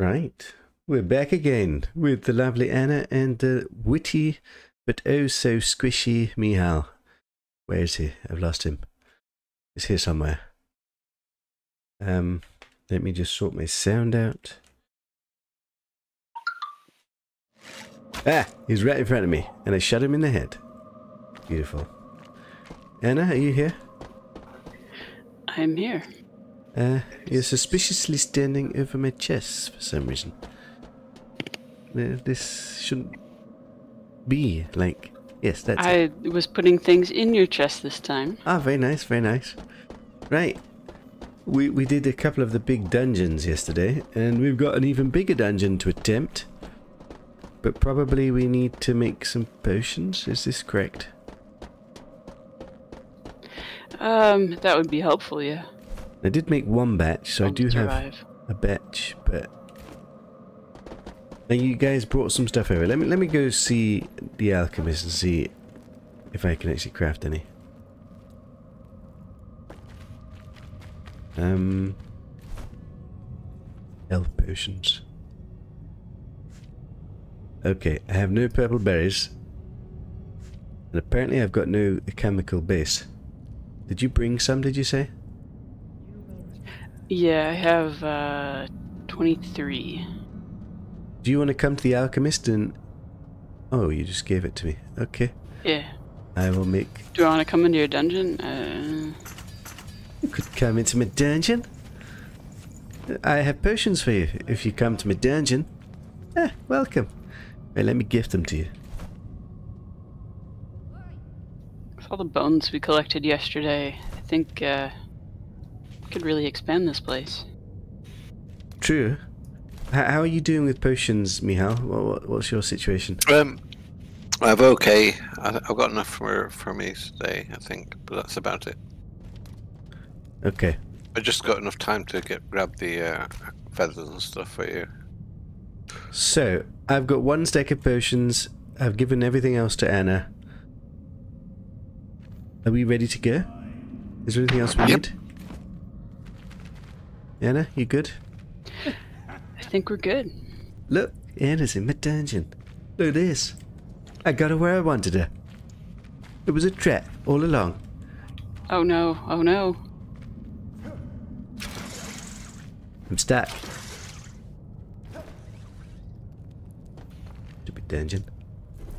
Right. We're back again with the lovely Anna and the witty but oh so squishy Mychal. Where is he? I've lost him. He's here somewhere. Um, let me just sort my sound out. Ah, he's right in front of me, and I shot him in the head. Beautiful. Anna, are you here? I'm here. Uh, you're suspiciously standing over my chest for some reason. Uh, This shouldn't be like. Yes, that's it. I was putting things in your chest this time. Ah, very nice, very nice. Right. We we did a couple of the big dungeons yesterday, and we've got an even bigger dungeon to attempt. But probably we need to make some potions. Is this correct? Um, that would be helpful, yeah. I did make one batch, so I do have a batch, but now you guys brought some stuff over. Let me let me go see the alchemist and see if I can actually craft any. Um, health potions. Okay, I have no purple berries, and apparently I've got no chemical base. Did you bring some? Did you say? Yeah, I have uh 23. Do you want to come to the alchemist and? Oh, you just gave it to me. Okay, Yeah. I will make. Do you want to come into your dungeon? Uh, You could come into my dungeon. I have potions for you if you come to my dungeon. Eh, welcome. Right, let me gift them to you. with all the bones we collected yesterday, I think uh could really expand this place. True. H- how are you doing with potions, Mychal? What, what, what's your situation? Um, I've okay. I, I've got enough for for me today, I think, but that's about it. Okay. I just got enough time to get grab the uh, feathers and stuff for you. So, I've got one stack of potions. I've given everything else to Anna. Are we ready to go? Is there anything else we Yep. need? Anna, you good? I think we're good. Look, Anna's in my dungeon. Look at this. I got her where I wanted her. It was a trap all along. Oh no, oh no. I'm stuck. Stupid dungeon.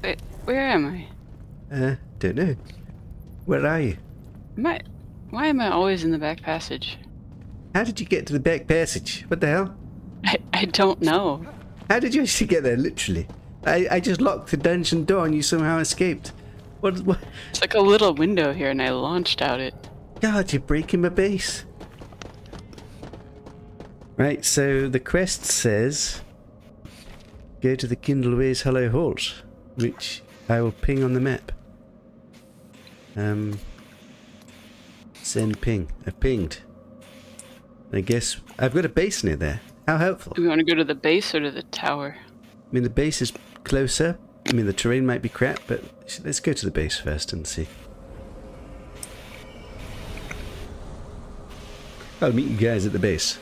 Wait, where am I? Uh, don't know. Where are you? Am I why am I always in the back passage? How did you get to the back passage? What the hell? I, I don't know. How did you actually get there, literally? I, I just locked the dungeon door and you somehow escaped. What, what? It's like a little window here and I launched out it. God, you're breaking my base. Right, so the quest says go to the Kindlewastes Hollow Halls, which I will ping on the map. Um, send ping. I've pinged. I guess I've got a base near there. How helpful. Do we want to go to the base or to the tower? I mean, the base is closer. I mean, the terrain might be crap, but let's go to the base first and see. I'll meet you guys at the base.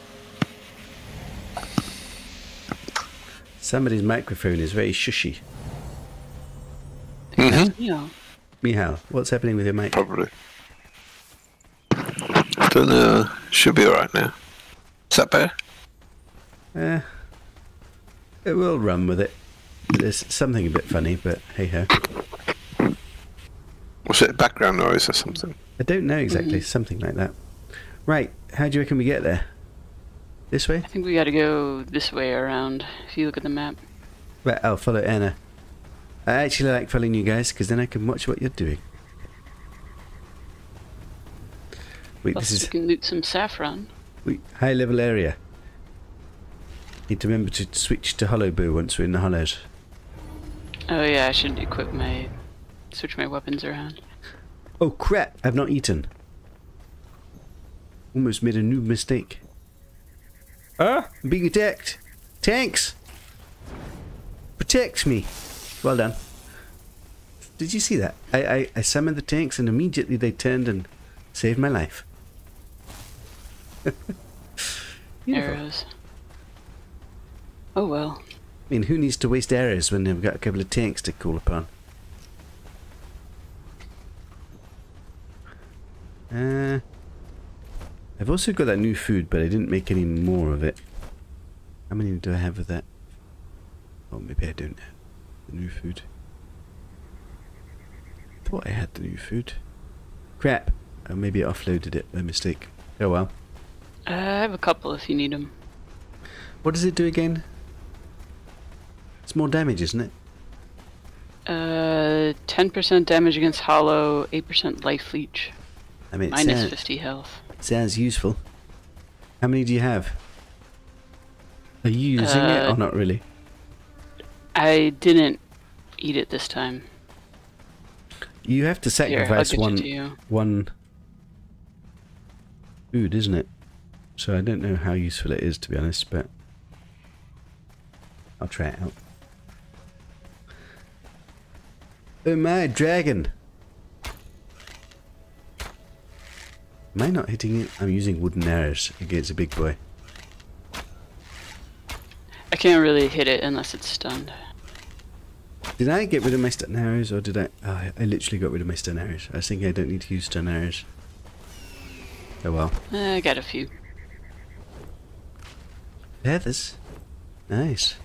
Somebody's microphone is very shushy. Mm-hmm. You know. Mychal, what's happening with your mic? Probably. I don't know. Should be alright now. Is that better? Uh, it will run with it. There's something a bit funny, but hey ho. Was it background noise or something? I don't know exactly. Something like that. Right, how do you reckon we get there? This way? I think we gotta go this way around if you look at the map. Right, I'll follow Anna. I actually like following you guys because then I can watch what you're doing. Wait, Plus this you is can loot some saffron. wait, high level area. Need to remember to switch to hollow bow once we're in the hollows. Oh yeah, I should equip my switch my weapons around. Oh crap! I've not eaten. Almost made a new mistake. Ah, I'm being attacked. Tanks. Protect me. Well done. Did you see that? I, I, I summoned the tanks and immediately they turned and saved my life. Arrows. Oh well. I mean, who needs to waste arrows when they've got a couple of tanks to call upon? Uh, I've also got that new food, but I didn't make any more of it. How many do I have of that? Oh, maybe I don't have the new food. Thought I had the new food. Crap. Oh, maybe I offloaded it by mistake. Oh well. Uh, I have a couple if you need them. What does it do again? It's more damage, isn't it? Uh, 10% damage against hollow, 8% life leech, I mean, minus sounds, 50 health. sounds useful. How many do you have? Are you using it Uh, or not really? I didn't eat it this time. You have to sacrifice get one one food, isn't it? So I don't know how useful it is to be honest, but I'll try it out. Oh my dragon! Am I not hitting it? I'm using wooden arrows against a big boy. I can't really hit it unless it's stunned. Did I get rid of my stun arrows or did I? Oh, I literally got rid of my stun arrows. I was thinking I don't need to use stun arrows. Oh well. I got a few. Feathers. Nice.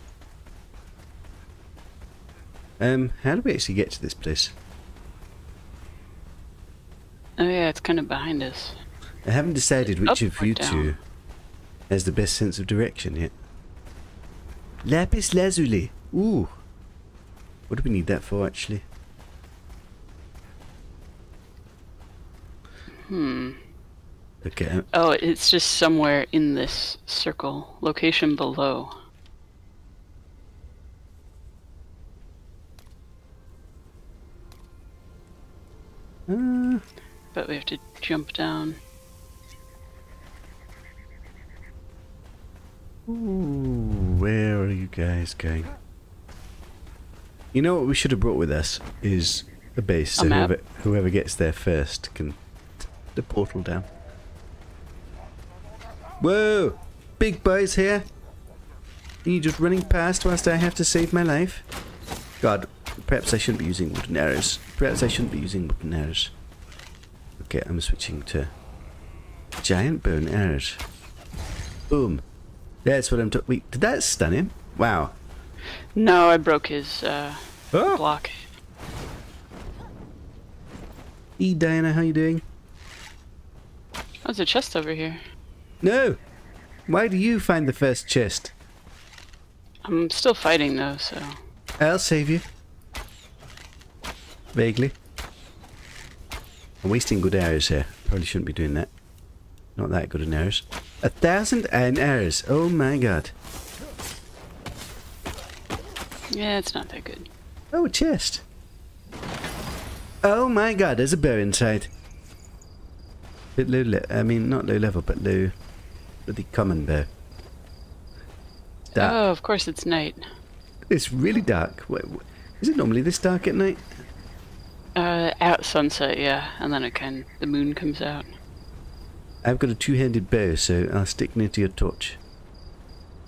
Um, how do we actually get to this place? Oh yeah, it's kind of behind us. I haven't decided which Up of you down? two has the best sense of direction yet. Lapis lazuli. Ooh. What do we need that for, actually? Hmm. Okay. Oh, it's just somewhere in this circle. Location below. Uh, But we have to jump down. ooh, where are you guys going? You know what we should have brought with us is a base, so A map? whoever, whoever gets there first can the portal down. Whoa! Big boys here! Are you just running past whilst I have to save my life? God, perhaps I shouldn't be using wooden arrows. Perhaps I shouldn't be using wooden arrows. Okay, I'm switching to giant bone arrows. Boom. That's what I'm talking. Wait, did that stun him? Wow. No, I broke his uh, Oh, block. hey Diana, how you doing? Oh, there's a chest over here. No. Why do you find the first chest? I'm still fighting though, so. I'll save you. Vaguely. I'm wasting good arrows here. Probably shouldn't be doing that. Not that good in arrows. A thousand arrows. Oh my god. Yeah, it's not that good. Oh, a chest. Oh my god, there's a bow inside. Bit low I mean, not low level, but low. With the common bow. Dark. Oh, of course it's night. It's really dark. Wait, Is it normally this dark at night? Uh, at sunset, yeah, and then it kind the moon comes out. I've got a two-handed bow, so I'll stick near to your torch.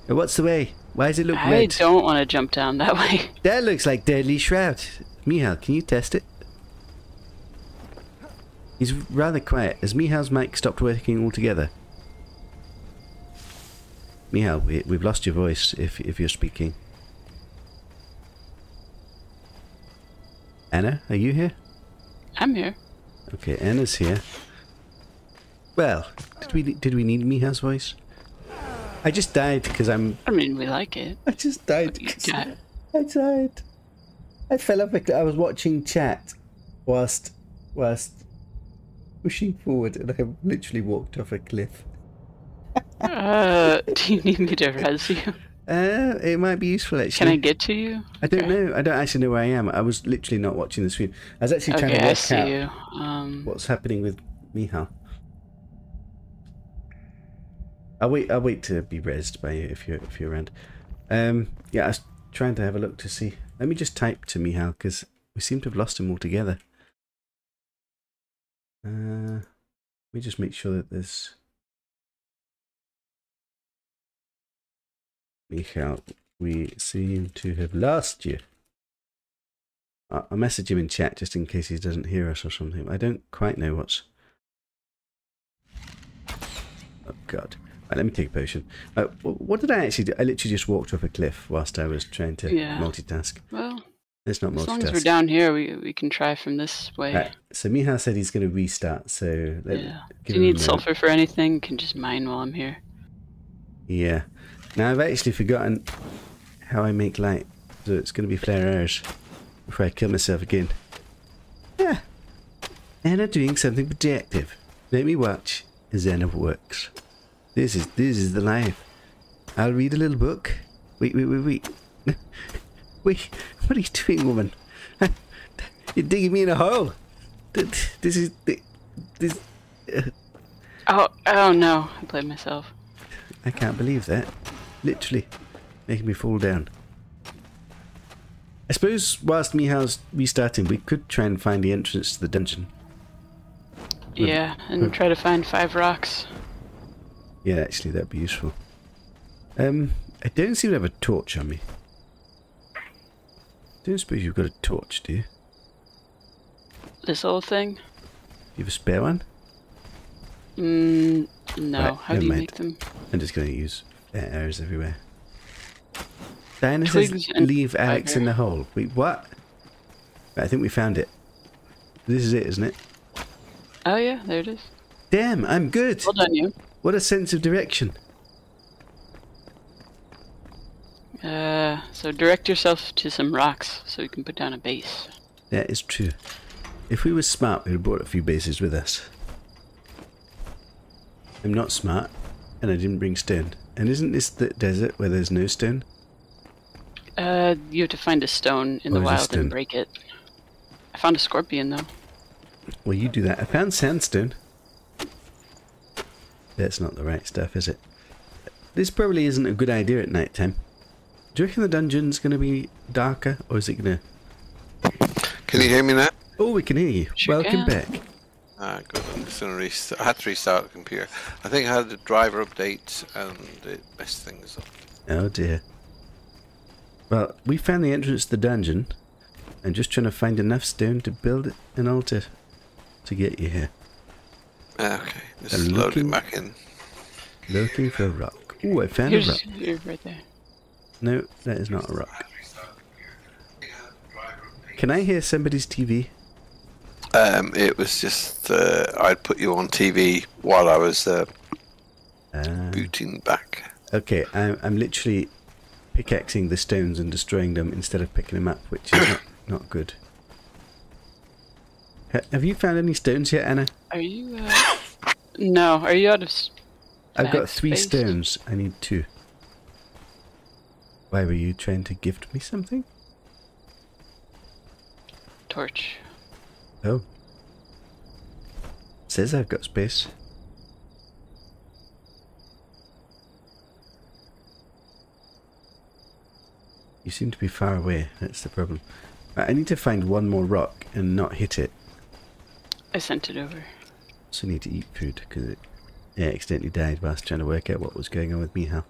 Oh, what's the way? Why does it look I red? don't want to jump down that way. That looks like Deadly Shroud. Mychal, can you test it? He's rather quiet. Has Mychal's mic stopped working altogether? Mychal, we, we've lost your voice if, if you're speaking. Anna, are you here? I'm here. Okay, Anna's here. Well, did we did we need Mychal's voice? I just died because I'm. I mean, we like it. I just died. I died. I fell off a cliff. I was watching chat whilst whilst pushing forward, and I literally walked off a cliff. Uh, do you need me to res you? Uh, it might be useful actually. Can I get to you? I don't Okay. know. I don't actually know where I am. I was literally not watching the stream. I was actually trying Okay, to work see out you. Um, what's happening with Mychal. I'll wait. I'll wait to be rezzed by you if you're if you're around. Um, yeah, I was trying to have a look to see. Let me just type to Mychal because we seem to have lost him altogether. Uh, let me just make sure that there's Mychal We seem to have lost you. I- I'll message him in chat just in case he doesn't hear us or something. I don't quite know what's. Oh God! Right, let me take a potion. Uh, what did I actually do? I literally just walked off a cliff whilst I was trying to Yeah. multitask. Well, It's not as long as we're down here, we we can try from this way. Right, so Mychal said he's going to restart. So yeah. Give you need sulfur for anything, you can just mine while I'm here. Yeah. Now I've actually forgotten how I make light, so it's going to be flare hours before I kill myself again. Yeah. Anna doing something productive. Let me watch as Anna works. This is this is the life. I'll read a little book. Wait, wait, wait, wait. wait, what are you doing, woman? You're digging me in a hole. This is this. Uh. Oh, oh no! I played myself. I can't believe that. Literally making me fall down. I suppose whilst Mychal's restarting, we could try and find the entrance to the dungeon. Yeah, and try to find five rocks. Yeah, actually, that'd be useful. Um, I don't seem to have a torch on me. Don't suppose you've got a torch, do you? This old thing? You have a spare one? Mm, no. Right, How do you mind. make them? I'm just going to use arrows everywhere. Diana says, Twigs leave Alex in the hole. Wait, what? I think we found it. This is it, isn't it? Oh yeah, there it is. Damn, I'm good. Well done, you. What a sense of direction. Uh, so direct yourself to some rocks so we can put down a base. That is true. If we were smart, we'd have brought a few bases with us. I'm not smart, and I didn't bring stone. And isn't this the desert where there's no stone? Uh, you have to find a stone in the the wild and break it. I found a scorpion though. Well, you do that. I found sandstone. That's not the right stuff, is it? This probably isn't a good idea at night time. Do you reckon the dungeon's going to be darker, or is it going to... Can you hear me now? Oh, we can hear you. Sure Welcome can. back. Ah, good. I'm just gonna restart. I had to restart the computer. I think I had the driver update and it messed things up. Oh dear. Well, we found the entrance to the dungeon. I'm just trying to find enough stone to build an altar to get you here. Okay, just I'm loading looking- back in. Looking for a rock. Ooh, I found a rock. you're right there. No, that is not a rock. Can I hear somebody's TV? Um, it was just uh, I'd put you on TV while I was uh, Uh, booting back. okay, I'm, I'm literally pickaxing the stones and destroying them instead of picking them up, which is not, not good. Ha- have you found any stones yet, Anna? Are you? Uh... No. Are you out of? I've got three space? stones. I need two. Why were you trying to gift me something? Torch. Oh. Says I've got space. You seem to be far away. That's the problem. I need to find one more rock and not hit it. I sent it over. Also need to eat food because it yeah, accidentally died whilst trying to work out what was going on with Mychal.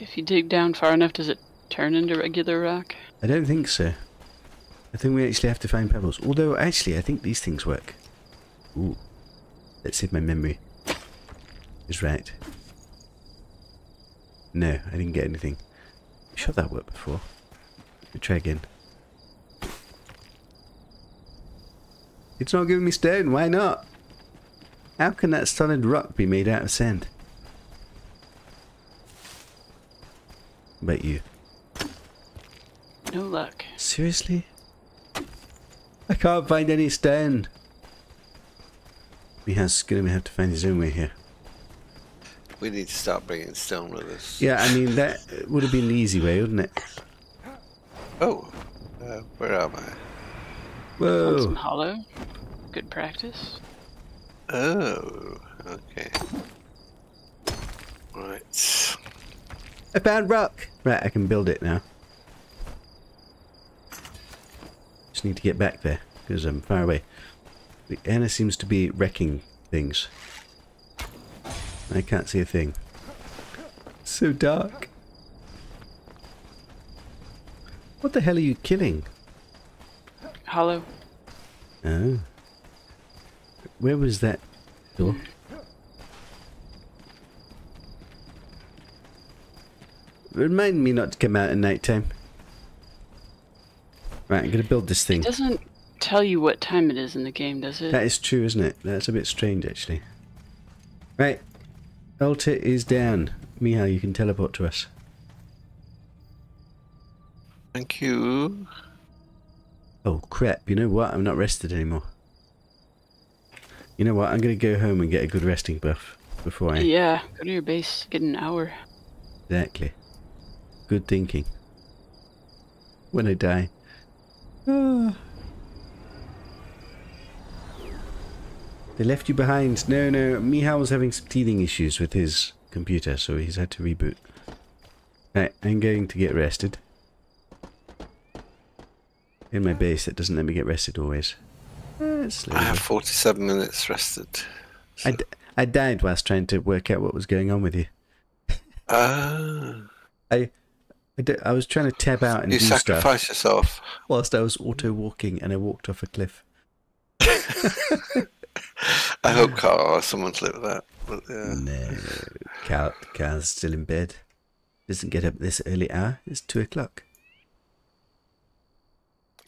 If you dig down far enough, does it turn into regular rock? I don't think so. I think we actually have to find pebbles. Although, actually, I think these things work. Ooh. Let's see if my memory is right. No, I didn't get anything. I'm sure that worked before. Let me try again. It's not giving me stone. Why not? How can that solid rock be made out of sand? What about you? No luck. Seriously? I can't find any stand. We has gonna have to find his own way here. We need to start bringing stone with us. Yeah, I mean that would have been the easy way, wouldn't it? Oh, uh, where am I? Found some Whoa! hollow. Good practice. Oh, okay. Right. I found rock. Right, I can build it now. Just need to get back there because I'm far away. The Anna seems to be wrecking things. I can't see a thing. So dark. What the hell are you killing? Hollow. Oh. Where was that door? Remind me not to come out at night time. Right, I'm gonna build this thing. It doesn't tell you what time it is in the game, does it? That is true, isn't it? That's a bit strange, actually. Right. Altar is down. Mychal, you can teleport to us. Thank you. Oh, crap. You know what? I'm not rested anymore. You know what? I'm going to go home and get a good resting buff before I... Yeah, go to your base, get an hour. Exactly. Good thinking. When I die. They left you behind. No, no. Mychal was having some teething issues with his computer, so he's had to reboot. Right, I'm going to get rested. In my base, it doesn't let me get rested always. Eh, I have 47 minutes rested. I, d- I died whilst trying to work out what was going on with you. Ah, I, I, d- I was trying to tab out and you do stuff. sacrifice yourself. whilst I was auto walking and I walked off a cliff. I hope Carl or someone's lived that. But, yeah. No, Cal, Cal's still in bed. Doesn't get up this early hour. It's two o'clock.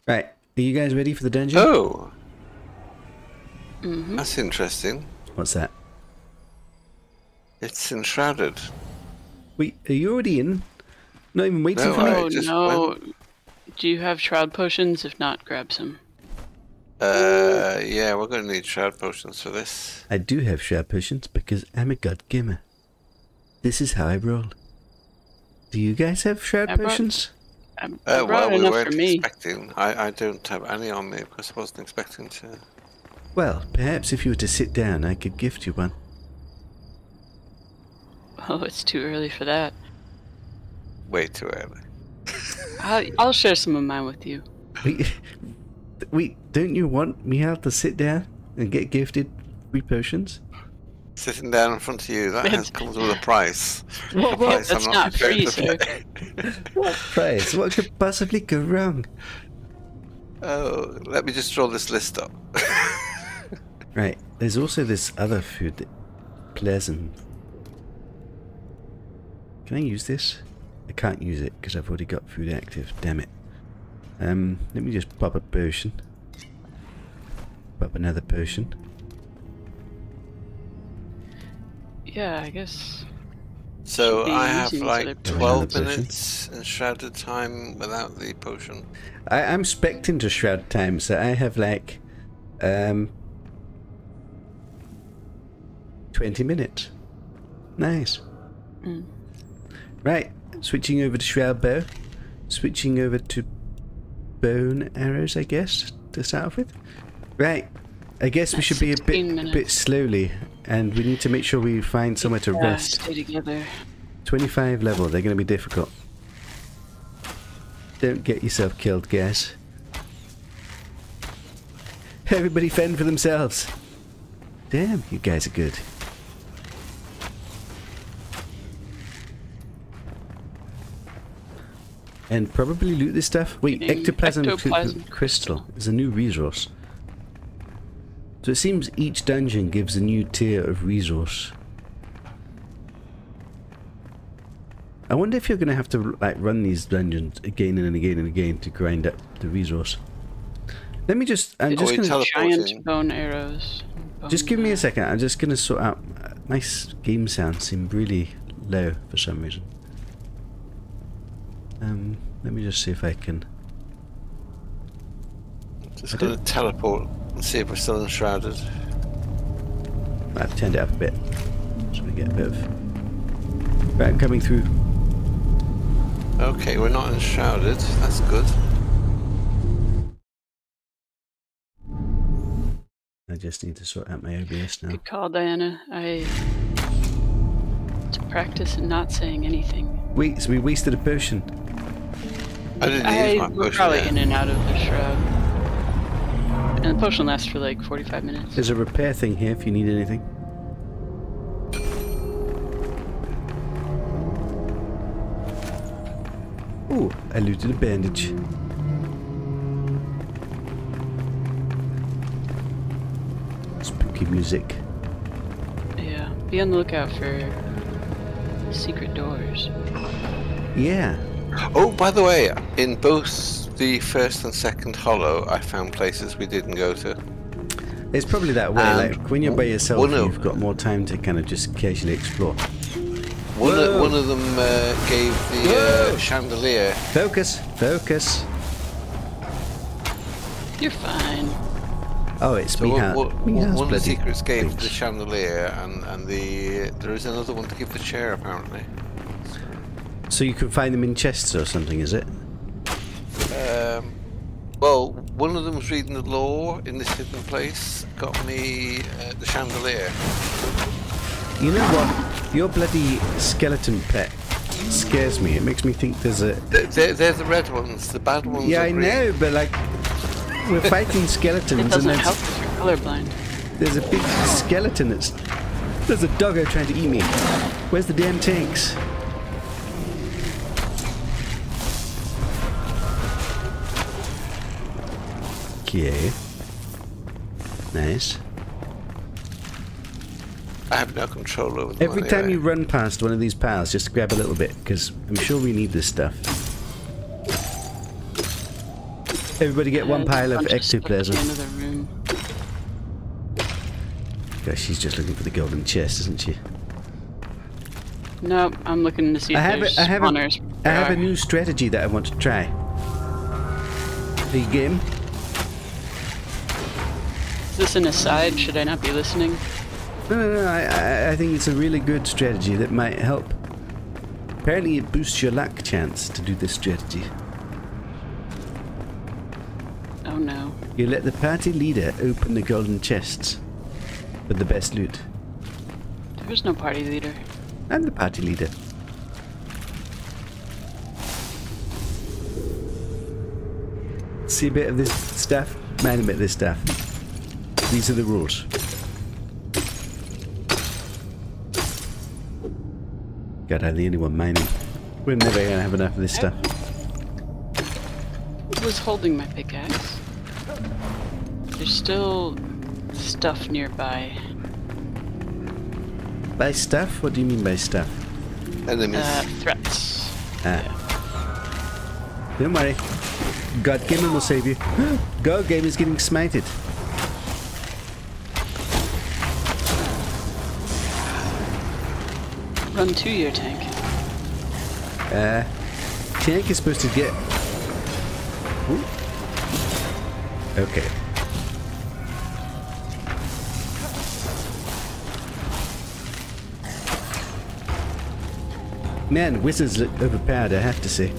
Right, are you guys ready for the dungeon? Oh, hmm that's interesting. What's that? It's enshrouded. Wait, are you already in? Not even waiting No, for me? I- Oh just no. Do you have shroud potions? If not, grab some. Uh, yeah, we're going to need shroud potions for this. I do have shroud potions because I'm a god gamer. This is how I roll. Do you guys have shroud I brought- potions? I, I Uh, brought well, we enough weren't for me. expecting. I, I don't have any on me because I wasn't expecting to. Well, perhaps if you were to sit down, I could gift you one. Oh, it's too early for that. Way too early. I'll, I'll share some of mine with you. Wait, wait, don't you want me out to sit down and get gifted free potions? Sitting down in front of you, that has, comes with a price. Well, A price that's I'm not prepared free, sir. What price? What could possibly go wrong? Oh, let me just draw this list up. Right, there's also this other food that pleasant. Can I use this? I can't use it because I've already got food active. Damn it. Um, let me just pop a potion. Pop another potion. Yeah, I guess. So I have like 12 minutes minutes enshrouded time without the potion. I, I'm specced into shroud time, so I have like, um, 20 minutes. Nice. Mm. Right, switching over to shroud bow. Switching over to bone arrows, I guess, to start off with. Right, I guess we should be a bit, minutes. bit slowly, and we need to make sure we find somewhere to Yeah, rest. Stay together. 25 level, they're going to be difficult. Don't get yourself killed, guys. Everybody fend for themselves. Damn, you guys are good. And probably loot this stuff. Wait, Getting ectoplasm, ectoplasm crystal is a new resource. So it seems each dungeon gives a new tier of resource. I wonder if you're going to have to like run these dungeons again and again and again to grind up the resource. Let me just. I'm just going to. teleporting. Giant bone arrows. Just give me a second. I'm just going to sort out. uh, My game sound seemed really low for some reason. Um, let me just see if I can. Just I going to teleport and see if we're still enshrouded. I've turned it up a bit. Just want to get a bit of. Right, I'm coming through. Okay, we're not enshrouded. That's good. I just need to sort out my OBS now. Good call, Diana. I to practice and not saying anything. Wait, so we wasted a potion. I didn't I use my we're potion probably yet. in and out of the shroud. And the potion lasts for like 45 minutes. There's a repair thing here if you need anything. Ooh, I looted a bandage. Spooky music. Yeah. Be on the lookout for secret doors. Yeah. Oh, by the way, in both the first and second hollow, I found places we didn't go to. It's probably that way. And like when you're by yourself, of- you've got more time to kind of just casually explore. One, of, one of them uh, gave the uh, chandelier. Focus, focus. You're fine. Oh, it's So me. one, ha- one, me one has of the secrets gave the chandelier, and, and the there is another one to give the chair apparently. So you can find them in chests or something, is it? Um, well, one of them was reading the law in this hidden place. Got me uh, the chandelier. You know what? Your bloody skeleton pet scares me. It makes me think there's a. They're, they're, they're the red ones. The bad ones. Yeah, are I green. know, but like we're fighting skeletons, and doesn't there's, help if you're colorblind. there's a big skeleton that's. There's a doggo trying to eat me. Where's the damn tanks? Okay. Nice. I have no control over them. Every time anyway. you run past one of these piles, just grab a little bit, because I'm sure we need this stuff. Everybody get one pile of bunch stuff at the ectoplasm. end of the room. Gosh, she's just looking for the golden chest, isn't she? Nope, I'm looking to see I if have there's a, I have a, spawners. I have a new strategy that I want to try. The game. Is this an aside? Should I not be listening? No, no, no. I, I, I think it's a really good strategy that might help. Apparently, it boosts your luck chance to do this strategy. Oh no. You let the party leader open the golden chests with the best loot. There's no party leader. I'm the party leader. See a bit of this stuff? Man a bit of this stuff. These are the rules. God, I'm the only one mining. We're never gonna have enough of this stuff. Who was holding my pickaxe? There's still stuff nearby. By stuff? What do you mean by stuff? Enemies. Uh, threats. Ah. Don't worry. God Gamer will save you. God Game is getting smited. Run to your tank. Uh, tank is supposed to get. Ooh. Okay. Man, wizards look overpowered, I have to say.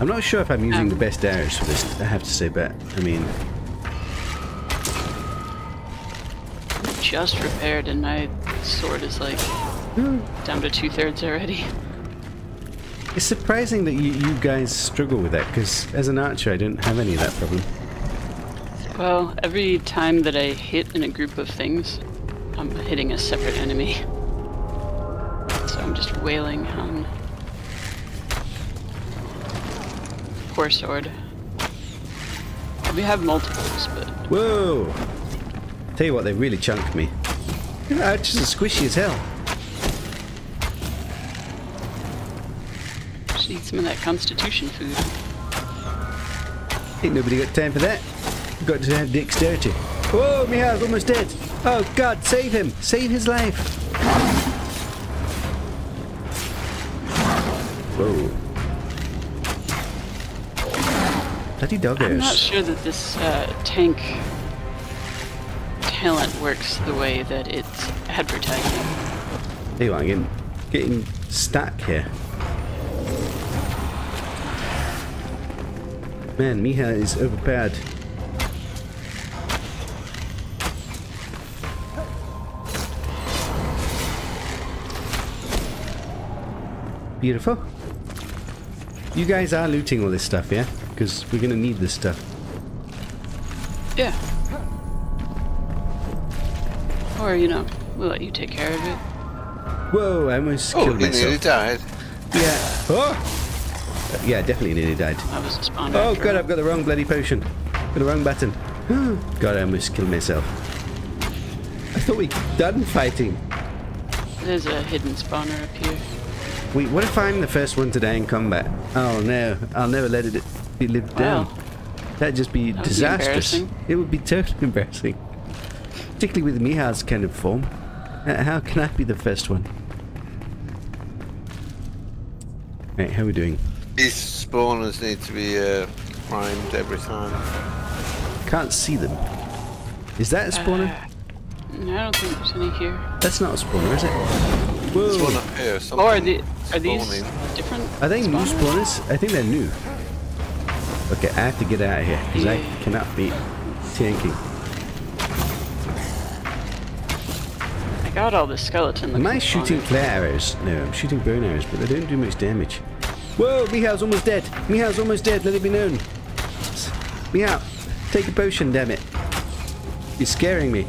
I'm not sure if I'm using Um. the best arrows for this, I have to say, but I mean, Just repaired and my sword is like down to two thirds already. It's surprising that you, you guys struggle with that, because as an archer, I didn't have any of that problem. Well, every time that I hit in a group of things, I'm hitting a separate enemy. So I'm just wailing on poor sword. We have multiples, but Whoa! Tell you what, they really chunked me. Archers are squishy as hell. just need some of that constitution food. Ain't nobody got time for that. Got to have dexterity. Whoa, Mychal's almost dead. Oh God, save him! Save his life! Whoa. Bloody I'm not sure that this uh, tank talent works the way that it's advertising. What, I'm getting, getting stuck here. Man, Miha is overpowered. Beautiful. You guys are looting all this stuff, yeah? Because we're gonna need this stuff. Yeah. Or, you know, We'll let you take care of it. Whoa, I almost Oh, killed he nearly myself. died. Yeah. Oh! Uh, Yeah, definitely nearly died. That was a spawn. Oh god. I've got the wrong bloody potion. Got the wrong button. god, I almost killed myself. I thought we'd done fighting. There's a hidden spawner up here. Wait, what if I'm the first one to die in combat? Oh no, I'll never let it be lived down. That'd just be That would disastrous. embarrassing. it would be totally embarrassing. Particularly with Miha's kind of form. Uh, how can I be the first one? Right, how are we doing? These spawners need to be uh, primed every time. Can't see them. Is that a spawner? Uh, no, I don't think there's any here. That's not a spawner, is it? There's one Whoa! up here. Oh, are, the, are these different? Are they new spawners? spawners? I think they're new. Okay, I have to get out of here because I cannot be tanking. Got all the skeleton. Am I shooting flare arrows? No, I'm shooting bone arrows, but they don't do much damage. Whoa, Mychal's almost dead. Mychal's almost dead, let it be known. Mychal, take a potion, damn it. You're scaring me.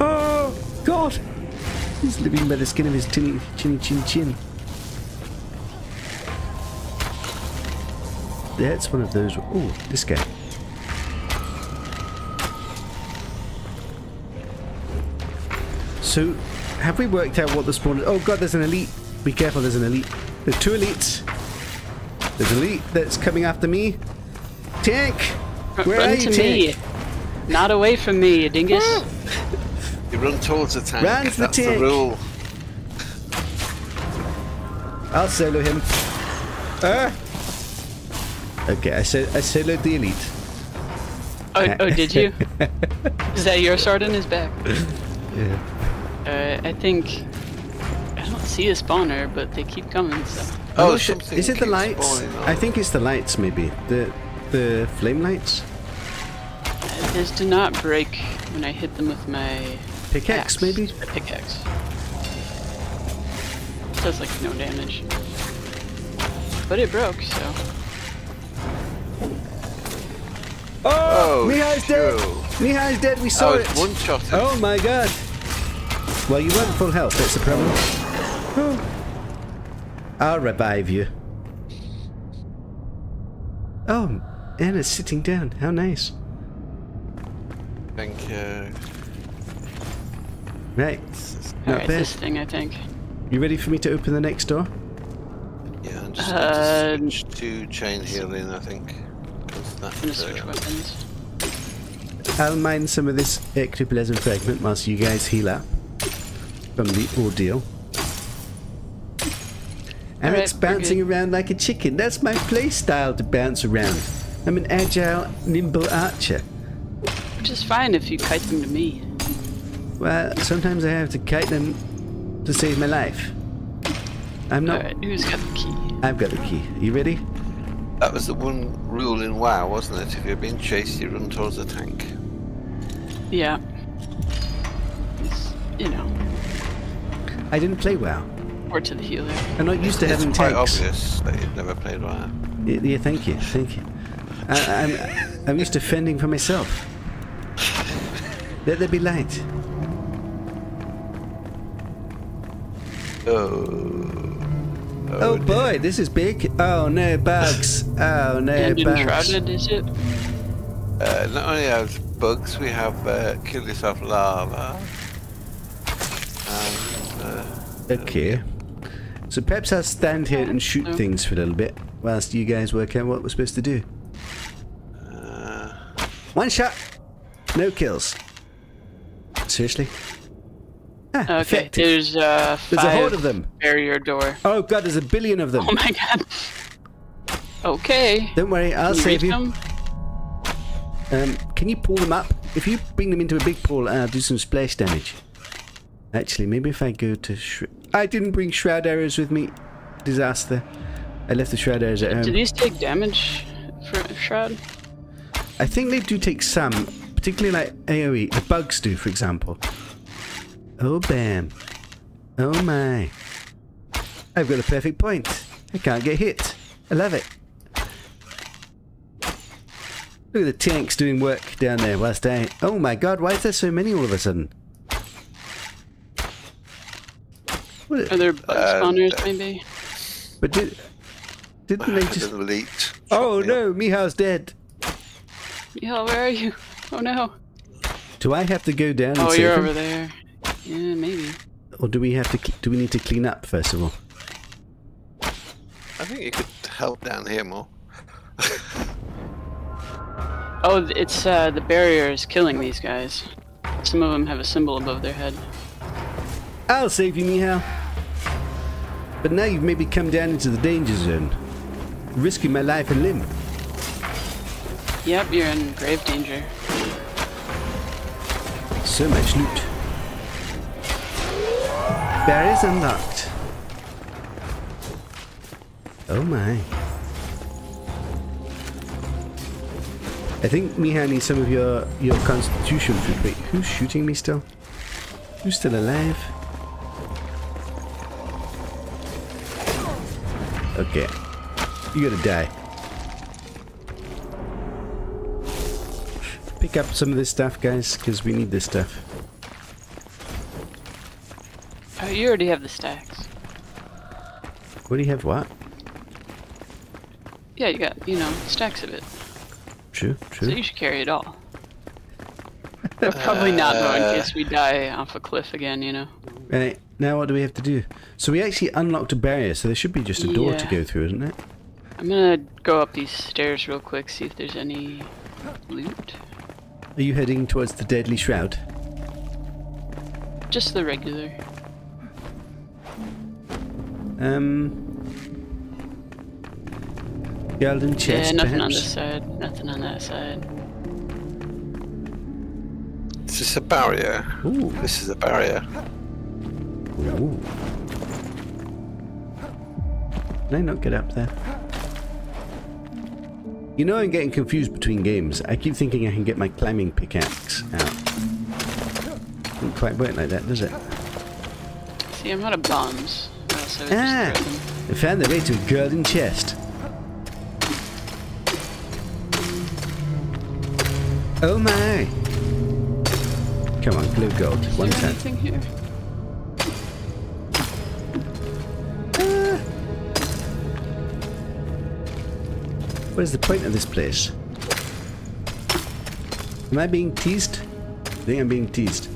Oh, God. He's living by the skin of his chinny, chinny, chin, chin. That's one of those. Oh, this guy. So, have we worked out what the spawn is? Oh god, there's an elite. Be careful, there's an elite. There's two elites. There's an elite that's coming after me. Tank! Where Run are you, to me. Not away from me, you dingus. You run towards the tank. Run to That's the tank. rule. I'll solo him. Ah! Okay, I, so I soloed the elite. Oh, oh, did you? Is that your sword in his back? Yeah. Uh, I think I don't see a spawner, but they keep coming. So I'm Oh, not Is it the lights? I think it's the lights, maybe. The the flame lights? uh, these do not break when I hit them with my Pickaxe, axe, maybe? My pickaxe. Does like no damage, but it broke. So Oh! Oh, Mihai's dead! true. Mihai's dead, we saw Oh, it! it's one shot. Oh my god! Well, you weren't full health, that's the problem. Oh. I'll revive you. Oh, Anna's sitting down. How nice. Thank you. Right, all not right, bad. this thing I think. You ready for me to open the next door? Yeah, I'm just Uh, going to switch to chain healing, I think. I'm gonna switch uh, weapons. I'll mine some of this ectoplasm fragment whilst you guys heal up from the ordeal. And Alright, it's bouncing around like a chicken. That's my play style to bounce around. I'm an agile, nimble archer. Which is fine if you kite them to me. Well, sometimes I have to kite them to save my life. I'm not. Alright, who's got the key? I've got the key. You ready? That was the one rule in WoW, wasn't it? If you're being chased, you run towards the tank. Yeah. It's, you know, I didn't play WoW. or to the healer. I'm not used to having it's having quite tanks. obvious that you've never played WoW. Yeah, yeah, thank you, thank you. I, I'm, I'm used to fending for myself. Let there be light. Oh. Oh, boy, this is big. Oh no, bugs. Oh no, and bugs. enshrouded, is it? Uh, not only have bugs, we have uh, kill yourself lava. Okay. So perhaps I'll stand here and shoot No. things for a little bit whilst you guys work out what we're supposed to do. uh, One shot, no kills. Seriously? Ah, Okay, effective. there's uh There's a horde of them. barrier door. Oh god, there's a billion of them. Oh my god. Okay. Don't worry, I'll Can save you. them? Um, can you pull them up? If you bring them into a big pool, I'll do some splash damage. Actually, maybe if I go to I didn't bring shroud arrows with me. Disaster. I left the shroud arrows at home. Do these take damage for shroud? I think they do take some, particularly like AoE. The bugs do, for example. Oh, bam. Oh, my. I've got a perfect point. I can't get hit. I love it. Look at the tanks doing work down there whilst I... Oh my god, why is there so many all of a sudden? What- Are there bug Um, spawners, maybe? But did, didn't they just... An. Oh shot me up. no, Mychal's dead. Yeah, where are you? Oh no. Do I have to go down and Oh, you're him? over there. Yeah, maybe. Or do we have to? Do we need to clean up first of all? I think you could help down here more. Oh, it's uh, the barrier is killing these guys. Some of them have a symbol above their head. I'll save you, Mychal. But now you've maybe come down into the danger zone, risking my life and limb. Yep, you're in grave danger. So much loot. Barriers unlocked. Oh my. I think Mychal needs some of your, your constitution food. Wait, who's shooting me still? Who's still alive? Okay. You gotta die. Pick up some of this stuff, guys, because we need this stuff. Oh, you already have the stacks. What do you have? What? Yeah, you got, you know, stacks of it. True, true. So you should carry it all. But probably not though, in uh, case we die off a cliff again, you know. Right, now what do we have to do? So we actually unlocked a barrier, so there should be just a door to go through, isn't it? I'm gonna go up these stairs real quick, see if there's any loot. Are you heading towards the Deadly Shroud? Just the regular. Um... Golden chest, yeah, nothing on this side, nothing on that side. This is this a barrier? Ooh. This is a barrier. Ooh. Can I not get up there? You know I'm getting confused between games. I keep thinking I can get my climbing pickaxe out. Doesn't quite work like that, does it? See, I'm out of bombs. So Ah! I found the way to a golden chest. Oh my! Come on, blue gold. One Is there time. What is the point of this place? Am I being teased? I think I'm being teased.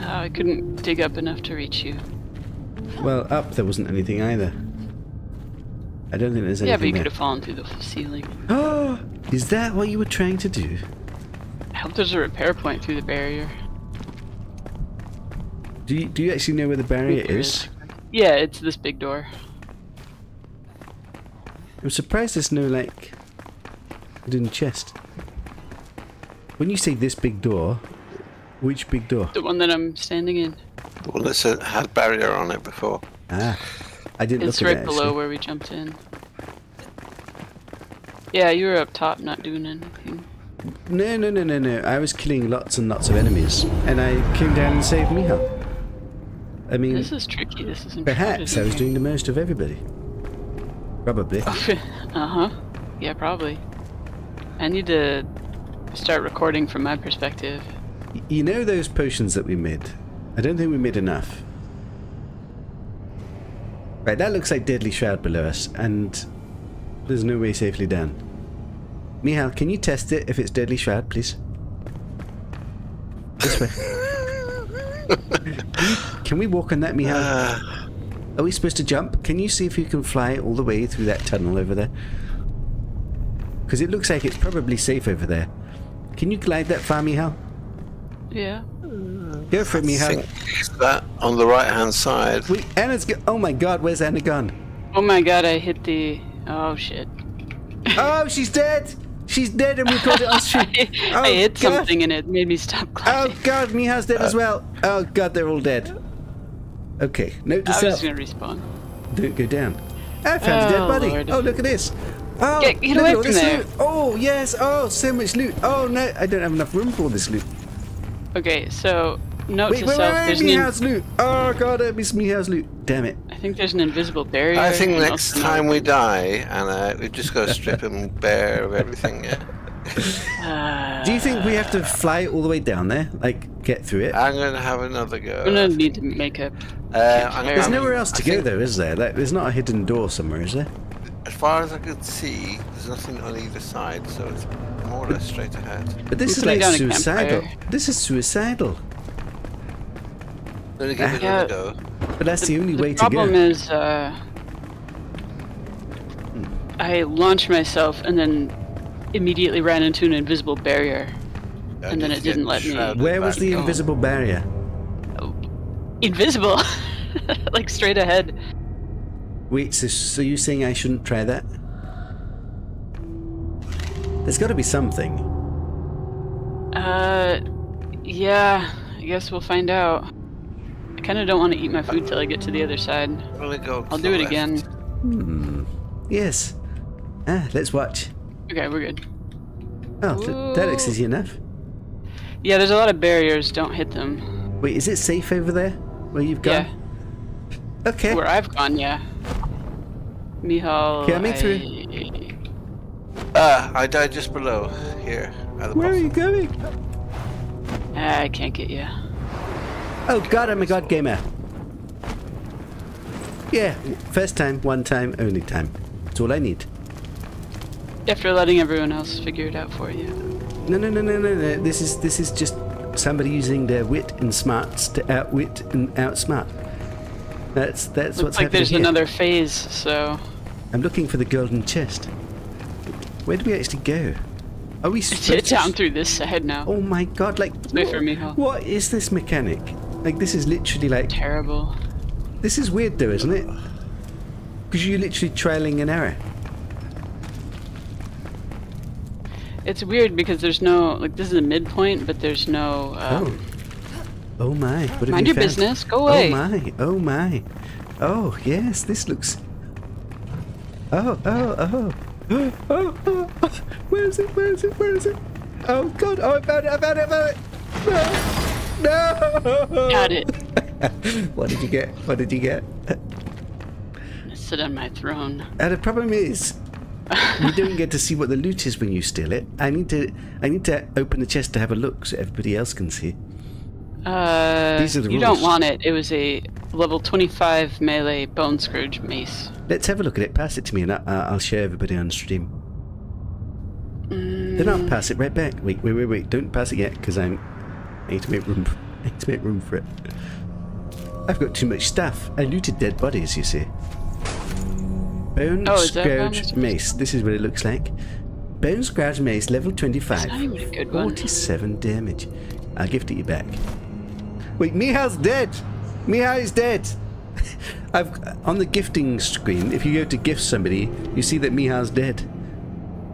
Oh, I couldn't dig up enough to reach you. Well, up there wasn't anything either. I don't think there's anything Yeah, but you there. could have fallen through the ceiling. Oh, is that what you were trying to do? I hope there's a repair point through the barrier. Do you, do you actually know where the barrier is? Yeah, it's this big door. I'm surprised there's no, like, hidden chest. When you say this big door, which big door? The one that I'm standing in. The one that's uh, had barrier on it before. Ah, I didn't It's look at right it below actually. where we jumped in. Yeah, you were up top not doing anything. No, no, no, no, no. I was killing lots and lots of enemies, and I came down and saved Mychal. I mean, This is tricky. This isn't perhaps I was doing the most of everybody. Probably. uh huh. Yeah, probably. I need to start recording from my perspective. You know those potions that we made? I don't think we made enough. Right, that looks like Deadly Shroud below us, and there's no way safely down. Mychal, can you test it if it's Deadly Shroud, please? This way. Can we walk on that, Mychal? Ah, Are we supposed to jump? Can you see if you can fly all the way through that tunnel over there? Because it looks like it's probably safe over there. Can you glide that far, Mychal? Yeah. Go for it, Mychal. think that on the right hand side. Wait, Anna's go- Oh my god, where's Anna gone? Oh my god, I hit the. Oh shit. Oh, she's dead! She's dead and we caught it on stream. I, Oh, I hit God. something and it made me stop Oh god, Mychal's dead as well. Oh god, they're all dead. Okay, note to I was gonna respawn. Don't go down. I found a dead Oh, body. Lord. Oh, look at this. Oh, Get- get look away from this there. loot. Oh, yes. Oh, so much loot. Oh, no. I don't have enough room for all this loot. Okay, so note Wait, to wait, self. wait, there's wait. an in- loot. Oh, God, I missed Mychal's loot. Damn it. I think there's an invisible barrier. I think next time we note- die, Anna, we just got to strip him bare of everything. Yeah. Uh, Do you think we have to fly all the way down there? Like, get through it? I'm gonna have another go. I'm gonna need to make a. Uh, I'm There's Um, nowhere else to I go, think- though, is there? Like, there's not a hidden door somewhere, is there? As far as I could see, there's nothing on either side, so it's more or less straight ahead. But this We're is like suicidal. This is suicidal. Gonna give it Yeah. another go. But that's the, only the way to go. The problem go. is, uh, I launch myself and then immediately ran into an invisible barrier. I And then it didn't let me- shrouded Where was the go. invisible barrier? Invisible, like straight ahead. Wait, so, so you saying I shouldn't try that? There's got to be something. Uh, yeah. I guess we'll find out. I kind of don't want to eat my food till I get to the other side. I'm gonna go to I'll do it left. again. Hmm. Yes. Ah, let's watch. Okay, we're good. Oh, th- that looks Ooh. easy enough. Yeah, there's a lot of barriers. Don't hit them. Wait, is it safe over there? Where you've Yeah. gone? Okay. Where I've gone, yeah. Mychal. Coming I- through. Ah, I died just below here at the Where are you going? Ah, I can't get you. Oh god, I'm a god gamer. Yeah, first time, one time, only time. That's all I need. After letting everyone else figure it out for you. No, no, no, no, no, no. This is this is just somebody using their wit and smarts to outwit and outsmart. That's that's Looks what's like happening there's here. another phase, so I'm looking for the golden chest. Where do we actually go? Are we supposed to down through this side now. Oh my god! Like, Wait for me, huh? what is this mechanic? Like, this is literally like Terrible. this is weird though, isn't it? Because you're literally trialing an error. It's weird because there's no like this is a midpoint, but there's no. Um, Oh. Oh my! What have Mind you your found? business. Go away. Oh my! Oh my! Oh yes, this looks. Oh oh oh! Oh, oh, oh, oh. Where is it? Where is it? Where is it? Oh god! Oh, I found it! I found it! I found it! No! No! Got it. what did you get? What did you get? Sit on my throne. And the problem is, you don't get to see what the loot is when you steal it. I need to, I need to open the chest to have a look so everybody else can see. Uh, These are the you rules. don't want it. It was a level 25 melee bone scourge mace. Let's have a look at it. Pass it to me, and I, I'll share everybody on stream. Then I'll pass it right back. Wait, wait, wait, wait! Don't pass it yet, because I'm. I need to make room. I need to make room for it. I've got too much stuff. I looted dead bodies, you see. Bone Oh, is that bone Scourge scourge? Mace. This is what it looks like. Bone Scourge Mace, level 25. It's not even a good one. 47 damage. I'll gift it you back. Wait, Mychal's dead! Mychal is dead! I've on the gifting screen, if you go to gift somebody, you see that Mychal's dead.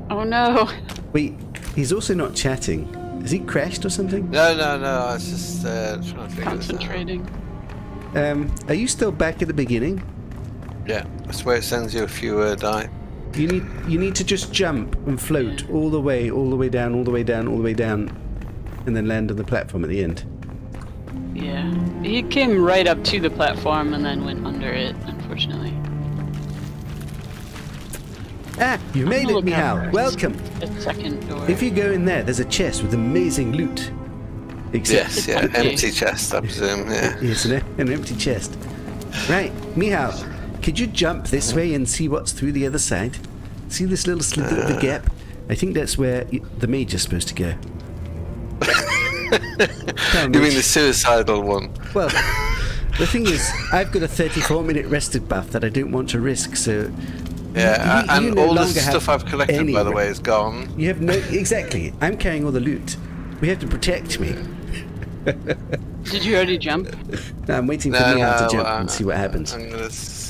Oh no! Wait, he's also not chatting. Has he crashed or something? No, no, no. I was just uh, trying to figure this out. Concentrating. Um, are you still back at the beginning? Yeah, that's where it sends you a few uh, die. You need you need to just jump and float all the way, all the way down, all the way down, all the way down, and then land on the platform at the end. Yeah. He came right up to the platform and then went under it, unfortunately. Ah, you made it, look out Mychal. Welcome. The second door. If you go in there, there's a chest with amazing loot. Except Yes, yeah, empty. empty chest, I presume. Yeah. It's an, an empty chest. Right, Mychal, could you jump this way and see what's through the other side? See this little slit of the gap? I think that's where the mage is supposed to go. Come, You mean the suicidal one? Well, the thing is, I've got a 34 minute rested buff that I don't want to risk, so Yeah, you- and you no all the stuff I've collected, any by the way, is gone. you have no. Exactly. I'm carrying all the loot. We have to protect me. Did you already jump? No, I'm waiting for No, Mychal to jump uh, and see what happens.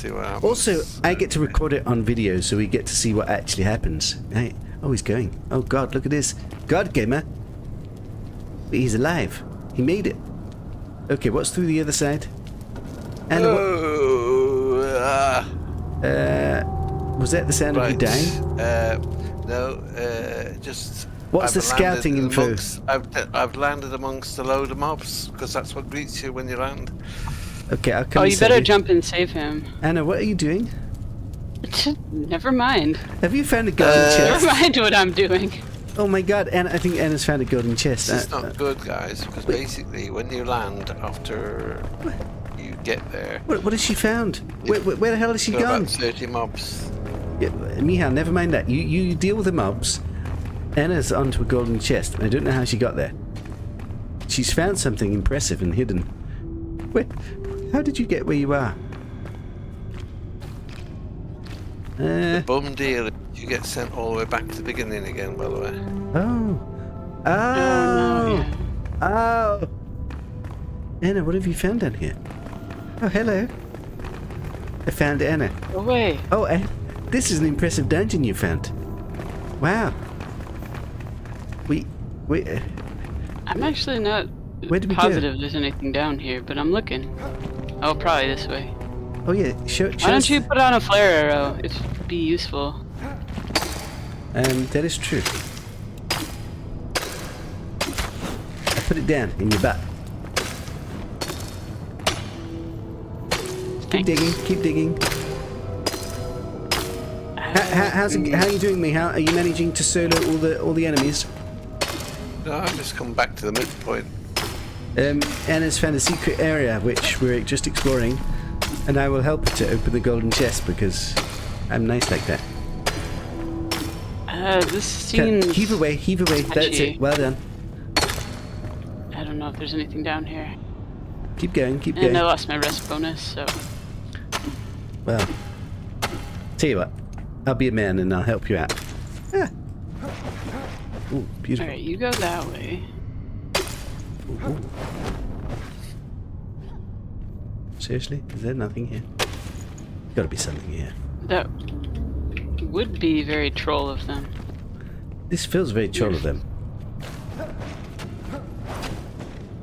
See what happens. Also, I get to record it on video so we get to see what actually happens. Hey, Oh, he's going. Oh, God, look at this. God Gamer. But he's alive. He made it. Okay, what's through the other side? And Oh, uh, was that the sound of you right. dying? Uh, no, uh, just. What's the I've landed scouting info? amongst- I've, I've landed amongst a load of mobs because that's what greets you when you land. Okay, I'll come Oh, you save better jump and save him. Anna, what are you doing? Never mind. Have you found a golden Uh, chest? Never mind what I'm doing. Oh my god, Anna, I think Anna's found a golden chest. This is Uh, not good, guys, because basically when you land after you get there, what, what has she found? Where, where, where the hell has she there gone? about 30 mobs. Yeah, Mychal, never mind that. You, you deal with the mobs. Anna's onto a golden chest. I don't know how she got there. She's found something impressive and hidden. Where? How did you get where you are? Uh, Bum deal, you get sent all the way back to the beginning again, by the way. oh. Oh, Oh. no, yeah. Oh. Anna, what have you found down here? Oh, hello. I found Anna. Away. Oh, eh, this is an impressive dungeon you found. Wow. We, we, uh, I'm actually not Where did we go? positive there's anything down here, but I'm looking. Oh, probably this way. oh yeah, show, show Why don't you put on a flare arrow? It'd be useful. Um, that is true. I put it down in your butt. Keep Thanks. digging, keep digging. How, how, how's it, how are you doing, me? How are you managing to solo all the all the enemies? No, I've just come back to the midpoint. Um, Anna's found a secret area which we're just exploring, and I will help her to open the golden chest because I'm nice like that. Uh, this seems. Heave away, heave away. That's it. Well done. I don't know if there's anything down here. Keep going, keep And I going. lost my rest bonus, so. Well, tell you what, I'll be a man and I'll help you out. Ah. Ooh, beautiful. Alright, you go that way. Seriously? Is there nothing here? Gotta be something here. That would be very troll of them. This feels very troll of them.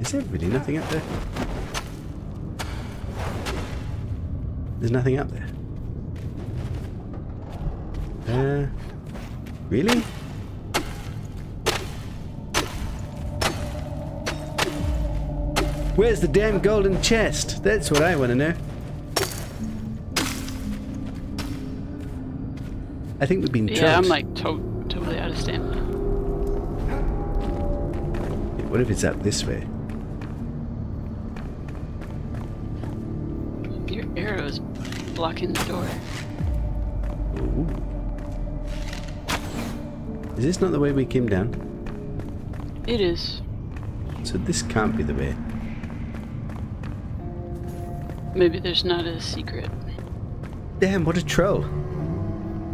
Is there really nothing up there? There's nothing up there. Uh, really? Where's the damn golden chest? That's what I want to know. I think we've been Yeah, I'm like to- totally out of stamina. What if it's up this way? Your arrow's blocking the door. Ooh. Is this not the way we came down? It is. So this can't be the way. Maybe there's not a secret. Damn, what a troll.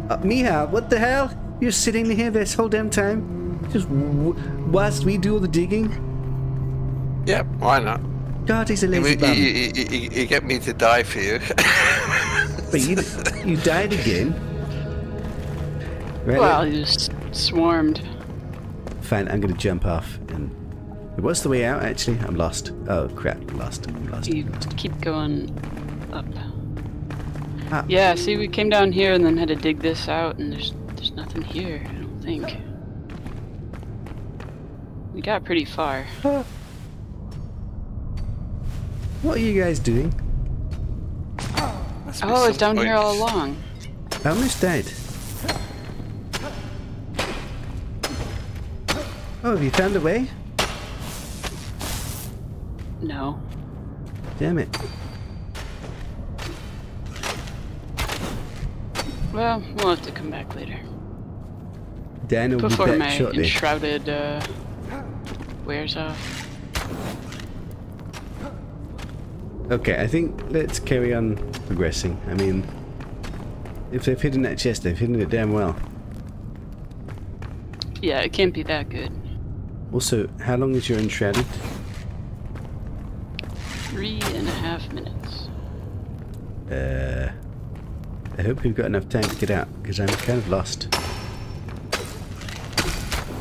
Uh, Mychal, what the hell? You're sitting here this whole damn time? Just w- whilst we do all the digging? Yep, why not? God, he's a You, lazy you, bum. you, you, you- you get me to die for you. But you, you died again. Right, Well, you just swarmed. Fine, I'm gonna jump off and... What's the way out, actually? I'm lost. Oh, crap. I'm lost. I'm lost. You keep going up. Ah. Yeah, see, we came down here and then had to dig this out, and there's there's nothing here. I don't think. We got pretty far. What are you guys doing? Oh, it's down here all along. I almost died. Oh, have you found a way? No. Damn it. Well, we'll have to come back later. Dan will Before be back my shortly. enshrouded uh, wears off. Okay, I think let's carry on progressing. I mean, if they've hidden that chest, they've hidden it damn well. Yeah, it can't be that good. Also, how long is your enshrouded? Three and a half minutes. Uh, I hope we've got enough time to get out, because I'm kind of lost.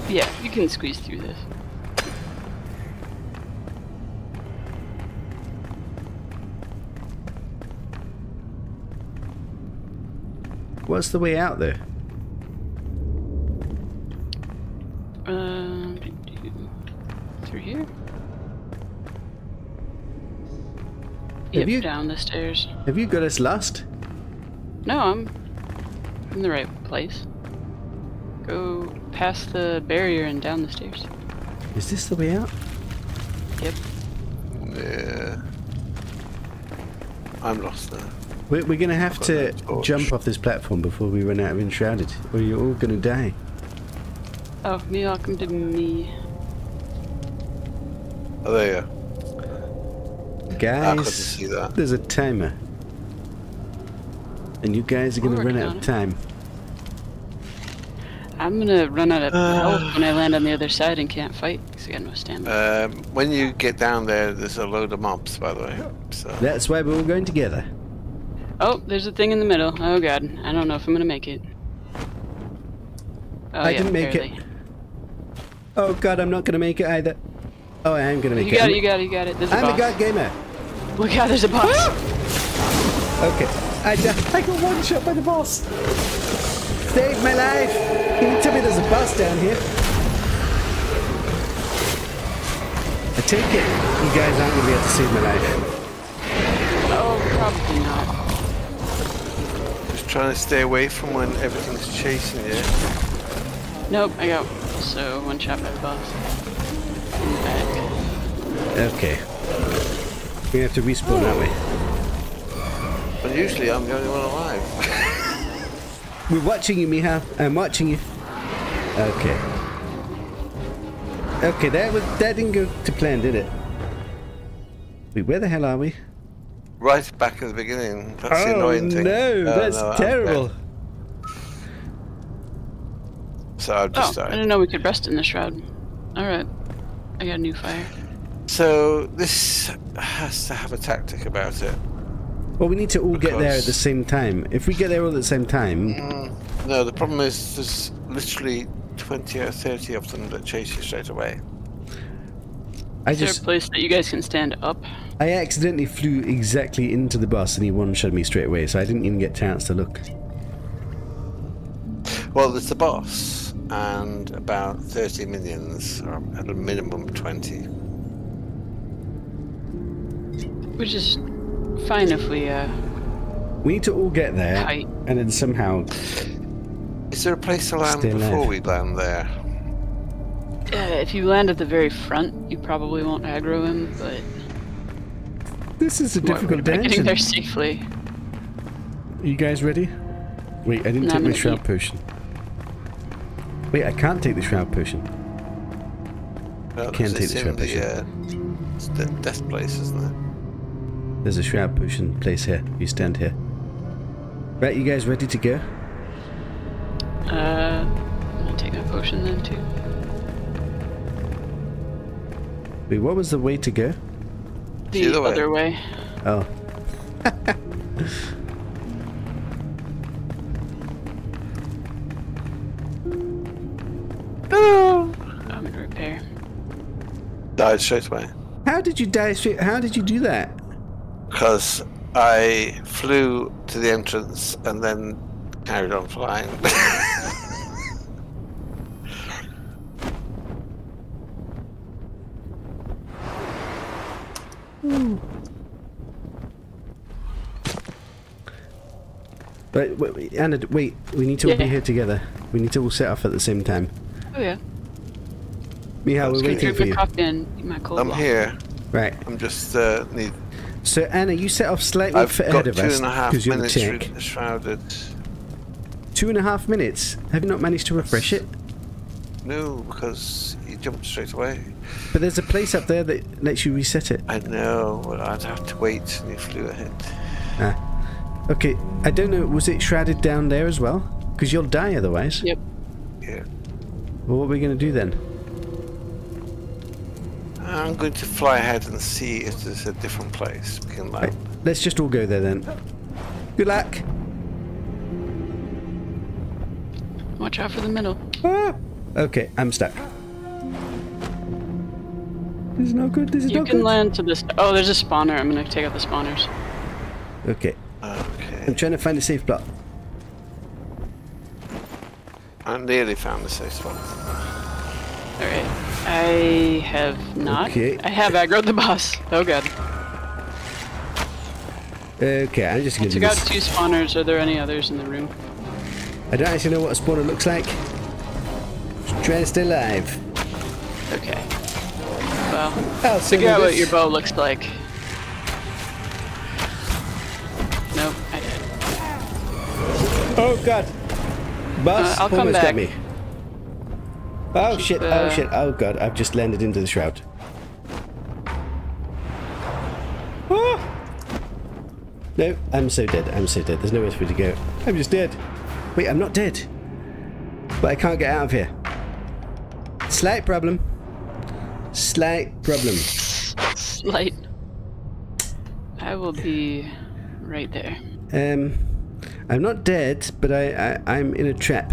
Yeah, you can squeeze through this. What's the way out there? Um, through here? Yep, you- down the stairs. Have you got us lost? No, I'm in the right place. Go past the barrier and down the stairs. Is this the way out? Yep. Yeah. I'm lost now. We're, we're going to have to jump off this platform before we run out of enshrouded, or you're all going to die. Oh, me, welcome to me. Oh, there you are. I couldn't Guys, there's a timer. And you guys are going to run out of time. I'm gonna run out of Uh. health when I land on the other side and can't fight because I got no stamina. Um, when you get down there, there's a load of mobs, by the way. So That's why we're all going together. oh, there's a thing in the middle. Oh god, I don't know if I'm gonna make it. Oh, I yeah, didn't make barely. it. Oh god, I'm not going to make it either. Oh, I am going to make You it. got I'm, it, you got it, you got it. There's a I'm a god gamer. Look out, there's a boss. Okay. I, I got one shot by the boss. Save my life. Can you tell me there's a boss down here? I take it you guys aren't going to be able to save my life. oh, probably not. just trying to stay away from when everything's chasing you. Nope, I got so one shot by the boss. In the back. Okay. We have to respawn, aren't we? But usually I'm the only one alive. We're watching you, Miha. I'm watching you. Okay. Okay, that was that didn't go to plan, did it? Wait, where the hell are we? right back at the beginning. That's the oh annoying thing. no, Oh, that's no, terrible. So I've Oh, just I didn't know we could rest in the shroud. Alright. I got a new fire. So this has to have a tactic about it. Well, we need to all get there at the same time. If we get there all at the same time, Mm, no, the problem is there's literally 20 or 30 of them that chase you straight away. I Is there a place that you guys can stand up? I accidentally flew exactly into the bus and he one-shot me straight away, so I didn't even get a chance to look. Well, there's the boss and about 30 minions, or at a minimum 20. Which is fine if we, uh, We need to all get there, Kite. and then somehow. Is there a place to land before alive. we land there? uh, if you land at the very front, you probably won't aggro him, but This is a difficult we're getting there safely. Are you guys ready? Wait, I didn't No, take I'm my shroud eat. potion. Wait, I can't take the shroud potion. Well, Can't take the shroud potion. the, uh, it's the death place, isn't it? There's a shroud potion place here. You stand here. Right, you guys ready to go? Uh, I'm gonna take my potion then too. Wait, what was the way to go? The Either way. other way. Oh. I'm gonna repair. Died straight away. How did you die straight? How did you do that? Because I flew to the entrance and then carried on flying. But wait, wait, Anna, wait. We need to all be here together. We need to all set off at the same time. Oh yeah. Mychal, we're gonna waiting drink for my you. coffee and my cold I'm water. here. Right. I'm just uh, need. So Anna, you set off slightly I've ahead of us and a half because you're the minutes tech. shrouded. Two and a half minutes. Have you not managed to refresh it? No, because he jumped straight away. But there's a place up there that lets you reset it. I know, but I'd have to wait and he flew ahead. Ah. Okay. I don't know. Was it shrouded down there as well? Because you'll die otherwise. Yep. Yeah. Well, what are we going to do then? I'm going to fly ahead and see if there's a different place we can Right. Let's just all go there then. Good luck. Watch out for the middle. Ah! Okay, I'm stuck. This is not good. This is You not can good. land to this. Oh, there's a spawner. I'm gonna take out the spawners. Okay, Okay. I'm trying to find a safe plot. I nearly found the safe spot. I have not. Okay. I have aggroed the boss. Oh god. Okay, I'm just I to do took out two spawners. Are there any others in the room? I don't actually know what a spawner looks like. trying to stay alive. Okay. Well, I'll figure out what your bow looks like. Nope, I did. Oh god. Boss Uh, I'll come almost got me. Oh Keep, shit, oh shit, oh god, I've just landed into the shroud. Ah! No, I'm so dead, I'm so dead. There's nowhere for me to go. I'm just dead. Wait, I'm not dead. But I can't get out of here. Slight problem. Slight problem. Slight. I will be right there. Um, I'm not dead, but I, I I'm in a trap.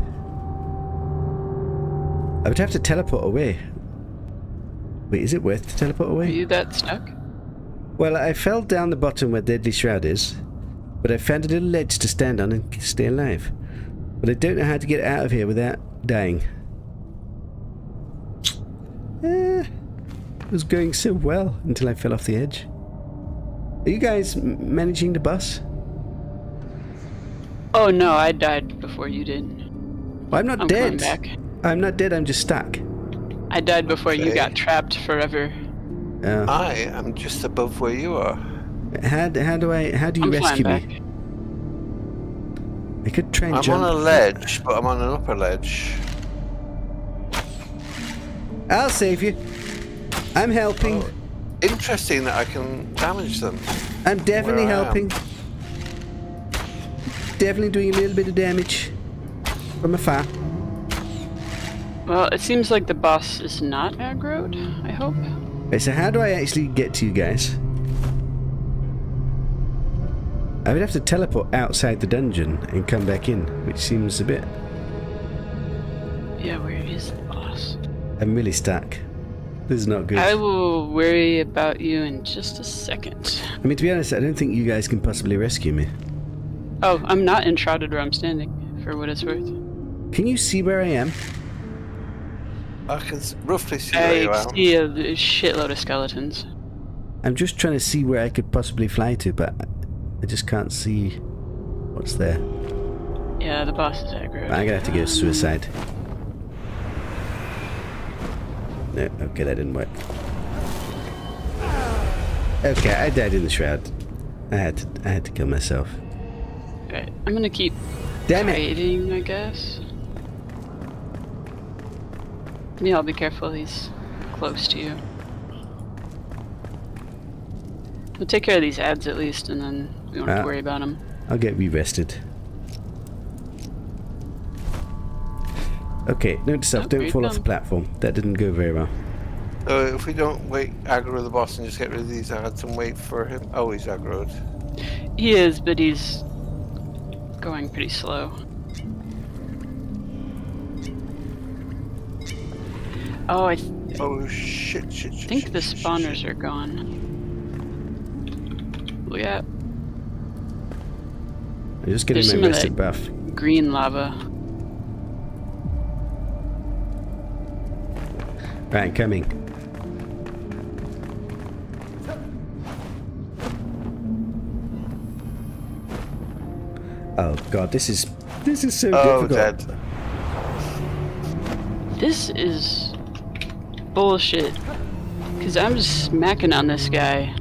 I would have to teleport away. Wait, is it worth to teleport away? Are you that stuck? Well, I fell down the bottom where Deadly Shroud is, but I found a little ledge to stand on and stay alive. But I don't know how to get out of here without dying. Eh, it was going so well until I fell off the edge. Are you guys m- managing the bus? Oh no, I died before you did. Well, I'm not I'm dead. back. I'm not dead, I'm just stuck. I died before you got trapped forever. Uh, I am just above where you are. how, how do I how do you I'm flying rescue back. me? I could try and I'm jump. on a ledge, but I'm on an upper ledge. I'll save you. I'm helping. Oh. Interesting that I can damage them. I'm definitely Where I am. helping. Definitely doing a little bit of damage from afar. Well, it seems like the boss is not aggroed, I hope. Right, so how do I actually get to you guys? I would have to teleport outside the dungeon and come back in, which seems a bit. Yeah, where is the boss? I'm really stuck. This is not good. I will worry about you in just a second. I mean, to be honest, I don't think you guys can possibly rescue me. Oh, I'm not enshrouded where I'm standing, for what it's worth. Can you see where I am? I can s- roughly see where you I are. see a shitload of skeletons. I'm just trying to see where I could possibly fly to, but I just can't see what's there. Yeah, the boss is aggroed. I'm gonna have to go suicide. No, okay, that didn't work. Okay, I died in the shroud. I had to, I had to kill myself. Right, I'm gonna keep Damn it! fighting, I guess. Yeah, I'll be careful, he's close to you. We'll take care of these ads at least, and then we won't have Ah. to worry about them. I'll get re-rested. Okay, note to self, Oh, don't here you fall off the platform. That didn't go very well. So if we don't wait aggro the boss and just get rid of these ads and wait for him. Oh, he's aggroed. He is, but he's going pretty slow. Oh, I th Oh shit, shit, shit. think shit, the shit, shit, spawners shit. are gone. Look at I'm just getting There's my some of rested that- buff. green lava. Right, coming. Oh god, this is this is so Oh, difficult. dead. This is bullshit. Cause I'm just smacking on this guy,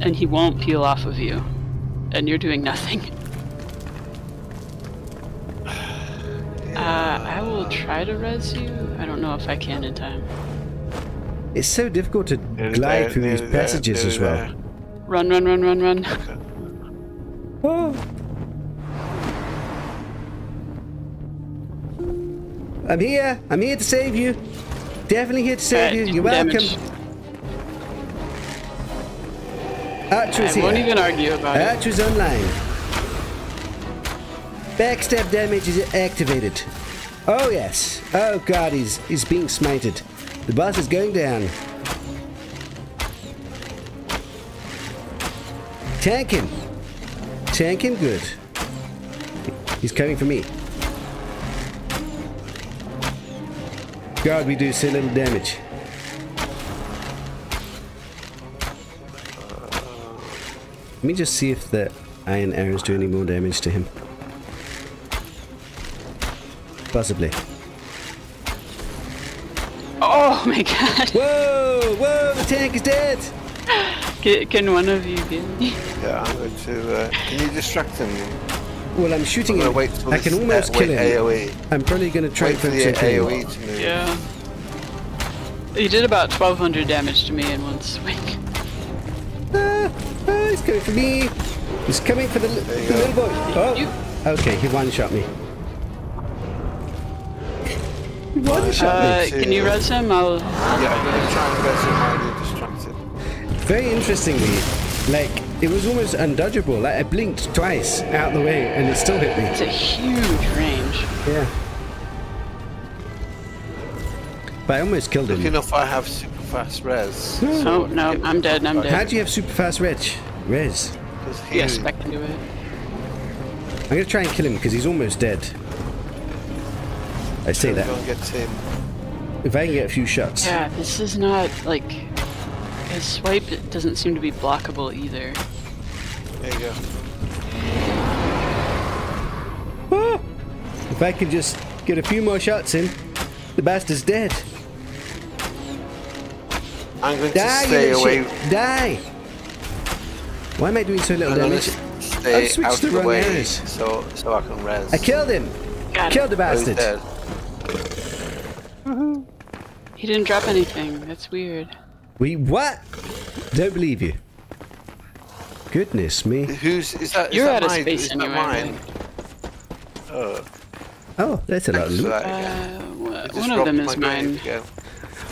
and he won't peel off of you, and you're doing nothing. Uh, I will try to res you. I don't know if I can in time. It's so difficult to Nearly glide there, through these there, passages as well. there. Run, run, run, run, run. Oh. I'm here. I'm here to save you. Definitely here to save you. You're damage. welcome. Archer's I won't even argue about it. Archer's online. Backstab damage is activated. Oh yes. Oh god, he's he's being smited. The boss is going down. Tank him. Tank him good. He's coming for me. God, we do so little damage. Let me just see if the iron arrows do any more damage to him. Possibly. Oh my god. Whoa! Whoa! The tank is dead! Can, can one of you get me? Yeah, I'm going to. Uh, can you distract him? Well, I'm shooting I'm him. wait I can almost kill wait him. AOE. I'm probably going to try Wait for and the focus on killing him. AOE to move. Yeah. He did about 1200 damage to me in one swing. Ah, ah, he's coming for me. He's coming for the, li- There you the little boy. Oh, You- okay. He one shot me. He one shot Uh, me. can you res him? I'll. Yeah, I'm going to try and res him while you're distracted. Very interestingly, like it was almost undodgeable. Like I blinked twice out of the way and it still hit me. It's a huge range. Yeah. But I almost killed Look him. enough, I have super fast res. Hmm. Oh no, I'm dead. I'm dead. How do you have super fast reg? Res. Because he, Yeah, spec into it. I'm gonna try and kill him because he's almost dead. I say that. get. If I can get a few shots. Yeah, this is not like his swipe. Doesn't seem to be blockable either. There you go. Ah! If I could just get a few more shots in, the bastard's dead. I'm going Die, to stay away. shit. Die! Why am I doing so little I'm damage? stay I've switched out to the wrong way areas. so so I can res. I killed him! Got Killed it. the Oh, bastard! He didn't drop anything. That's weird. We what? Don't believe you. Goodness me. Who's is that? is You're that out of space Is that anyway. mine? Oh, Oh, that's a lot of loot. Uh, again. wha- I just one of them is mine.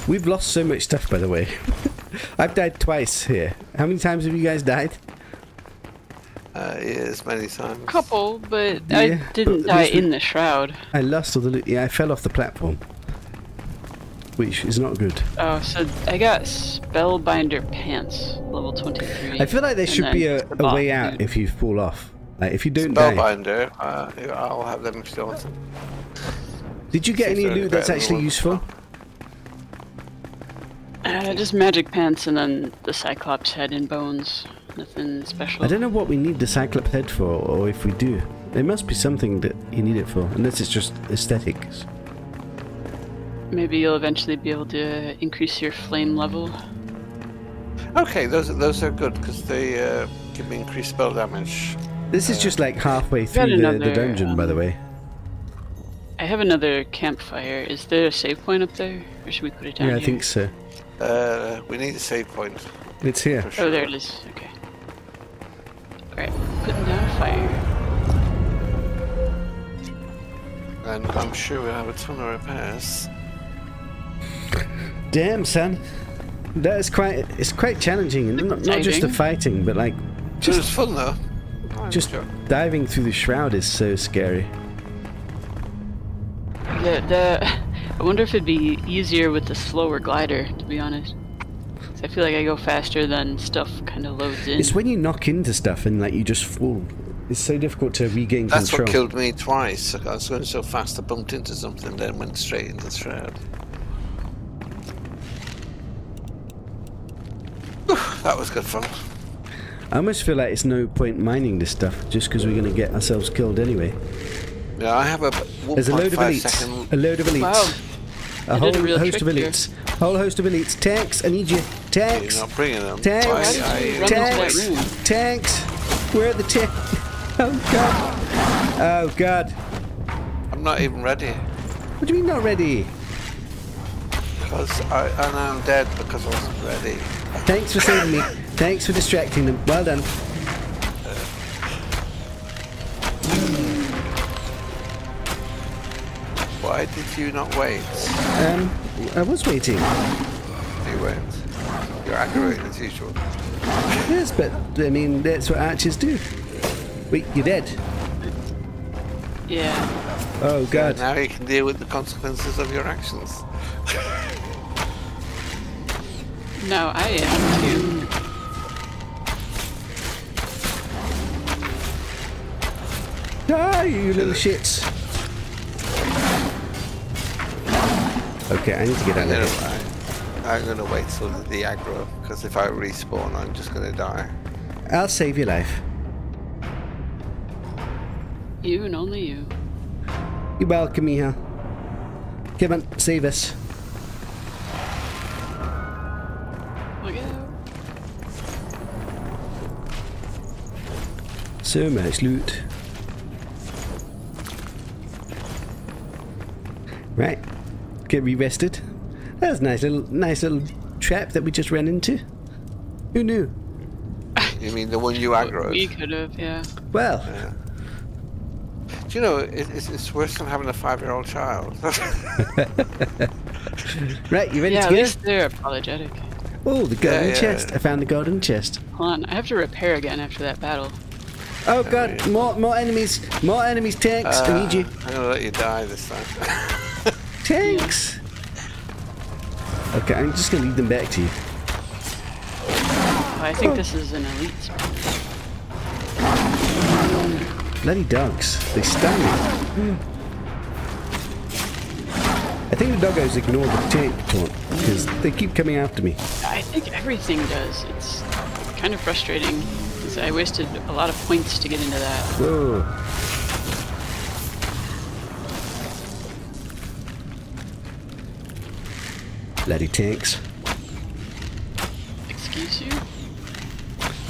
We've lost so much stuff, by the way. I've died twice here. How many times have you guys died? Uh, yes, many times. A Couple, but Yeah, I didn't at die in the shroud. I lost all the loot. Yeah, I fell off the platform. Which is not good. Oh, so I got Spellbinder Pants, level 23. I feel like there should be a, a way out dude. if you fall off. Like, if you don't die. Spellbinder. Uh, I'll have them if you want. Did you get See any loot that's actually the useful? Uh, just magic pants and then the Cyclops head and bones. Nothing special. I don't know what we need the Cyclops head for, or if we do. There must be something that you need it for, unless it's just aesthetics. Maybe you'll eventually be able to increase your flame level. Okay, those those are good because they uh, give me increased spell damage. This is just like halfway got through the, the another, dungeon, by the um, way. I have another campfire. Is there a save point up there? Or should we put it down Yeah, I think so. Uh, we need a save point. It's here. Sure. Oh, there it is. Okay. Alright, putting down a fire. And I'm sure we'll have a ton of repairs. Damn, son. That is quite. It's quite challenging, and not, not just the fighting, but like. Just was fun though. Just enjoyed it. diving through the shroud is so scary. The, the, I wonder if it'd be easier with the slower glider, to be honest. 'Cause I feel like I go faster than stuff kind of loads in. It's when you knock into stuff and like you just fall. It's so difficult to regain That's control. what killed me twice. I was going so fast I bumped into something, then went straight into the shroud. That was good fun. I almost feel like it's no point mining this stuff just because we're going to get ourselves killed anyway. Yeah, I have a There's a load of elites. second. A load of elites. Wow. A I whole a real host of trick here. elites. Whole host of elites. Tanks, I need you. You're Tanks. not bringing them. Tanks. I- Why did you I- run Tanks. Tanks. Where are the tanks? Oh god. Oh god. I'm not even ready. What do you mean not ready? Because I, and I'm dead because I wasn't ready. Thanks for saving me. Thanks for distracting them. Well done. Why did you not wait? Um, I was waiting. You went. You're aggravating as usual. Yes, but I mean that's what archers do. Wait, you're dead. Yeah. Oh god. Now you can deal with the consequences of your actions. No, I am too. Die, ah, you little shits. Okay, I need to get out of here. I, I'm gonna wait till the aggro because if I respawn, I'm just gonna die. I'll save your life. You and only you. You welcome me here. Come on, save us. So much loot. Right. Get re-rested. That was a nice little nice little trap that we just ran into. Who knew? You mean the one you aggroed? We could have, yeah. Well, yeah. Do you know, it, it's, it's worse than having a five-year-old child. right, you ready Yeah, to at go? least they're apologetic. Oh, the golden Yeah, yeah. chest. I found the golden chest. Hold on, I have to repair again after that battle. Oh god, more more enemies. More enemies, tanks. I need you. Uh, I'm gonna let you die this time. Tanks! Okay, I'm just gonna lead them back to you. Oh, I think this is an elite spot. Bloody dogs. They stun me. I think the doggos ignore the tank taunt because they keep coming after me. I think everything does. It's kind of frustrating because I wasted a lot of points to get into that. Whoa. Bloody tanks. Excuse you?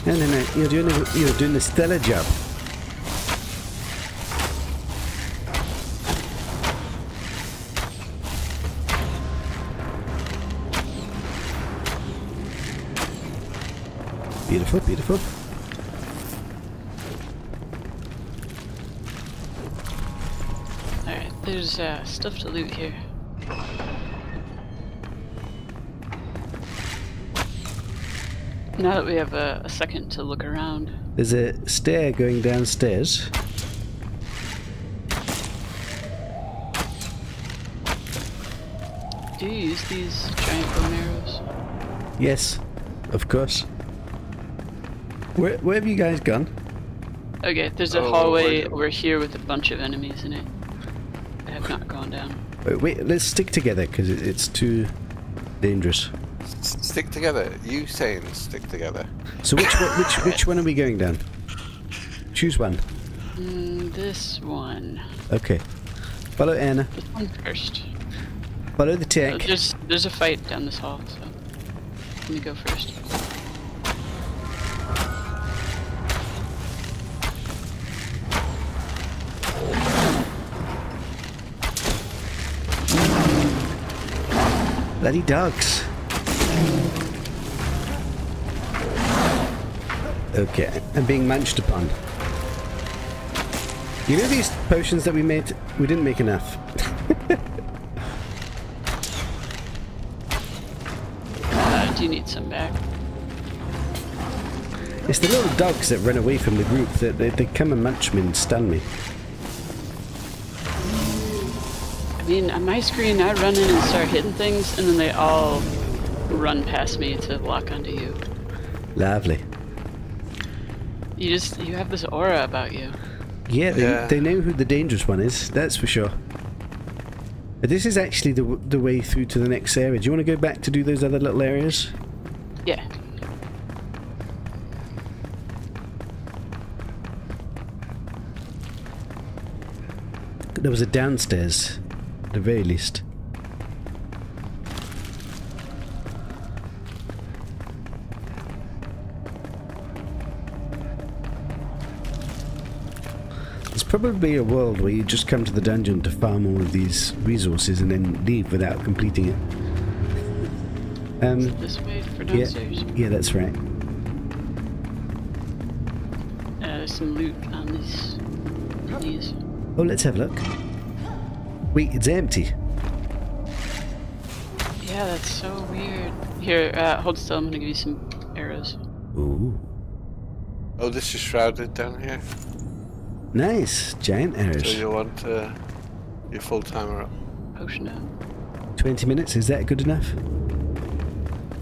No, no, no. You're doing a, you're doing a stellar job. Beautiful, beautiful. Alright, there's uh, stuff to loot here. Now that we have a, a second to look around, There's a stair going downstairs. do you use these giant bow and arrows? Yes, of course. Where, where have you guys gone? Okay, there's a Oh, hallway over here with a bunch of enemies in it. I have not gone down. Wait, wait let's stick together because it, it's too dangerous. S- stick together. You saying stick together. So which one, which which one are we going down? Choose one. Mm, this one. Okay. Follow Anna. This one first. Follow the tank. there's there's a fight down this hall, so let me go first. Bloody dogs. Okay, I'm being munched upon. You know these potions that we made? We didn't make enough. Uh, do you need some back? It's the little dogs that run away from the group that they, they come and munch me and stun me. Mean, on my screen, I run in and start hitting things, and then they all run past me to lock onto you. Lovely. You just you have this aura about you. Yeah, they, Yeah. they know who the dangerous one is, that's for sure. But this is actually the, the way through to the next area. Do you want to go back to do those other little areas? Yeah. There was a downstairs, at the very least. There's probably a world where you just come to the dungeon to farm all of these resources and then leave without completing it. Um, This way for yeah, downstairs. yeah, that's right. Uh, there's some loot on these. These. Oh, let's have a look. Wait, it's empty. Yeah, that's so weird. Here, uh, hold still. I'm gonna give you some arrows. Ooh, Oh, this is shrouded down here. nice, giant So arrows. you want uh, your full timer up. Potion up. 20 minutes, is that good enough?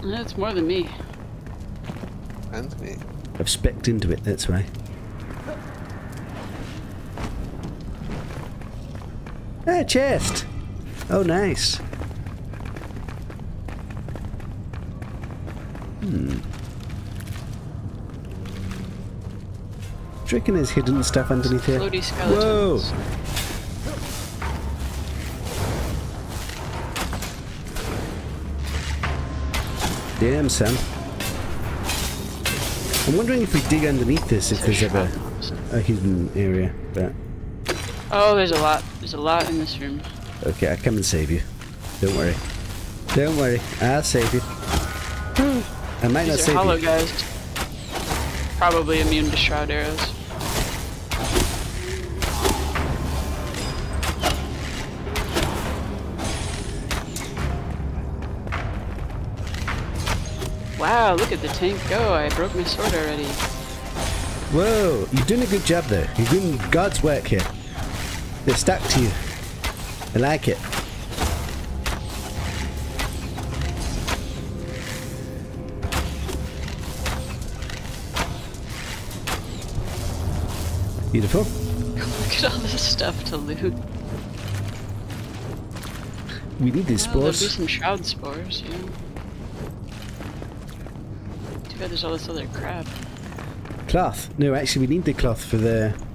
That's more than me. And me. I've specced into it, that's why. Ah, chest! Oh, nice. Hmm. Reckon there's hidden stuff underneath here? Floaty Whoa! skeletons. Damn, son. I'm wondering if we dig underneath this, if there's ever a hidden area, but Oh, there's a lot. There's a lot in this room. okay, I come and save you. Don't worry. Don't worry, I'll save you. I might not These are save hollow you. guys. Probably immune to shroud arrows. Wow, look at the tank go. I broke my sword already. Whoa, you're doing a good job there. You're doing God's work here. They're stuck to you. I like it. Beautiful. Look at all this stuff to loot. We need these spores. there'll be some shroud spores, yeah. Too bad there's all this other crap. Cloth. No, actually, we need the cloth for the.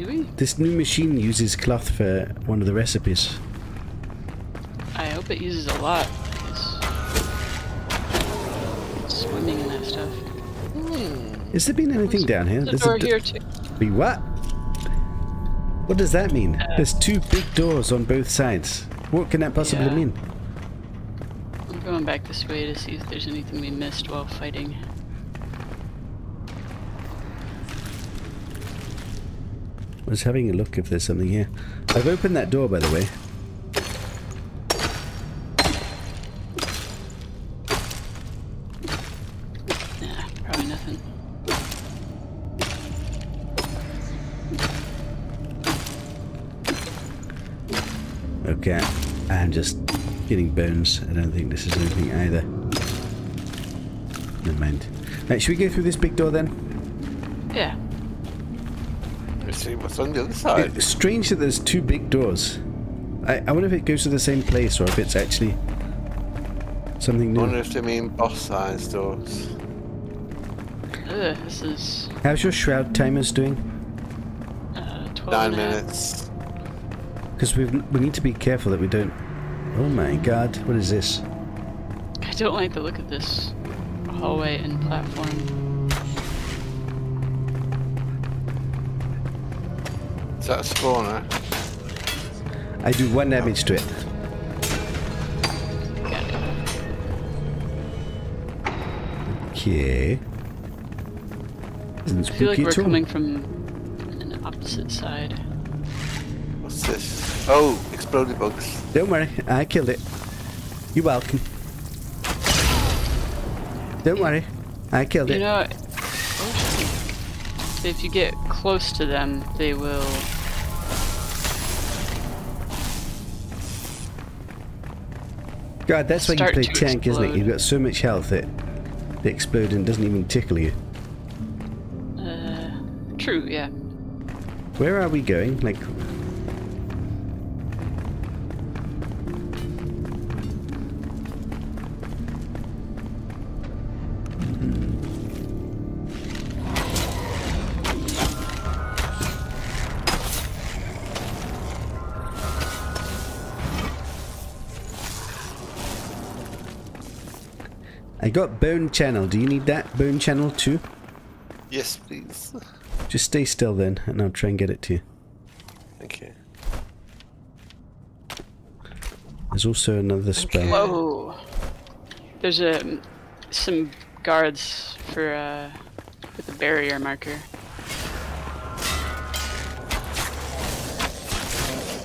Do we? This new machine uses cloth for one of the recipes. I hope it uses a lot. It's swimming in that stuff. Hmm. Has there been anything down here? There's a door here too. Be what? What does that mean? There's two big doors on both sides. What can that possibly Yeah. mean? I'm going back this way to see if there's anything we missed while fighting. I was having a look if there's something here. I've opened that door, by the way. Nah, probably nothing. Okay, I'm just getting bones. I don't think this is anything either. Never mind. Right, should we go through this big door then? Yeah. Let's what's on the other side. It's strange that there's two big doors. I, I wonder if it goes to the same place or if it's actually something new. I wonder if they mean boss size doors. Ugh, this is How's your shroud timers doing? uh, 12 Nine and a half. minutes. Because we we need to be careful that we don't. Oh my god, what is this? I don't like the look of this hallway and platform. That a spawner? I do one damage to it. Got. Okay. Isn't I feel like we're coming from an opposite side. What's this? Oh, exploded bugs. Don't worry, I killed it. You're welcome. Don't worry, I killed You it. You know, oh, if you get close to them, they will. God, that's why you play tank, isn't it? You've got so much health that they explode and doesn't even tickle you. Uh, true, yeah. Where are we going? Like, I got bone channel. Do you need that bone channel too? Yes, please. Just stay still then, and I'll try and get it to you. Thank you. There's also another spell. Whoa! There's a some guards for uh with a barrier marker.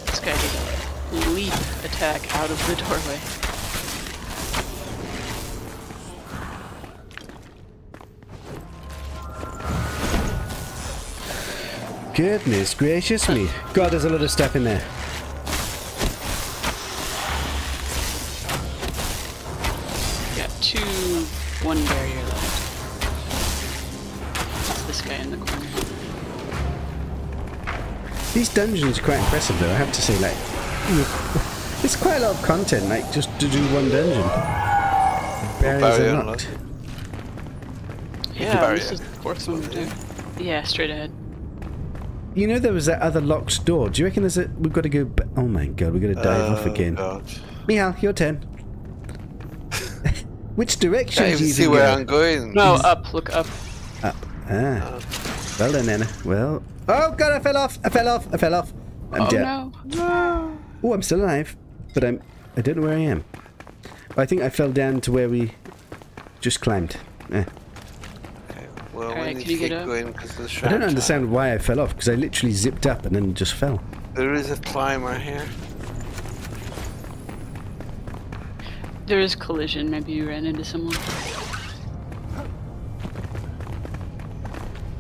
This guy did a leap attack out of the doorway. Goodness gracious me. God, there's a lot of stuff in there. Got two, one barrier left. That's this guy in the corner. These dungeons are quite impressive though, I have to say, like, it's quite a lot of content, like, just to do one dungeon. Barriers barrier unlocked. Yeah, this is the fourth one we do. Yeah, straight ahead. You know there was that other locked door, do you reckon there's a, we've got to go, oh my god, we've got to dive off Oh, again. God. Mychal, your turn. Which direction Can't do you see where go? I'm going. No, up, look up. Up. Ah. Uh, Well then, Anna. Well. Oh god, I fell off. I fell off. I fell off. I'm oh dead. no. Oh, I'm still alive, but I'm. I don't know where I am. I think I fell down to where we just climbed. Eh. Okay, well, Alright, we can need you to get up? going because of the I don't time. understand why I fell off because I literally zipped up and then just fell. There is a climber here. There is collision. Maybe you ran into someone.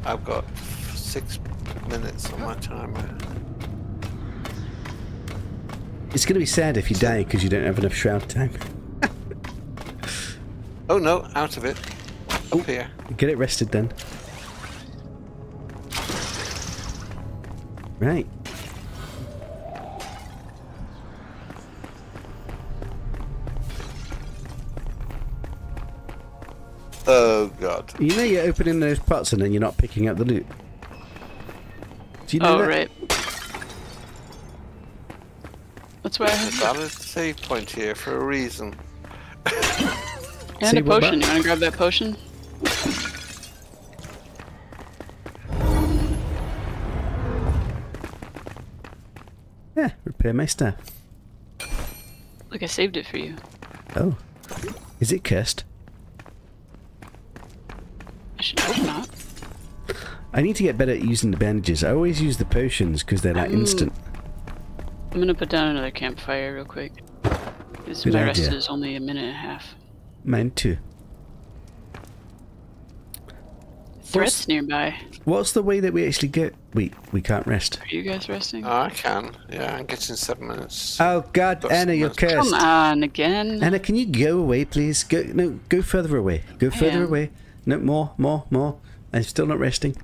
I've got six minutes on my timer. It's going to be sad if you die because you don't have enough shroud time. Oh no, out of it. Oh. Up here. Get it rested then. Right. Oh god. You know you're opening those pots and then you're not picking up the loot. Do you know Oh that? right. That's why I have There's a have valid save point here for a reason. and Say a potion. You want to grab that potion? Yeah, repair my stuff. Look, I saved it for you. Oh. Is it cursed? I should hope not. I need to get better at using the bandages. I always use the potions because they're like Um, instant. I'm gonna put down another campfire real quick. This my rest is only a minute and a half. Mine too. Threats nearby. What's the way that we actually get? Wait, we can't rest. Are you guys resting? Oh, I can. Yeah, I'm getting seven minutes. Oh God, That's- Anna, you're that's- cursed. Come on again. Anna, can you go away, please? Go no, go further away. Go further am. away. No, more, more, more. I'm still not resting.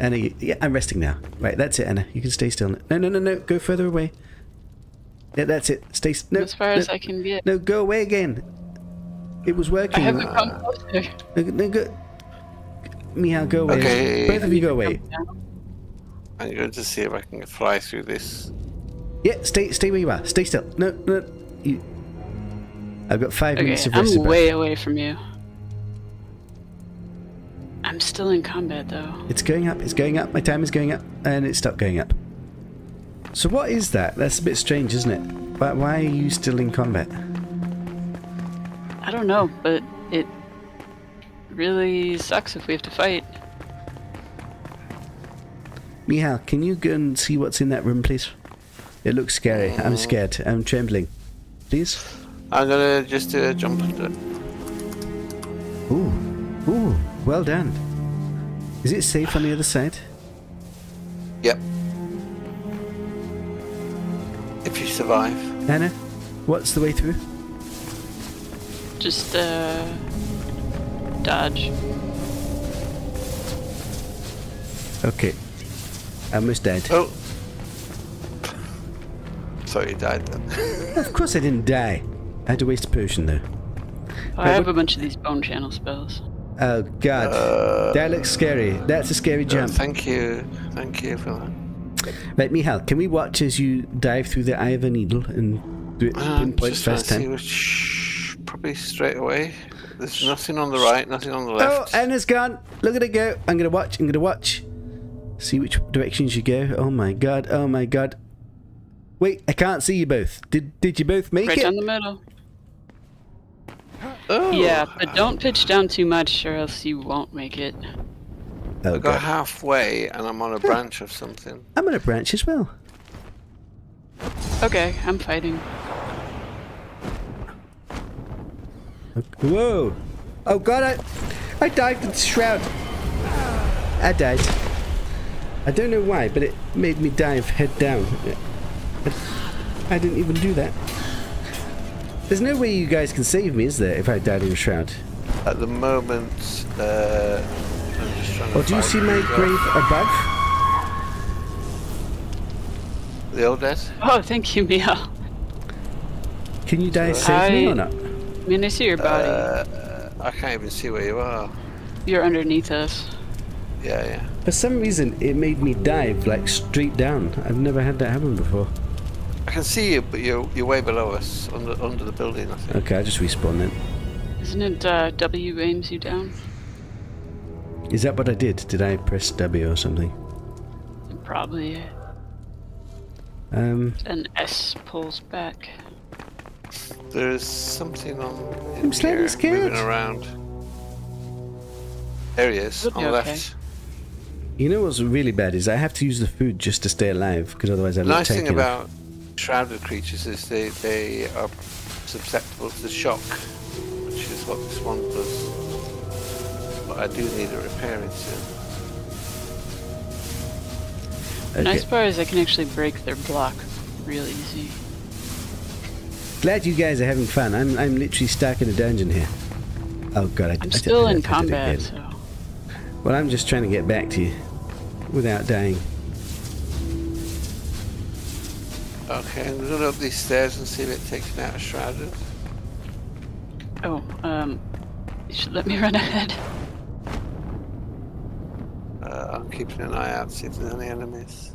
Anna, you, yeah, I'm resting now. Right, that's it, Anna. You can stay still. No, no, no, no. Go further away. Yeah, that's it. Stay. No, as far no, as I can get. no, go away again. It was working. I working. haven't come ah. closer. No, no, go. Meow, go away. Okay. Both of you go away. I'm going to see if I can fly through this. Yeah, stay, stay where you are. Stay still. No, no. You. I've got five Okay, minutes of I'm rest. about- way away from you. I'm still in combat though. It's going up, it's going up, my time is going up, and it stopped going up. So what is that? That's a bit strange, isn't it? Why, why are you still in combat? I don't know, but it really sucks if we have to fight. Mychal, can you go and see what's in that room, please? It looks scary. I'm scared. I'm trembling. Please? I'm gonna just uh, jump into it. Ooh. Ooh. Well done. Is it safe on the other side? Yep. If you survive. Anna? What's the way through? Just uh dodge. Okay. I almost died. Oh. Sorry, you died then. Of course I didn't die. I had to waste a potion though. Oh, I have a bunch of these bone channel spells. Oh god. Uh, that looks scary. That's a scary uh, jump. thank you. Thank you for that. Right, Mychal, can we watch as you dive through the eye of a needle and do it Um, pinpoint first time? Probably straight away. There's nothing on the right, nothing on the left. Oh, left. Anna's gone. Look at it go. I'm gonna watch. I'm gonna watch. See which directions you go. Oh my god. Oh my god. Wait, I can't see you both. Did did you both make Right it? down the middle. oh, Yeah, but don't pitch down too much or else you won't make it. oh I got god. halfway and I'm on a branch of something. I'm on a branch as well. Okay, I'm fighting. Whoa. Oh god, I I dived into the shroud. I died. I don't know why, but it made me dive head down. I, I didn't even do that. There's no way you guys can save me, is there, if I died in a shroud? At the moment, uh, I'm just trying to Or do you see my where grave above? The old dead? Oh, thank you, Mia. Can you die save me or not? I mean, I see your body. Uh, I can't even see where you are. You're underneath us. Yeah, yeah. For some reason, it made me dive like straight down. I've never had that happen before. I can see you, but you're you're way below us, under under the building. I think. Okay, I just respawn then. Isn't it uh, W aims you down? Is that what I did? Did I press W or something? Probably Um, an S pulls back. There's something on in I'm slightly here scared. moving around. There he is, It'll on be the okay. left. you know what's really bad is I have to use the food just to stay alive because otherwise I The look nice thing taken. about shrouded creatures is they, they are susceptible to the shock, which is what this one does. But I do need a repairing soon. Okay. Nice part is I can actually break their block real easy. Glad you guys are having fun. I'm I'm literally stuck in a dungeon here. Oh god, I, I I'm did- still I in did it combat, again. so Well, I'm just trying to get back to you without dying. Okay, I'm going to go up these stairs and see if it takes me out of shrouded. oh, um, you should let me run ahead. Uh, I'm keeping an eye out to see if there's any enemies.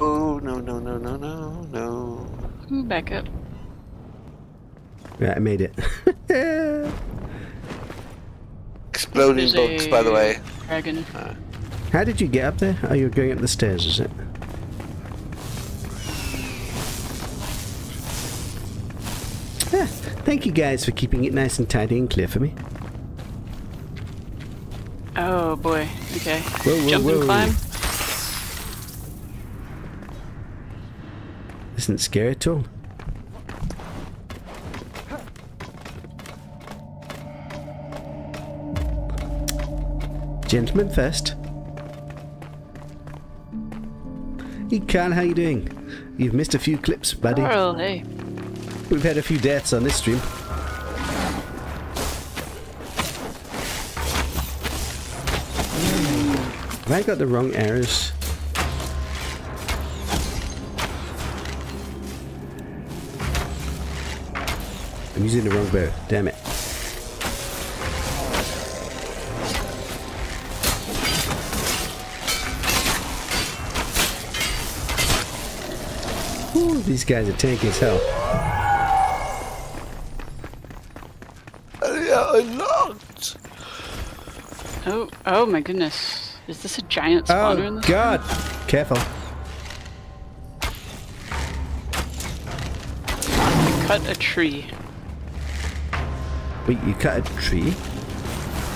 Oh, no, no, no, no, no, no. Ooh, back up. Right, I made it. Exploding There's bugs, by the way. Dragon. How did you get up there? Oh, you were going up the stairs, is it? Ah, thank you guys for keeping it nice and tidy and clear for me. Oh boy. Okay. Whoa, whoa, Jump and climb. Isn't scary at all. Gentlemen first. Hey Carl, how you doing? You've missed a few clips, buddy. Carl, hey. We've had a few deaths on this stream. Have I got the wrong arrows? I'm using the wrong bow. Damn it. Ooh, these guys are tanky as hell. Oh, I locked! Oh, oh my goodness. Is this a giant Oh in this? god! Careful. Cut a tree. Wait, you cut a tree?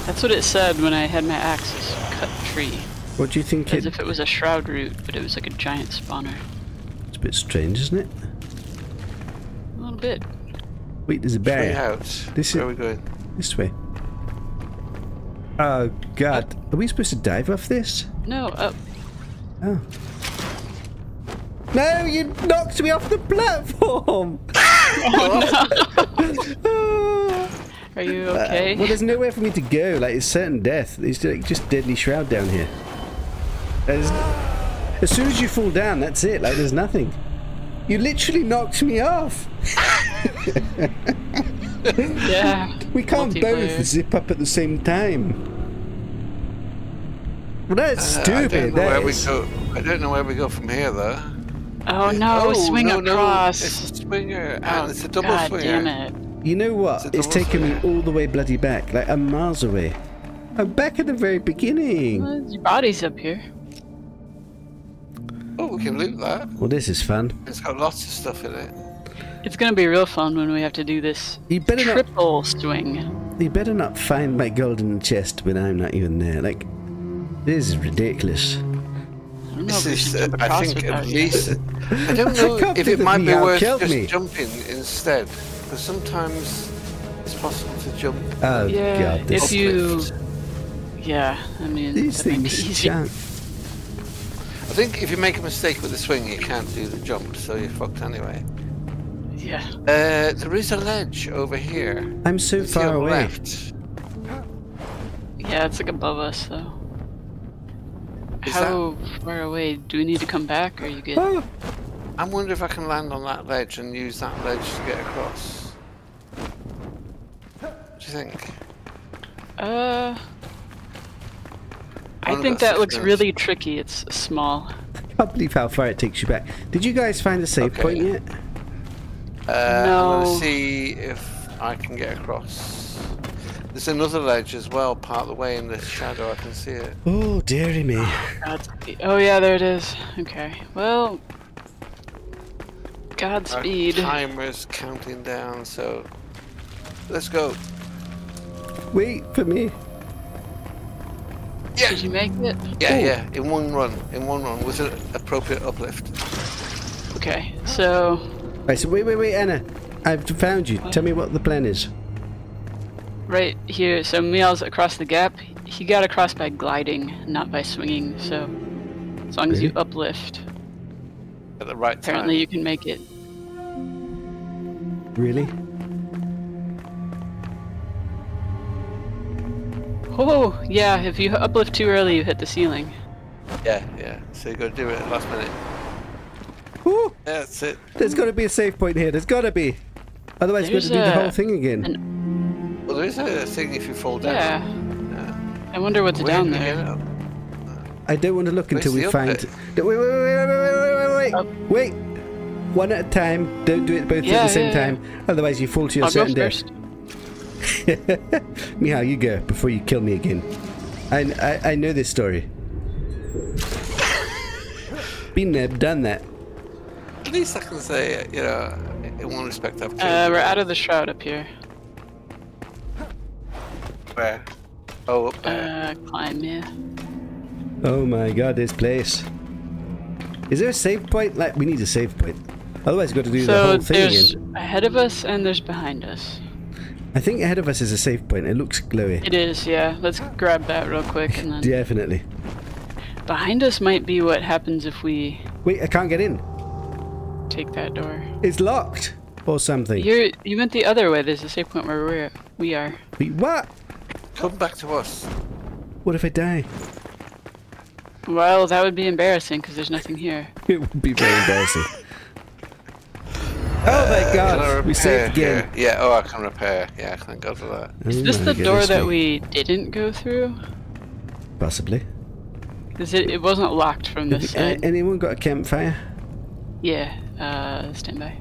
That's what it said when I had my axes. Cut tree. What do you think As it... if it was a shroud root, but it was like a giant spawner. It's a bit strange, isn't it? A little bit. Wait, there's a bear. barrier. out. This Where is- are we going? This way. Oh god. Are we supposed to dive off this? No, up. Oh. No, you knocked me off the platform! Oh, Are you Uh, okay? well, there's nowhere for me to go. Like, it's certain death. It's like just deadly shroud down here. There's, as soon as you fall down, that's it. Like, there's nothing. You literally knocked me off. yeah. We can't both zip up at the same time. Well, that's Uh, I stupid. don't know where we go. I don't know where we go from here, though. Oh no, swing no, across. No, it's a swinger, oh, and it's a double God swinger. damn it. You know what? It's a It's taken me all the way bloody back. Like, I'm miles away. I'm back at the very beginning. Well, your body's up here. Oh, we can loot that. Well, this is fun. It's got lots of stuff in it. It's gonna be real fun when we have to do this You better not. triple swing. You better not find my golden chest when I'm not even there. Like, this is ridiculous. I This is, should uh, jump I think, at least. I don't know can't if it might be Meow worth just me. jumping instead, because sometimes it's possible to jump. Oh Yeah, god, this if you- Yeah, I mean, these that might be things easy. can't. I think if you make a mistake with the swing, you can't do the jump, so you're fucked anyway. Yeah. Uh, there is a ledge over here. I'm so See on far away. Left. Yeah, it's like above us though. Is How far away? Do we need to come back or are you good? Oh, I wonder if I can land on that ledge and use that ledge to get across. What do you think? Uh. I Only think that looks really tricky. It's small. I can't believe how far it takes you back. Did you guys find a save Okay. point yet? Uh, I'm gonna see if I can get across. There's another ledge as well, part of the way in the shadow. I can see it. Oh, dearie me. Godspeed. Oh yeah, there it is. Okay. Well, Our Godspeed. timer's counting down, so let's go. Wait for me. Yeah, Did you make it? yeah, Oh. yeah. In one run, in one run, with an appropriate uplift. Okay. So Right, so wait, wait, wait, Anna. I've found you. Tell me what the plan is. right here. So Meow's across the gap. He got across by gliding, not by swinging. So as long as you uplift, At the right time. apparently you can make it. Really? Oh yeah. If you uplift too early, you hit the ceiling. Yeah, yeah. So you got to do it at the last minute. Ooh, Yeah, that's it. there's got to be a save point here. There's got to be. Otherwise, we've got to do There's the whole thing again. an- Well, there is a thing if you fall down. Yeah. Yeah. I wonder what's Wait, down there. I don't want to look until Where's we the find. update? No, Wait, wait, wait, wait, wait, wait, wait, Oh. wait, wait. One at a time. Don't do it both at the same yeah, yeah. time. Otherwise, you fall to your I'll certain death. first. Mychal, you go before you kill me again. I, I, I know this story. Been there, done that. At least I can say, you know, in one respect, I've killed Uh, we're out of the shroud up here. Where? Oh, up there. Uh, climb, yeah. Oh my god, this place. Is there a save point? Like, we need a save point. Otherwise, we've got to do the whole thing there's again. ahead of us and there's behind us. I think ahead of us is a save point. It looks glowy. It is, yeah. Let's grab that real quick and then Definitely. behind us might be what happens if we Wait, I can't get in. take that door. It's locked. Or something. You you went the other way. There's a safe point where we're we are. Wait, what? Come back to us. What if I die? Well, that would be embarrassing because there's nothing here. It would be very embarrassing. Oh my Can I god, we saved repair again. here? Yeah, oh, I can repair. Yeah, thank God for that. Is Oh this my the door that me. we didn't go through? Possibly. Is it, it wasn't locked from this Have- side. a- anyone got a campfire? Yeah, uh, stand by.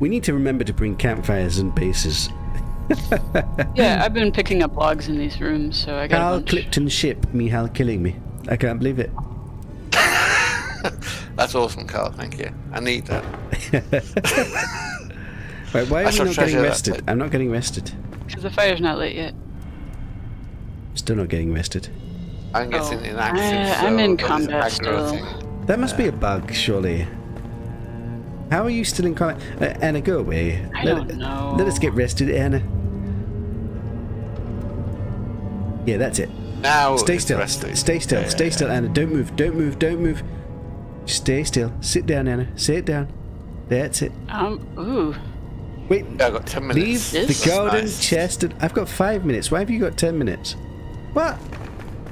We need to remember to bring campfires and bases. Yeah, I've been picking up logs in these rooms, so I got a Carl bunch. Clipton ship, Mychal killing me. I can't believe it. That's awesome, Carl. Thank you. I need that. Wait, why I am I shall not getting rested? I'm not getting rested. Because the fire's not lit yet. Still not getting rested. I'm getting Oh, inactive. I- uh, I'm in combat aggro still. thing. That must be a bug, surely. How are you still in combat? Uh, Anna, go away. I let, don't know. Let us get rested, Anna. Yeah, that's it. Now Stay still. resting. Stay still. Yeah, Stay yeah, still, Anna. Don't move. Don't move. Don't move. Stay still. Sit down, Anna. Sit down. That's it. Um, ooh. Wait. I've got 10 minutes. Leave This- the golden Nice. chest. And, I've got five minutes. Why have you got ten minutes? What?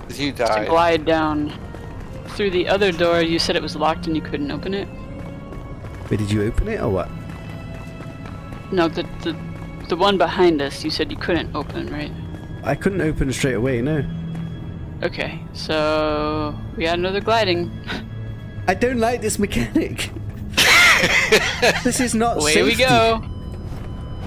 'Cause You To died. glide down through the other door. You said it was locked and you couldn't open it. Wait, did you open it or what? No, the the the one behind us. You said you couldn't open, right? I couldn't open straight away. No. Okay, so we got another gliding. I don't like this mechanic. this is not Away we go.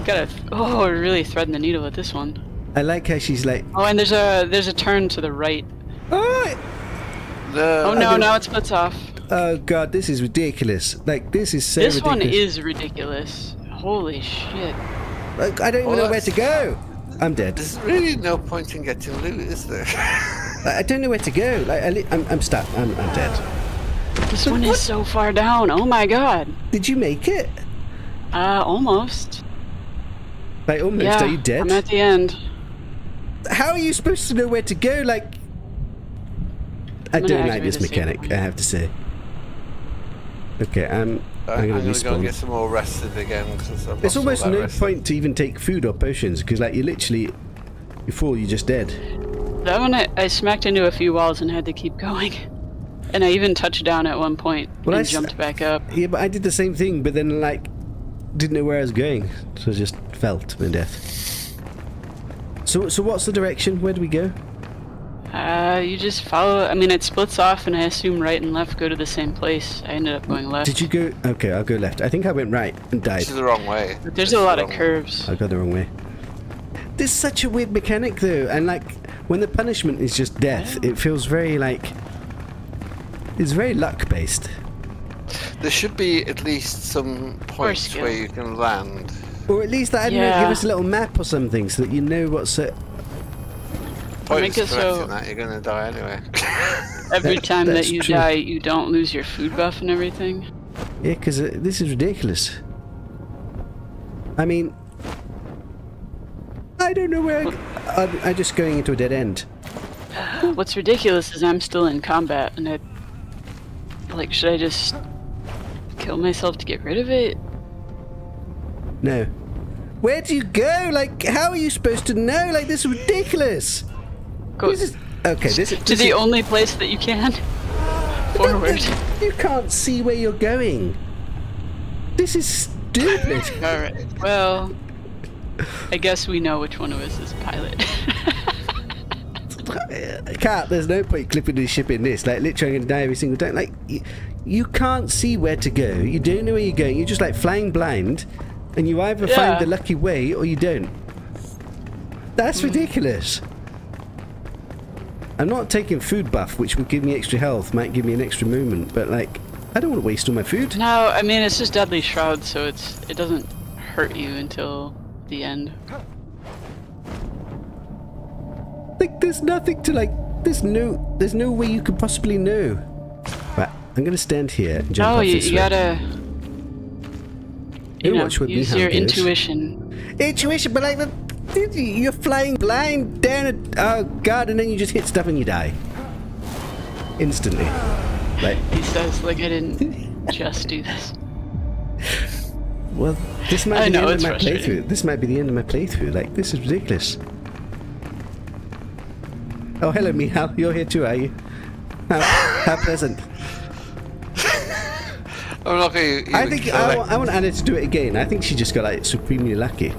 Gotta. Oh, we're really threading the needle with this one. I like how she's like, Oh, and there's a there's a turn to the right. oh, No. Oh no, now it splits off. Oh god, this is ridiculous. Like this is so this one is ridiculous. Holy shit. Like, I don't even Well, know where to go. I'm dead. There's really no point in getting loot, is there? I I don't know where to go. Like I li- I'm, I'm stuck. I'm, I'm dead. This one is so far down. Oh my god. Did you make it? Uh, almost. Like almost. yeah, Are you dead? I'm at the end. How are you supposed to know where to go? Like, I don't like this mechanic. I have to say. Okay, I'm. I'm, I'm gonna gonna go and get some more rested again because I've There's almost no rest. point to even take food or potions because, like, you literally, you fall, you're just dead. That one I, I smacked into a few walls and had to keep going. And I even touched down at one point Well, I and s- jumped back up. Yeah, but I did the same thing, but then like, didn't know where I was going, so I just fell to my death. So, so what's the direction? Where do we go? Uh, you just follow. I mean, it splits off, and I assume right and left go to the same place. I ended up going left. Did you go? Okay, I'll go left. I think I went right and died. This is the wrong way. But there's is a the lot of wrong way. curves. I got the wrong way. This is such a weird mechanic, though, and like when the punishment is just death, it feels very like it's very luck based. There should be at least some points where you can land. Or at least, I don't know, give us a little map or something so that you know what's it. Points make it so- that, you're gonna die anyway. Every time that that's you true. die, you don't lose your food buff and everything. Yeah, because uh, this is ridiculous. I mean, I don't know where. I, I'm, I'm just going into a dead end. What's ridiculous is I'm still in combat, and I like, should I just kill myself to get rid of it? No. Where do you go? Like, how are you supposed to know? Like, this is ridiculous. Go This is okay. This is to this the is- only place that you can. Forward. th- You can't see where you're going. This is stupid. All right. Well, I guess we know which one of us is pilot. Cat, there's no point clipping the ship in this. Like, literally, I'm gonna die every single time. Like, you, you can't see where to go. You don't know where you're going. You're just like flying blind, and you either Yeah. find the lucky way or you don't. That's hmm. ridiculous. I'm not taking food buff, which would give me extra health, might give me an extra movement, but like, I don't want to waste all my food. no, I mean it's just deadly shroud, so it's it doesn't hurt you until the end. Like, there's nothing to like. There's no. There's no way you could possibly know. Right, I'm gonna stand here and jump No, off Oh, you, this you way. gotta You know, watch what use your intuition. Intuition, but like the, you're flying blind down a oh god, and then you just hit stuff and you die instantly. Like, He says, like I didn't just do this. well, this might I be know, the end of my playthrough. This might be the end of my playthrough. Like, this is ridiculous. Oh, hello, Mychal. You're here too, are you? How, how pleasant. I'm not gonna I think I want, I want Anna to do it again. I think she just got like supremely lucky.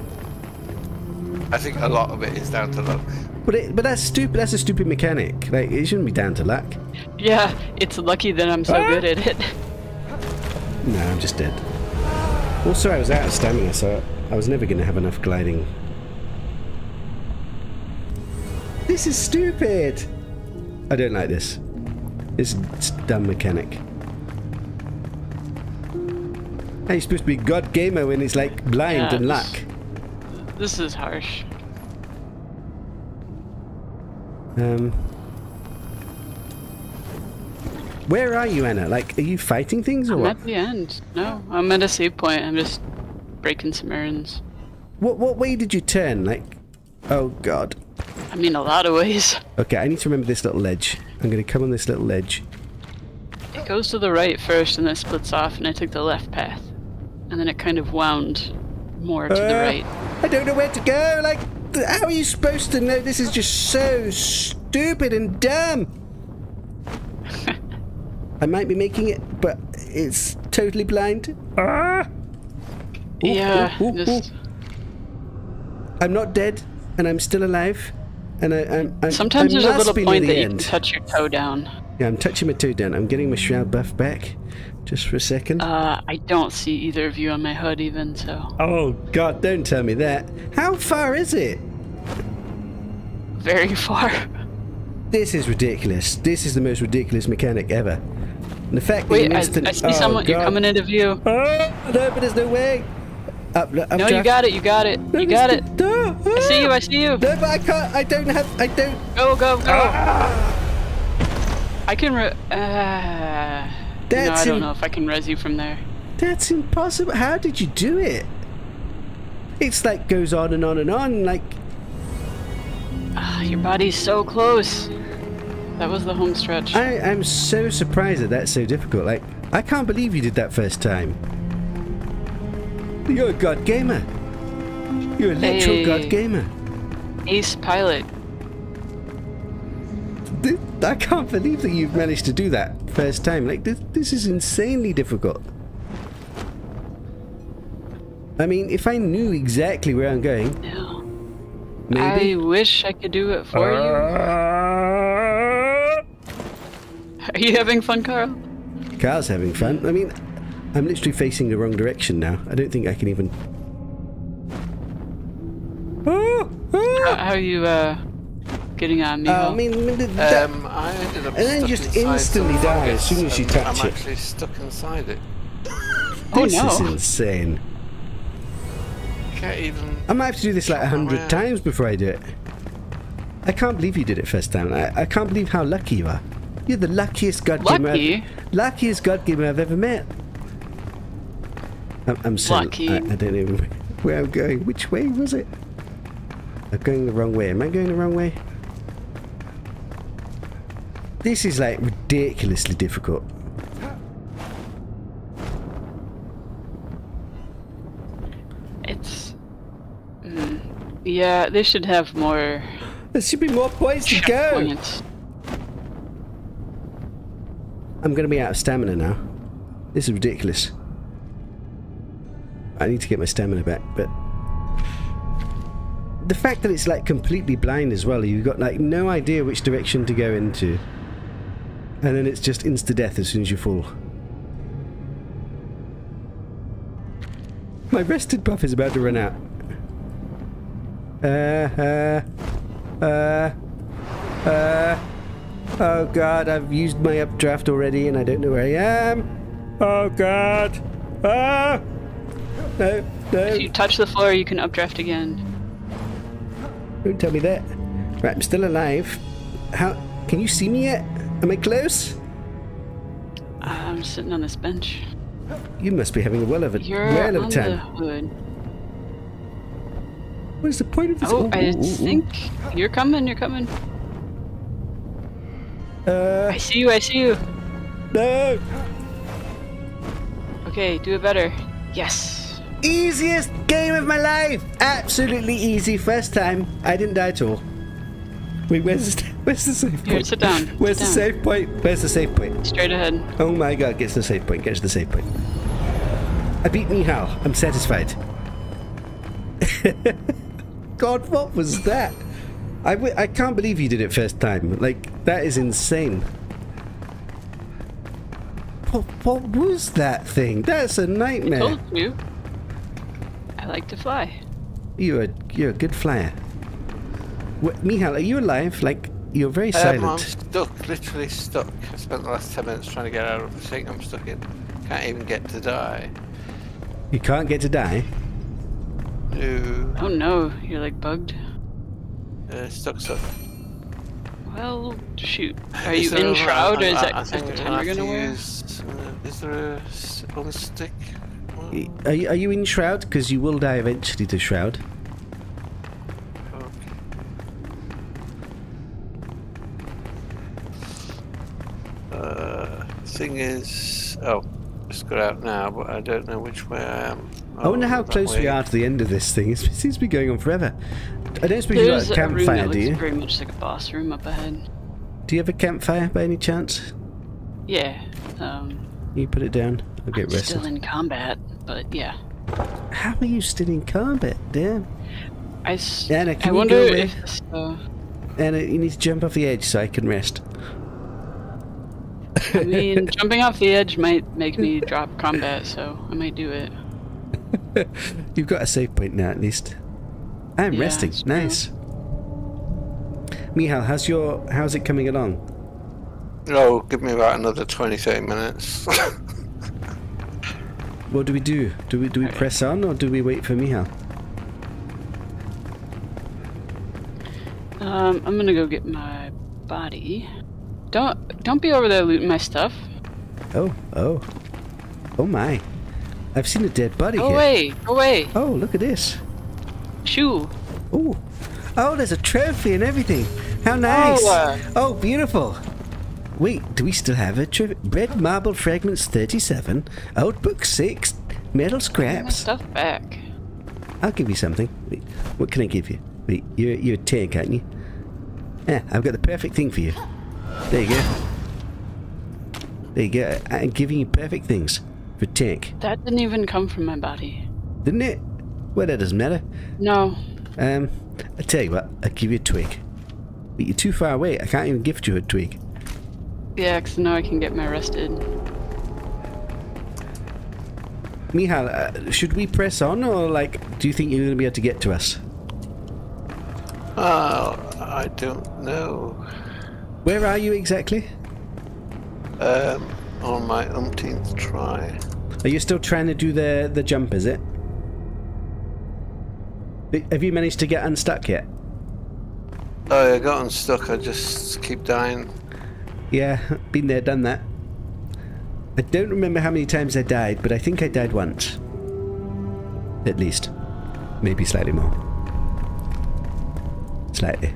I think a lot of it is down to luck. But it, but that's stupid. That's a stupid mechanic. Like it shouldn't be down to luck. Yeah, it's lucky that I'm so good at it. No, I'm just dead. Also, I was out of stamina, so I was never going to have enough gliding. This is stupid. I don't like this. It's, it's dumb mechanic. How you supposed to be God Gamer when it's like blind Yeah, and this- luck? This is harsh. Um, where are you, Anna? Like, are you fighting things or what? I'm what? at the end. No, I'm at a save point. I'm just breaking some errands. What what way did you turn? Like, oh god. I mean, a lot of ways. Okay, I need to remember this little ledge. I'm going to come on this little ledge. It goes to the right first and then splits off, and I took the left path. And then it kind of wound more to the Uh, right. I don't know where to go. Like, how are you supposed to know? This is just so stupid and dumb. I might be making it, but it's totally blind. Ah! Ooh, yeah, ooh, ooh, just. I'm not dead, and I'm still alive. And I, I'm, I'm sometimes I there's a little point the that you can touch your toe down. Yeah, I'm touching my toe down. I'm getting my shroud buff back, just for a second. Uh, I don't see either of you on my HUD even, so oh God! Don't tell me that. How far is it? very far. This is ridiculous. This is the most ridiculous mechanic ever. And the fact that Wait, I, I see oh, someone. You're coming into view. Oh, no, but there's no way. Up, up No, you got it. You got it. You got it. No, I see you. I see you. No, but I can't. I don't have. I don't. Go, go, go. Ah. I can re- uh, no, I don't know if I can res you from there. That's impossible. How did you do it? It's like goes on and on and on. Like Ah, your body's so close. That was the home stretch. I, I'm so surprised that that's so difficult. Like I can't believe you did that first time. You're a god gamer. You're a literal Hey. god gamer. Ace pilot. I can't believe that you've managed to do that first time. Like this, this is insanely difficult. I mean, if I knew exactly where I'm going, maybe. I wish I could do it for you. Are you having fun, Carl? Carl's having fun. I mean, I'm literally facing the wrong direction now. I don't think I can even. Oh, oh, how, how are you uh, getting on, Oh, Miho? I mean, that- Um, I ended up And then just instantly die as soon as you and touch I'm it. actually stuck inside it. oh this is insane. Can't even. I might have to do this like a hundred times before I do it. I can't believe you did it first time. I, I can't believe how lucky you are. You're the luckiest god gamer. Lucky? I've, luckiest god gamer I've ever met. I'm, I'm so Lucky. I, I don't know where I'm going. Which way was it? I'm going the wrong way. Am I going the wrong way? This is like ridiculously difficult. It's. Mm, yeah, they should have more There should be more points to go. points. I'm gonna be out of stamina now. This is ridiculous. I need to get my stamina back, but the fact that it's like completely blind as well, you've got like no idea which direction to go into. And then it's just insta death as soon as you fall. My rested buff is about to run out. Uh, uh, uh, uh. Oh god, I've used my updraft already and I don't know where I am. Oh god. Ah! No, no. If you touch the floor, you can updraft again. Don't tell me that. Right, I'm still alive. How can you see me yet? Am I close? I'm sitting on this bench. You must be having a well of a You're well of on a the time. What is the point of this? Oh, Ooh, I ooh. think you're coming. You're coming. Uh, I see you. I see you. no. Okay, do it better. Yes. Easiest game of my life. Absolutely easy. First time. I didn't die at all. Wait, where's the, where's the save point? Sit down. Where's sit the down. save point? Where's the save point? Straight ahead. Oh my god, get to the safe point, Get to the safe point. I beat Mychal. I'm satisfied. god, what was that? I, w- I can't believe you did it first time. Like, that is insane. What, what was that thing? That's a nightmare. Told you. I like to fly. You're a, you're a good flyer. What, Mychal, are you alive? Like, you're very Um, I'm silent. stuck, literally stuck. I spent the last 10 minutes trying to get out of the thing I'm stuck in. Can't even get to die. You can't get to die. No. Oh no, you're like bugged. Uh, stuck, stuck. Well, shoot. Are Is you in a- shroud, or I- is I- that I is that think the time you're have gonna wear? use, uh, is there a, on stick? Are you, are you in Shroud? Because you will die eventually to Shroud. Thing is, oh, just got out now, but I don't know which way I am. I wonder Oh, how that close we are to the end of this thing. It seems to be going on forever. I don't suppose you There's got a a room campfire, that do looks you? very much like a bathroom up ahead. Do you have a campfire by any chance? Yeah. Um, You put it down. I'll get I'm rested. still in combat, but yeah. How are you still in combat? Damn. I, Anna, can I you wonder go away? if this, uh, Anna, you need to jump off the edge so I can rest. I mean, jumping off the edge might make me drop combat, so I might do it. You've got a save point now, at least. I'm Yeah, resting. Nice. Mychal, how's your how's it coming along? Oh, give me about another 20, 30 minutes. What do we do? Do we do we Okay. press on or do we wait for Mychal? Um, I'm gonna go get my body. Don't don't be over there looting my stuff. Oh, oh, oh my! I've seen a dead body Go here. away! Go away! Oh, look at this. Shoo! Oh, oh, there's a trophy and everything. How nice! uh, oh, beautiful. Wait, do we still have a trophy? Red marble fragments 37, old book 6, metal scraps. stuff back. I'll give you something. Wait, what can I give you? Wait, you're, you're a tank, aren't you? Yeah, I've got the perfect thing for you. There you go. There you go. I'm giving you perfect things for tank. That didn't even come from my body. Didn't it? Well, that doesn't matter. No. Um, I tell you what, I'll give you a twig. But you're too far away. I can't even gift you a twig. Yeah, 'cause now I can get my rested. Mychal, uh, should we press on or like, do you think you're going to be able to get to us? Oh, I don't know. Where are you exactly? Um, on my umpteenth try. Are you still trying to do the the jump? Is it? Have you managed to get unstuck yet? Oh, I got unstuck. I just keep dying. Yeah, been there, done that. I don't remember how many times I died, but I think I died once. At least. Maybe slightly more. Slightly.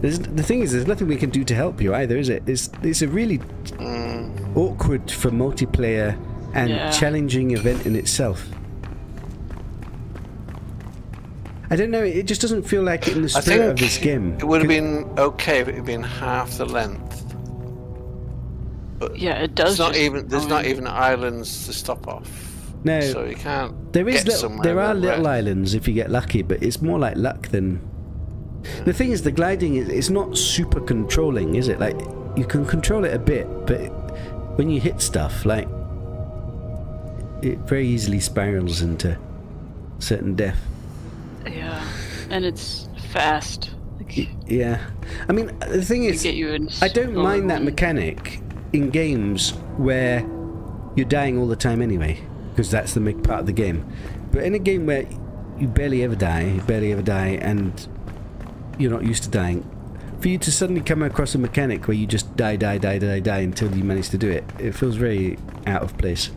There's, the thing is, there's nothing we can do to help you either, is it? It's, it's a really Mm, awkward for multiplayer and Yeah. challenging event in itself. I don't know, it just doesn't feel like it in the I spirit of think this game. It would have been okay if it had been half the length. But Yeah, it does. not even. There's not even islands to stop off. No. So you can't. There is get little, somewhere there are little rest. islands if you get lucky, but it's more like luck than. The thing is, the gliding is it's not super controlling, is it? Like you can control it a bit, but when you hit stuff, like it very easily spirals into certain death. Yeah, and it's fast. Like, Yeah, I mean the thing is, you. I don't mind that mechanic in games where you're dying all the time anyway, because that's the big part of the game. But in a game where you barely ever die, barely ever die, and you're not used to dying, for you to suddenly come across a mechanic where you just die, die, die, die, die until you manage to do it, it feels very out of place.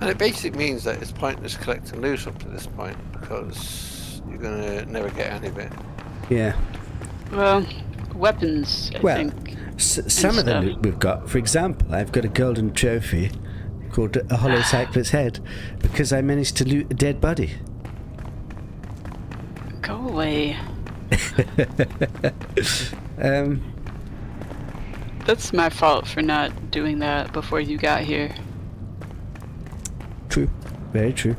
And it basically means that it's pointless collecting loot up to this point because you're gonna never get any of it. Yeah. Well, weapons. I Well, think. S- some of the loot we've got, for example, I've got a golden trophy called a hollow cyclist's head because I managed to loot a dead body. Go away. Um, That's my fault for not doing that before you got here. True. Very true.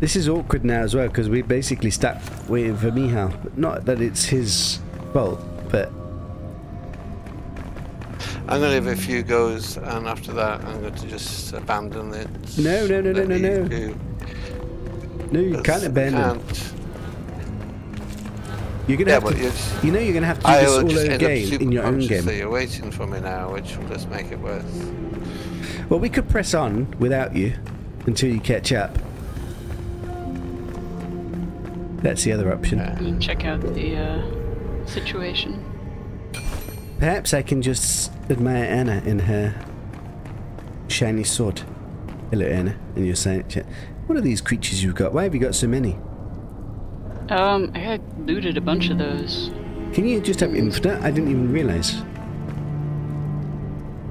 This is awkward now as well because we basically stuck waiting for Mychal. Not that it's his fault, but I'm gonna give it a few goes, and after that, I'm going to just abandon it. No, no, no, no, Let no, no. Do- no, you because can't abandon. can't. You're gonna Yeah, have but to. You know you're gonna have to do I this will all just end again in your own conscious that game. you're waiting for me now, which will just make it worse. Well, we could press on without you until you catch up. That's the other option. Yeah. And check out the uh, situation. Perhaps I can just admire Anna in her shiny sword. Hello, Anna, in your silent chat. What are these creatures you've got? Why have you got so many? Um, I had looted a bunch of those. Can you just have infinite? I didn't even realize.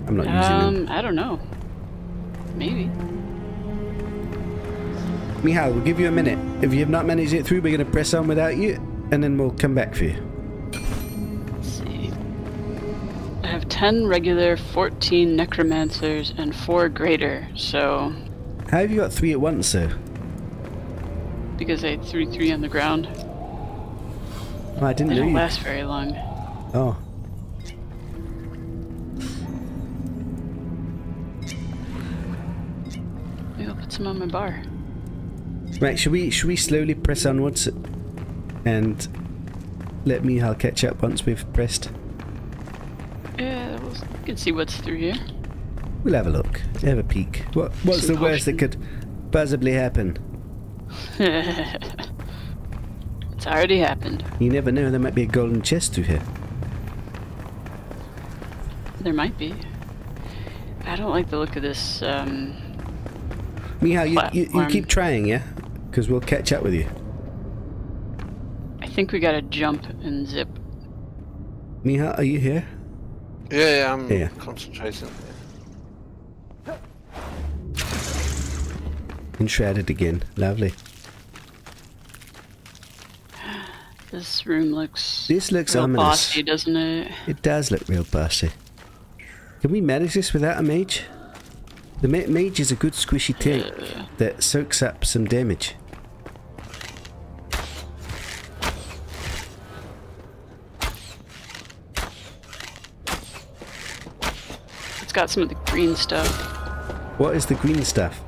I'm not using them. Um, I don't know. Maybe. Mychal, we'll give you a minute. If you have not managed it through, we're going to press on without you, and then we'll come back for you. Let's see. I have 10 regular, 14 necromancers, and 4 greater, so. How have you got three at once, sir? Because I threw 3 on the ground. Oh, I didn't They know don't last very long. Oh. Maybe I'll put some on my bar. Right, should we should we slowly press onwards and let Mychal catch up once we've pressed? Yeah, we'll, we can see what's through here. We'll have a look. Have a peek. What what's the Some worst that could possibly happen? it's already happened. You never know, there might be a golden chest through here. There might be. I don't like the look of this. Um, Mychal, you, you, you keep trying, yeah? Because we'll catch up with you. I think we gotta jump and zip. Mychal, are you here? Yeah, yeah, I'm Yeah. concentrating. Enshrouded again. Lovely. This room looks. This looks real ominous. bossy, doesn't it? It does look real bossy. Can we manage this without a mage? The ma- mage is a good squishy tank Uh, that soaks up some damage. it's got some of the green stuff. What is the green stuff?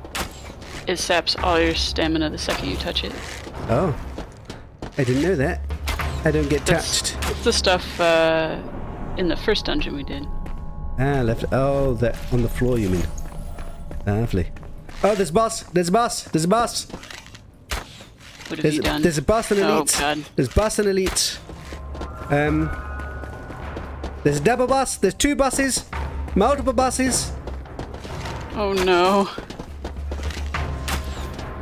It saps all your stamina the second you touch it. Oh. I didn't know that. I don't get That's, touched. that's the stuff uh, in the first dungeon we did. Ah, left. Oh, that on the floor, you mean? Lovely. Oh, there's a boss. There's a boss. There's a boss. What have There's you a, done? there's a boss and Oh, elite. God. There's boss and elite. Um. There's a double boss. There's two bosses. Multiple bosses. Oh no.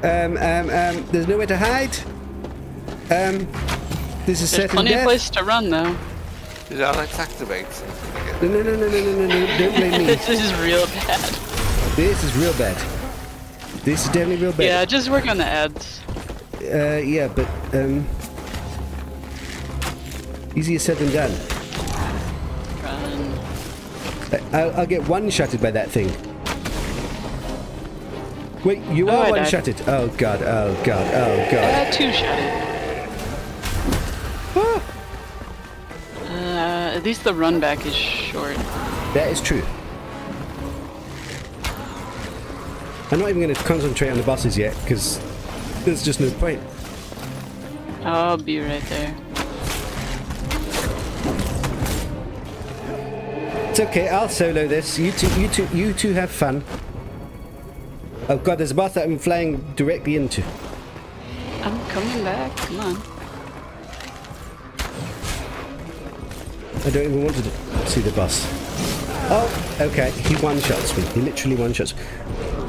Um, um, um, there's nowhere to hide. Um, this is There's certain plenty death. of place to run though. Did Alex activate? No, no, no, no, no, no, no, no, don't blame me. this is real bad. This is real bad. This is definitely real bad. Yeah, just work on the ads. Uh, yeah, but, um... Easier said than done. Run. I- I'll, I'll get one-shotted by that thing. Wait, you Oh, are I died. one-shotted. Oh god, oh god, oh god. Uh, two shotted. Ah, Uh, at least the run back is short. that is true. I'm not even going to concentrate on the bosses yet, because there's just no point. I'll be right there. It's okay, I'll solo this. You two, you two, you two have fun. Oh god, there's a boss that I'm flying directly into. I'm coming back. Come on. I don't even want to see the boss. Oh, okay. He one-shots me. He literally one-shots.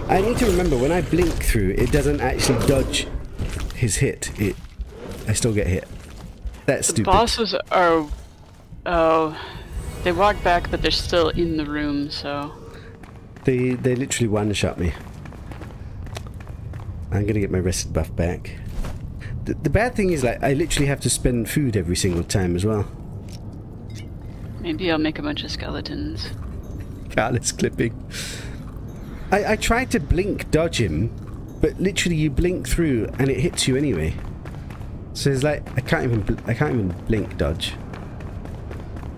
I need to remember when I blink through, it doesn't actually dodge his hit. It, I still get hit. That's stupid. The bosses are. Oh. They walk back, but they're still in the room, so. They they literally one-shot me. I'm gonna get my rested buff back. The, the bad thing is, like, I literally have to spend food every single time as well. Maybe I'll make a bunch of skeletons. Careless clipping. I, I tried to blink dodge him, but literally you blink through and it hits you anyway. So it's like I can't even I can't even blink dodge.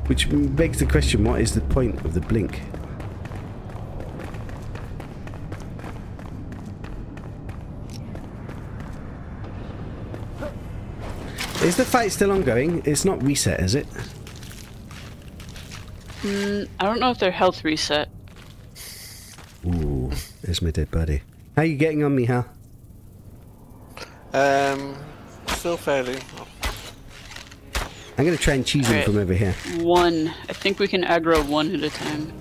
Which begs the question: What is the point of the blink? Is the fight still ongoing? It's not reset, is it? Mm, I don't know if their health reset. Ooh, there's my dead buddy. How are you getting on, Mychal? Um, still fairly. I'm gonna try and cheese him Alright. from over here. One. I think we can aggro one at a time.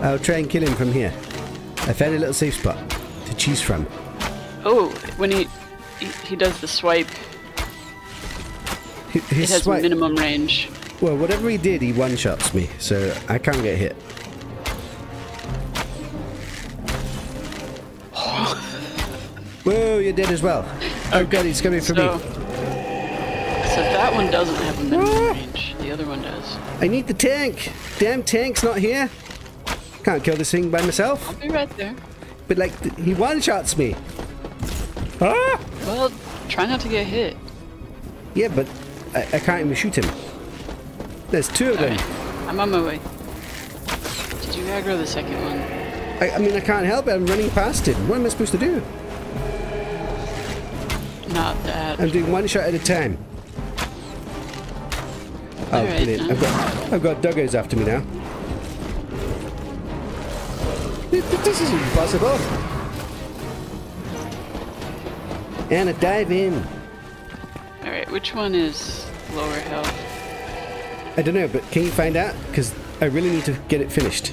I'll try and kill him from here. I found a little safe spot to cheese from. Oh, when he he, he does the swipe, Hi- it has swipe. minimum range. Well, whatever he did, he one shots me, so I can't get hit. Whoa, you're dead as well. Oh god, he's coming for So, me. so that one doesn't have a minimum ah! range. The other one does. I need the tank. Damn tank's not here. Can't kill this thing by myself. I'll be right there. But like, he one shots me. Ah! Well, try not to get hit. Yeah, but I, I can't even shoot him. There's two of them. Alright, I'm on my way. Did you aggro the second one? I, I mean, I can't help it. I'm running past him. What am I supposed to do? Not that. I'm doing one shot at a time. Oh, Alright, brilliant. I've got, I've got doggos after me now. Th- th- This is impossible. And I dive in. Alright, which one is lower health? I don't know, but can you find out? Because I really need to get it finished.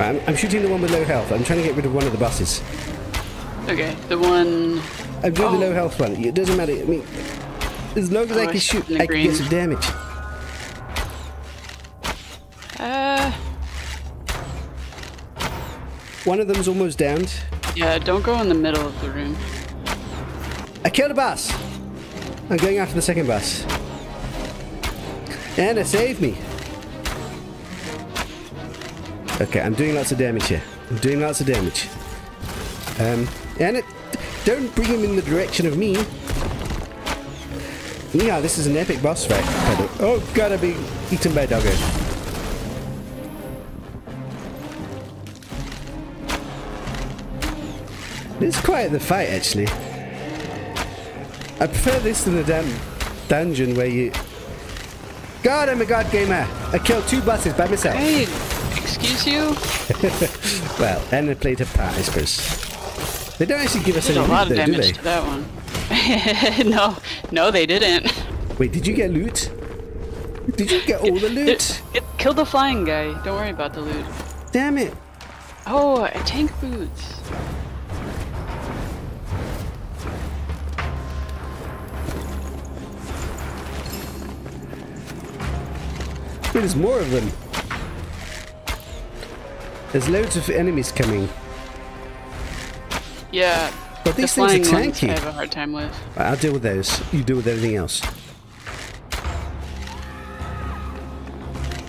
I'm, I'm shooting the one with low health. I'm trying to get rid of one of the bosses. Okay, the one. I'm doing Oh. the low health one. It doesn't matter. I mean, as long as Oh, I can shoot, I can get some damage. Uh, One of them's almost downed. yeah, don't go in the middle of the room. I killed a boss. I'm going after the second boss. Anna, it saved me. Okay, I'm doing lots of damage here. I'm doing lots of damage. Um, and it, don't bring him in the direction of me. Yeah, this is an epic boss fight. Oh god, I'm being eaten by a doggo. It's quite the fight, actually. I prefer this to the damn dungeon where you. God, I'm a god gamer. I killed two bosses by myself. Hey, excuse you? Well, and I played a part, I suppose. They don't actually give us any a lot of though, damage to that one. no, no, they didn't. Wait, did you get loot? Did you get all the loot? It, it, kill the flying guy. Don't worry about the loot. Damn it! Oh, tank boots. There's more of them. There's loads of enemies coming. Yeah. But the these things are ones I have a hard time with. I'll deal with those. You deal with everything else.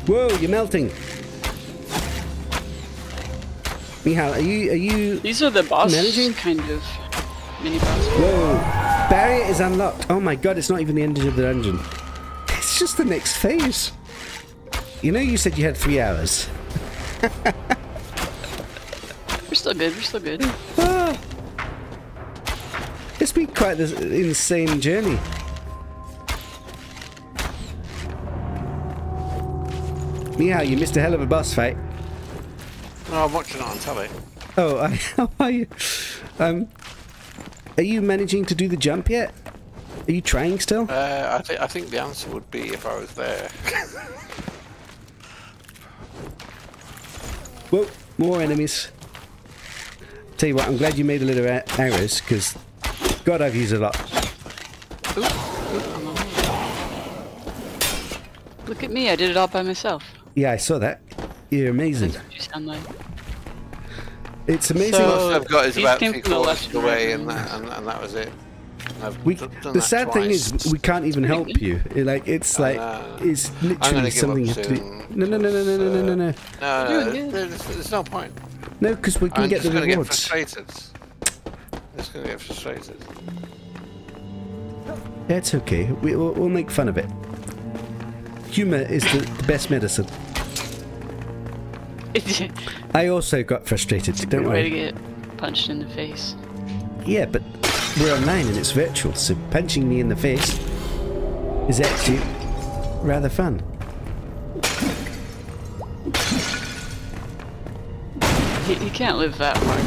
Whoa, you're melting. Mychal, are you are you These are the boss Managing? kind of mini boss. Whoa! Barrier is unlocked. Oh my god, it's not even the end of the dungeon. It's just the next phase. You know you said you had three hours. We're still good. We're still good. Ah. It's been quite this insane journey. Meow, you missed a hell of a boss fight. No, I'm watching it on telly. Oh, I, how are you? Um, are you managing to do the jump yet? Are you trying still? Uh, I, th- I think the answer would be if I was there. Whoa, more enemies. Tell you what, I'm glad you made a little a- arrows, because God, I've used a lot. Oop, oop, Look at me. I did it all by myself. Yeah, I saw that. You're amazing. You sound like. It's amazing. So- Most I've got is about came three from the quarters of the way, and and that, and, and that was it. We the sad thing is we can't even help you. Like it's like it's literally something you have to do. No no no no no no no no. No, uh, there's, no point. No, because we can I'm get the gonna get frustrated. It's gonna get frustrated. That's okay. We, will we'll make fun of it. Humor is the, the best medicine. I also got frustrated. Don't worry. Way to get punched in the face. Yeah, but we're online and it's virtual, so punching me in the face is actually rather fun. You, you can't live that far.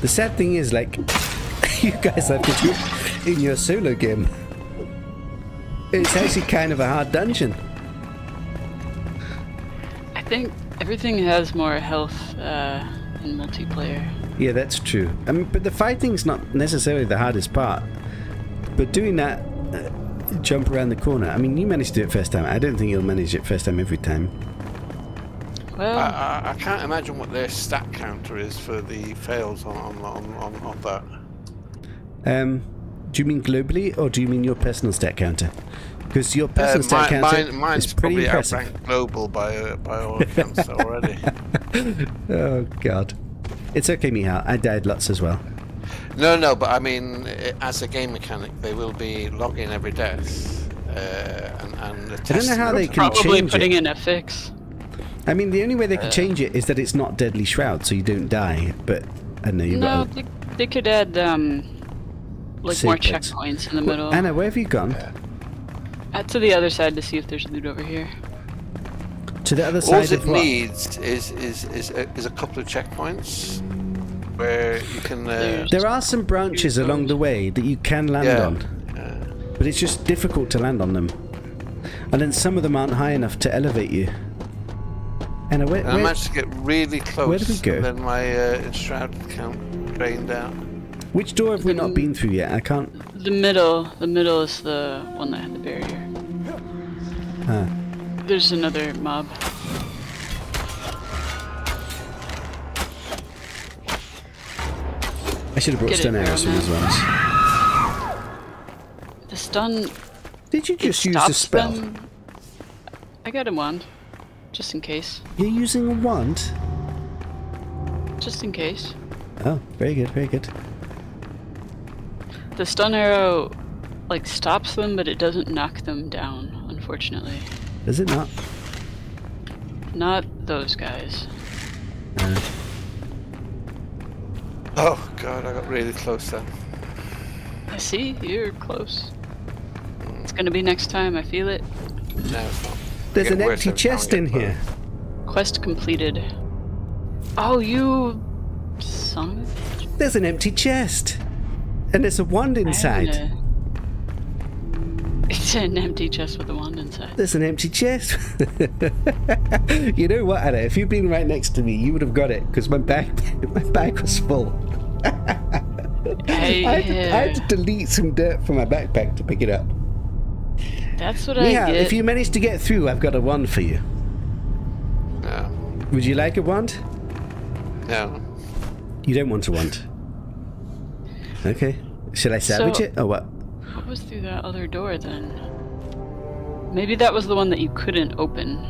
The sad thing is, like, you guys have to do it in your solo game. It's actually kind of a hard dungeon. I think everything has more health uh, in multiplayer. Yeah, that's true. I mean, but the fighting's not necessarily the hardest part. But doing that uh, jump around the corner, I mean, you managed to do it first time. I don't think you'll manage it first time every time. Well, I, I, I can't imagine what their stat counter is for the fails on on, on, on, on that. Um, do you mean globally, or do you mean your personal stat counter? Because your Uh, personal stat mine, counter mine, mine's is pretty probably impressive. outranked global by uh, by all accounts already. Oh God, it's okay, Mychal. I died lots as well. No, no, but I mean, uh, as a game mechanic, they will be logging every death. Uh, and, and the I don't know how they can probably change putting it. in a fix. I mean, the only way they Uh. change it is that it's not deadly shroud, so you don't die. But I know you No, got. they, they could add um, like Save more checkpoints in the middle. Anna, where have you gone? Add to the other side to see if there's loot over here. To the other All side it of what? needs is is is a, is a couple of checkpoints where you can. Uh, There are some branches along the way that you can land yeah, on, but it's just difficult to land on them. And then some of them aren't high enough to elevate you. Anna, where, and I where, managed to get really close. where did we go? And then my uh, enshrouded count drained out. which door have we not been through yet? I can't. The middle, the middle is the one that had the barrier. Ah. There's another mob. I should have brought Get stun arrows for on these ones. The stun. Did you just use the spell? them. I got a wand, just in case. You're using a wand? Just in case. Oh, very good, very good. The stun arrow, like, stops them, but it doesn't knock them down, unfortunately. Is it not? Not those guys. Uh, Oh god, I got really close then. I see, you're close. It's gonna be next time, I feel it. No, it's not. There's an empty every time I chest in close. here. Quest completed. Oh, you son of a bitch. There's an empty chest. And there's a wand I have inside. An, It's an empty chest with a wand inside. There's an empty chest. you know what, Anna? If you'd been right next to me, you would have got it because my bag, my bag was full. I, I, had to, I had to delete some dirt from my backpack to pick it up. that's what I Yeah, get. if you manage to get through, I've got a wand for you. No. Would you like a wand? No. You don't want a wand. Okay. Should I salvage So- it or what? What was through that other door then? Maybe that was the one that you couldn't open.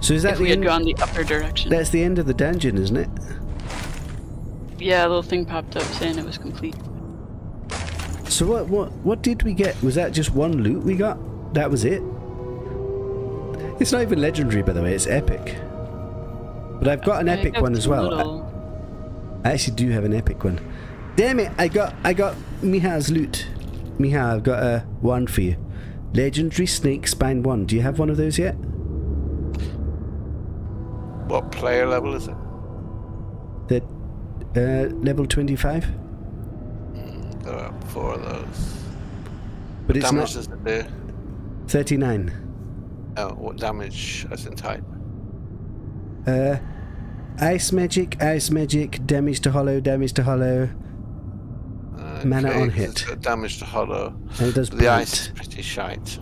So is that If the we had end? gone the upper direction. That's the end of the dungeon, isn't it? Yeah, a little thing popped up saying it was complete. So what what what did we get? Was that just one loot we got? That was it? It's not even legendary by the way, it's epic. But I've got an I epic one as well. I, I actually do have an epic one. Damn it, I got I got Miha's loot. Miha, I've got a one for you. Legendary snake spine one. Do you have one of those yet? What player level is it? The uh, level twenty five? There are four of those. But it's damage not does it do? thirty nine. Oh, what damage as in type? Uh Ice magic, ice magic, damage to hollow, damage to hollow, Mana Okay, on 'cause hit. it's got damage to hollow. and it does But the blunt. ice is pretty shite.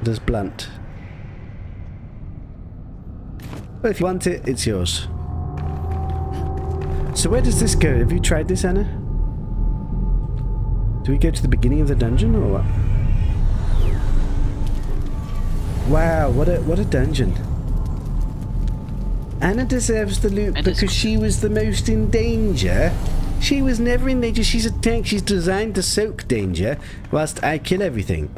It does blunt. Well, if you want it, it's yours. So where does this go? Have you tried this, Anna? Do we go to the beginning of the dungeon or what? Wow, what a what a dungeon. Anna deserves the loot because she was the most in danger. She was never in danger. She's a tank. She's designed to soak danger whilst I kill everything.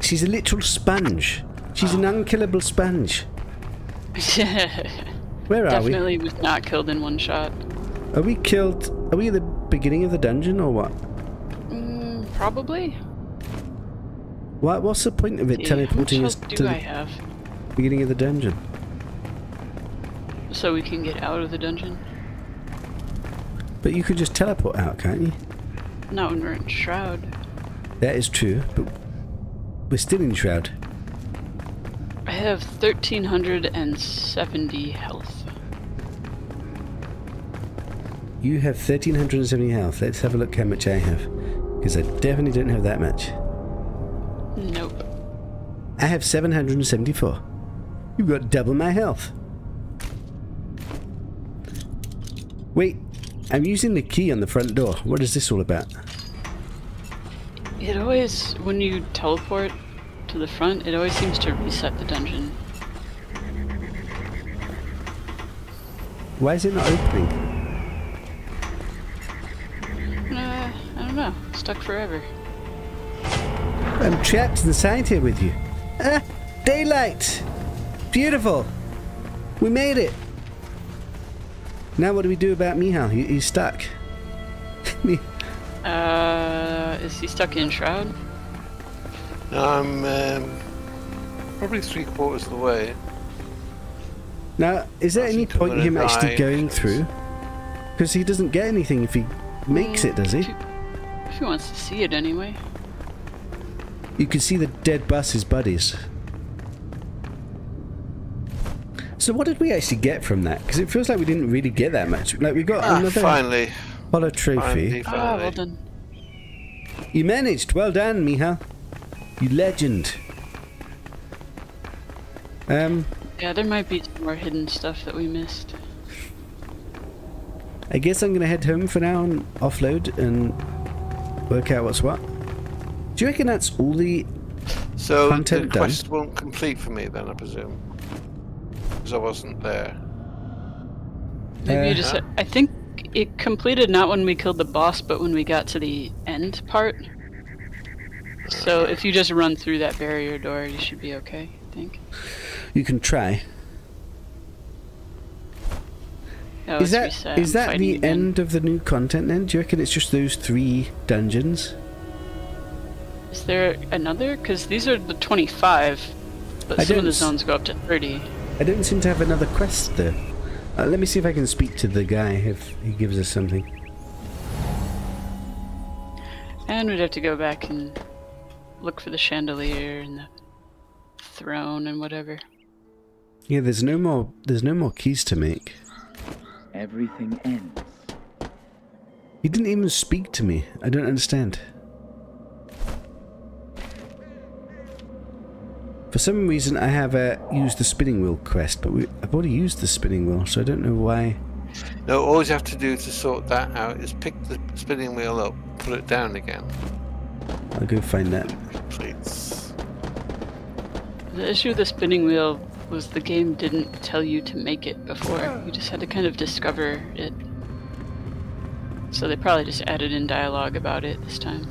She's a literal sponge. She's an unkillable sponge. Where are we? Definitely was not killed in one shot. Are we killed? Are we at the beginning of the dungeon or what? Mm, probably. What? What's the point of it See, teleporting us to the have? beginning of the dungeon? So we can get out of the dungeon? But you could just teleport out, can't you? Not when we're in Shroud. That is true, but we're still in Shroud. I have 1370 health. You have 1370 health. Let's have a look how much I have. Because I definitely don't have that much. Nope. I have 774. You've got double my health. Wait, I'm using the key on the front door. What is this all about? It always, when you teleport to the front, it always seems to reset the dungeon. Why is it not opening? Uh, I don't know. Stuck forever. I'm trapped inside here with you. Ah, daylight! Beautiful! We made it! Now what do we do about Mychal? He, he's stuck. Me- Uh, is he stuck in Shroud? I'm um, probably three quarters of the way. now, is there I any point in gonna him actually going through? Because he doesn't get anything if he makes it, does he? If he, if he wants to see it anyway. You can see the dead bus's buddies. So what did we actually get from that? Because it feels like we didn't really get that much. Like we got Ah, another finally, hollow trophy. finally, Ah, finally. well done. You managed. Well done, Mychal. You legend. Um, Yeah, there might be some more hidden stuff that we missed. I guess I'm gonna head home for now and offload and work out what's what. Do you reckon that's all the? So the Content done. quest won't complete for me then, I presume, because I wasn't there. Maybe you Uh, just. I think it completed not when we killed the boss, but when we got to the end part. So if you just run through that barrier door, you should be okay. I think. You can try. Oh, is it's that reset. is I'm that the again. end of the new content then? Do you reckon it's just those three dungeons? Is there another? Because these are the 25, but I some of the zones go up to 30. I don't seem to have another quest though. Uh, let me see if I can speak to the guy if he gives us something. And we'd have to go back and look for the chandelier and the throne and whatever. Yeah, there's no more. There's no more keys to make. Everything ends. He didn't even speak to me. I don't understand. For some reason, I have uh, used the spinning wheel quest, but we, I've already used the spinning wheel, so I don't know why. No, all you have to do to sort that out is pick the spinning wheel up, put it down again, I'll go find that. please. The issue with the spinning wheel was the game didn't tell you to make it before. You just had to kind of discover it. So they probably just added in dialogue about it this time.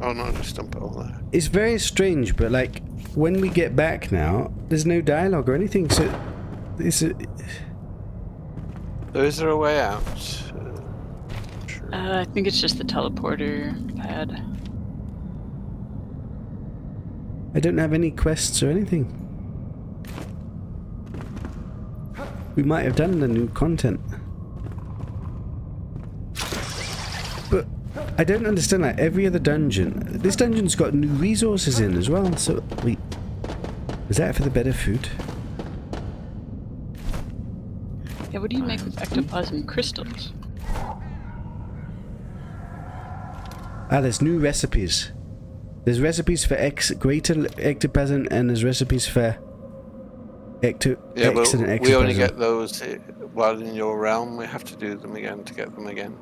Oh no, just dump it all there. It's very strange, but like when we get back now, there's no dialogue or anything. So, it's a, So is there a way out? Uh, sure. Uh, I think it's just the teleporter pad. I don't have any quests or anything. We might have done the new content. But I don't understand like every other dungeon. This dungeon's got new resources in as well, so wait. Is that for the better food? Yeah, what do you make with ectoplasm crystals? Ah, there's new recipes. There's recipes for X greater ectoplasm and there's recipes for ecto yeah, but excellent we only ectoplasm. get those uh, while in your realm. We have to do them again to get them again.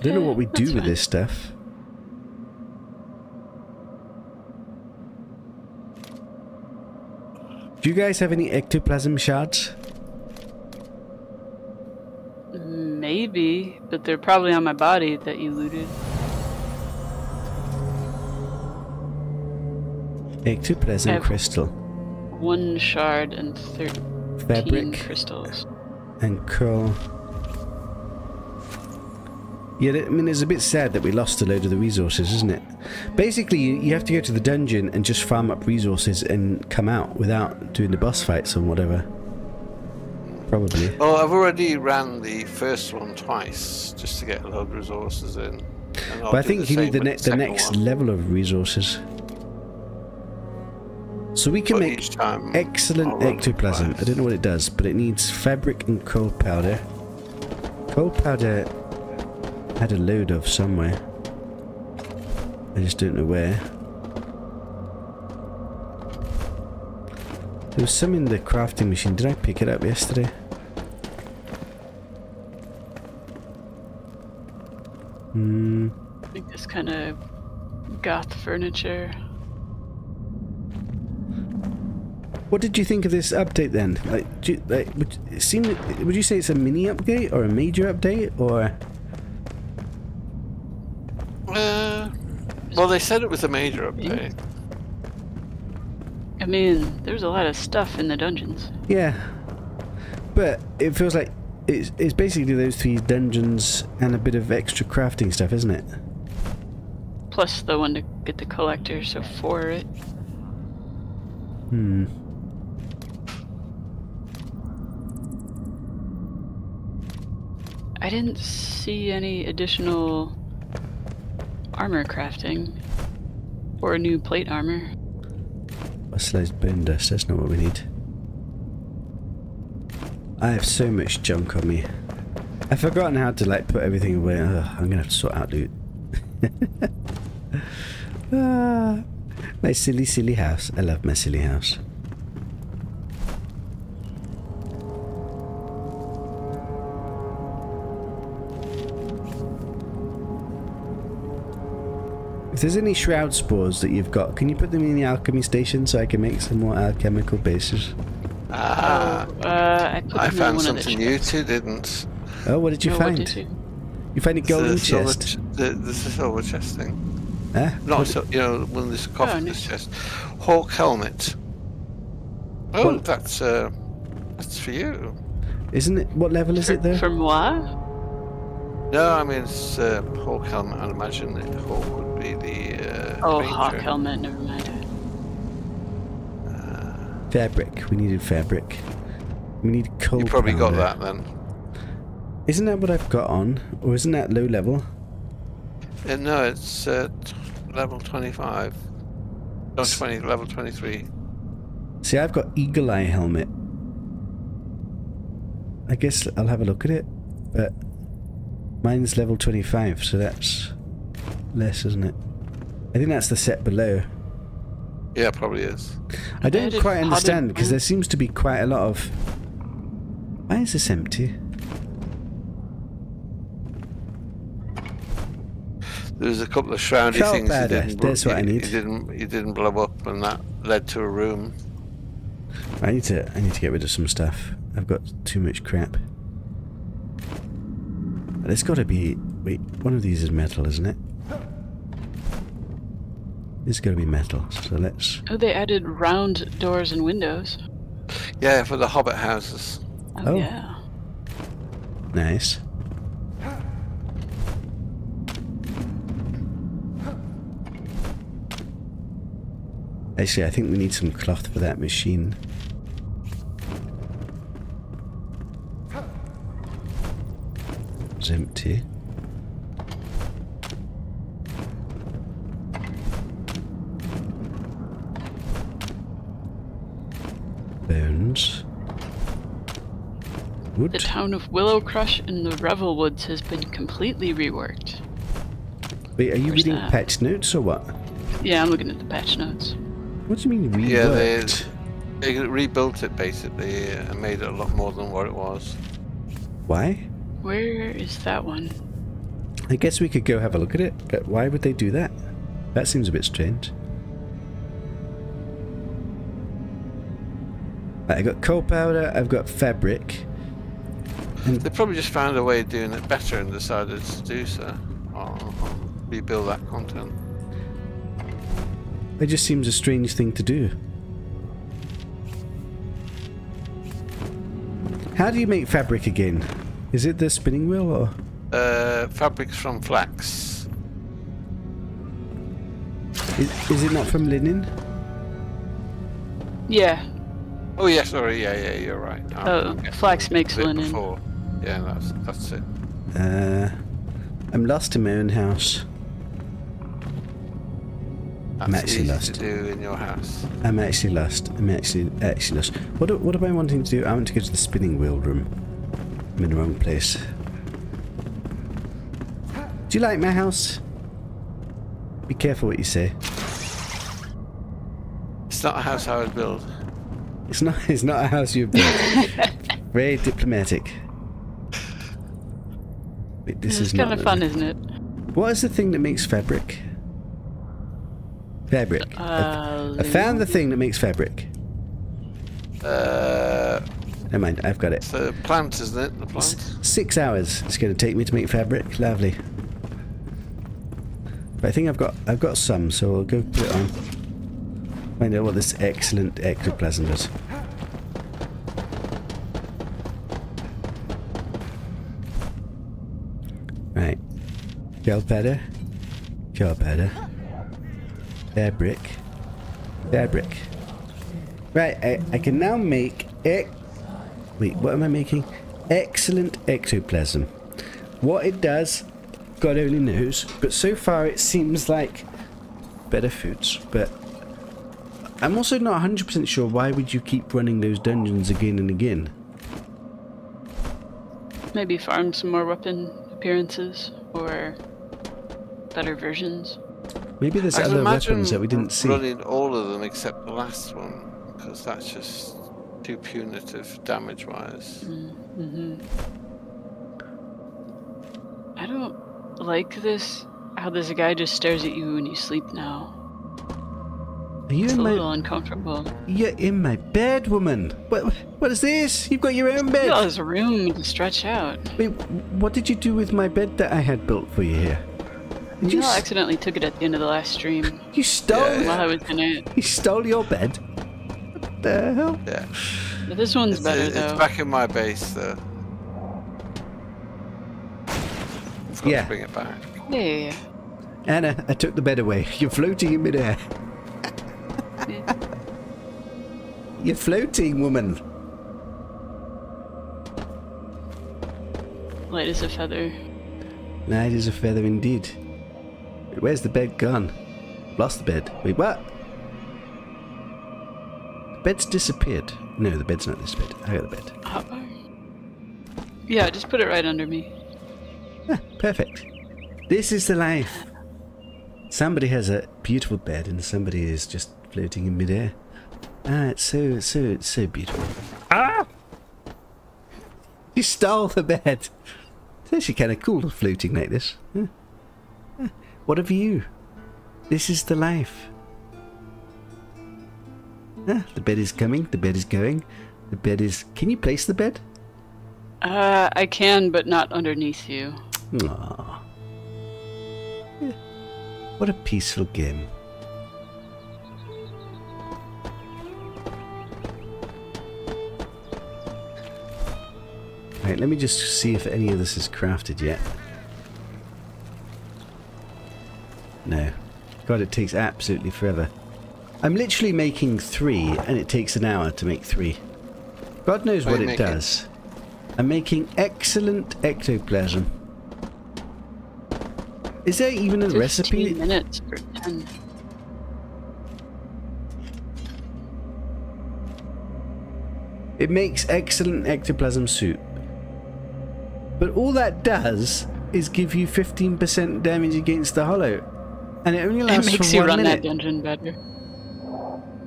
I don't know what we do That's with fine. this stuff. Do you guys have any ectoplasm shards? Maybe, but they're probably on my body that you looted. Ectoplasm crystal. One shard and 13 Fabric crystals. and curl. Yeah, I mean, it's a bit sad that we lost a load of the resources, isn't it? Basically, you, have to go to the dungeon and just farm up resources and come out without doing the boss fights and whatever. Probably. Oh, I've already ran the first one twice just to get a load of resources in. But I think you need the, ne- the next one, level of resources. So we can but make excellent ectoplasm. I don't know what it does, but it needs fabric and coal powder. Coal powder had a load of somewhere. I just don't know where. There was some in the crafting machine. Did I pick it up yesterday? Hmm. I think this kind of goth furniture. What did you think of this update then? Like, do you, like would it seem? Would you say it's a mini update or a major update or? Uh, well, they said it was a major update. I mean, there's a lot of stuff in the dungeons. Yeah, but it feels like it's it's basically those three dungeons and a bit of extra crafting stuff, isn't it? Plus the one to get the collector, so for it. Hmm. I didn't see any additional armor crafting. Or a new plate armor. Fossilized bone dust. That's not what we need. I have so much junk on me. I've forgotten how to like put everything away. Ugh, I'm gonna have to sort out loot. ah, my silly, silly house. I love my silly house. If there's any shroud spores that you've got, can you put them in the alchemy station so I can make some more alchemical bases? Ah, Uh, I I found one of the something you chests. two didn't. Oh, what did you Oh, find? What did you? You find a golden the silver chest. ch- the, the silver chest thing. Huh? Not so, you know one of this coffin nice. chest. Hawk helmet. Oh, Well- that's uh, that's for you. Isn't it? What level is it though? For moi? No, I mean it's uh, Hawk helmet. I'd imagine that Hawk would be the uh, Oh, ranger. hawk helmet. Never mind. Fabric. We needed fabric. We need coal. You probably got that then. Isn't that what I've got on, or isn't that low level? Uh, no, it's uh, t- level twenty-five. No, twenty. Level twenty-three. See, I've got eagle eye helmet. I guess I'll have a look at it, but mine's level 25, so that's less, isn't it? I think that's the set below. Yeah, probably is. I don't quite understand because there seems to be quite a lot of. Why is this empty? There's a couple of shroudy Coal things you powder, didn't. that's what I need. You didn't. You didn't blow up, and that led to a room. I need to. I need to get rid of some stuff. I've got too much crap. There's got to be. Wait, one of these is metal, isn't it? It's got to be metal. So let's. Oh, they added round doors and windows. Yeah, for the hobbit houses. Oh, Oh. yeah. Nice. Actually, I think we need some cloth for that machine. It's empty. Bones. Wood. The town of Willow Crush in the Revel Woods has been completely reworked. Wait, are you Where's reading that? patch notes or what? Yeah, I'm looking at the patch notes. What do you mean reworked? Yeah, they they rebuilt it basically and made it a lot more than what it was. Why? Where is that one? I guess we could go have a look at it, but why would they do that? That seems a bit strange. Right, I got coal powder, I've got fabric. They probably just found a way of doing it better and decided to do so. Or, or rebuild that content. It just seems a strange thing to do. How do you make fabric again? Is it the spinning wheel or? Uh, fabrics from flax. Is, is it not from linen? Yeah. Oh yeah, sorry, yeah, yeah, you're right. I Oh, forget flax makes linen. Before. Yeah, that's that's it. Uh, I'm lost in my own house. That's I'm actually easy lost. to do in your house. I'm actually lost. I'm actually actually lost. What do- what am I wanting to do? I want to go to the spinning wheel room. I'm in the wrong place. Do you like my house? Be careful what you say. It's not a house I would build. It's not. It's not a house you've built. Very diplomatic. Wait, this This is is kind not of fun, isn't it? What is the thing that makes fabric? Fabric. Uh, I found the thing that makes fabric. Uh, Never mind. I've got it. it's a plant, isn't it? The plant. S- six hours it's going to take me to make fabric. Lovely. But I think I've got I've got some, so I'll go put it on. Find out what this excellent ectoplasm does. Right. Gel powder. Gel powder. Fabric. Fabric. Right, I, I can now make ec- Wait, what am I making? Excellent ectoplasm. What it does, God only knows, but so far it seems like better foods. But I'm also not 100% sure why would you keep running those dungeons again and again? Maybe farm some more weapon appearances or better versions. Maybe there's I'd other weapons that we didn't see. Running all of them except the last one, because that's just too punitive damage-wise. hmm I don't like this. How this guy just stares at you when you sleep now. Are you It's in a my? little uncomfortable. You're in my bed, woman. What? What is this? You've got your own bed. Yeah, there's a room to stretch out. Wait, what did you do with my bed that I had built for you here? Did you, You s- accidentally took it at the end of the last stream you stole Yeah, while I was in it. You stole your bed? What the hell? Yeah. But this one's It's, better it's though. back in my base though. I've got Yeah. to bring it back. Hey. Anna, I took the bed away. You're floating in midair. You're floating, woman. Light as a feather. Light as a feather indeed. Where's the bed gone? Lost the bed. Wait, what? Bed's disappeared. No, the bed's not this bed. I got the bed. Hotbar. Yeah, just put it right under me. Ah, perfect. This is the life. Somebody has a beautiful bed and somebody is just floating in midair. Ah, it's so, so, so beautiful. Ah! You stole the bed. It's actually kind of cool floating like this. Huh. Huh. What a view. This is the life. Ah, the bed is coming, the bed is going. The bed is... Can you place the bed? Uh, I can, but not underneath you. Aww. Yeah. What a peaceful game. Right, let me just see if any of this is crafted yet. No. God, it takes absolutely forever. I'm literally making three, and it takes an hour to make three. God knows What what it making? does. I'm making excellent ectoplasm. Is there even a 15 recipe? minutes for 10. It makes excellent ectoplasm soup. But all that does is give you 15% damage against the hollow. And it only lasts It lasts makes you run minute. that dungeon better.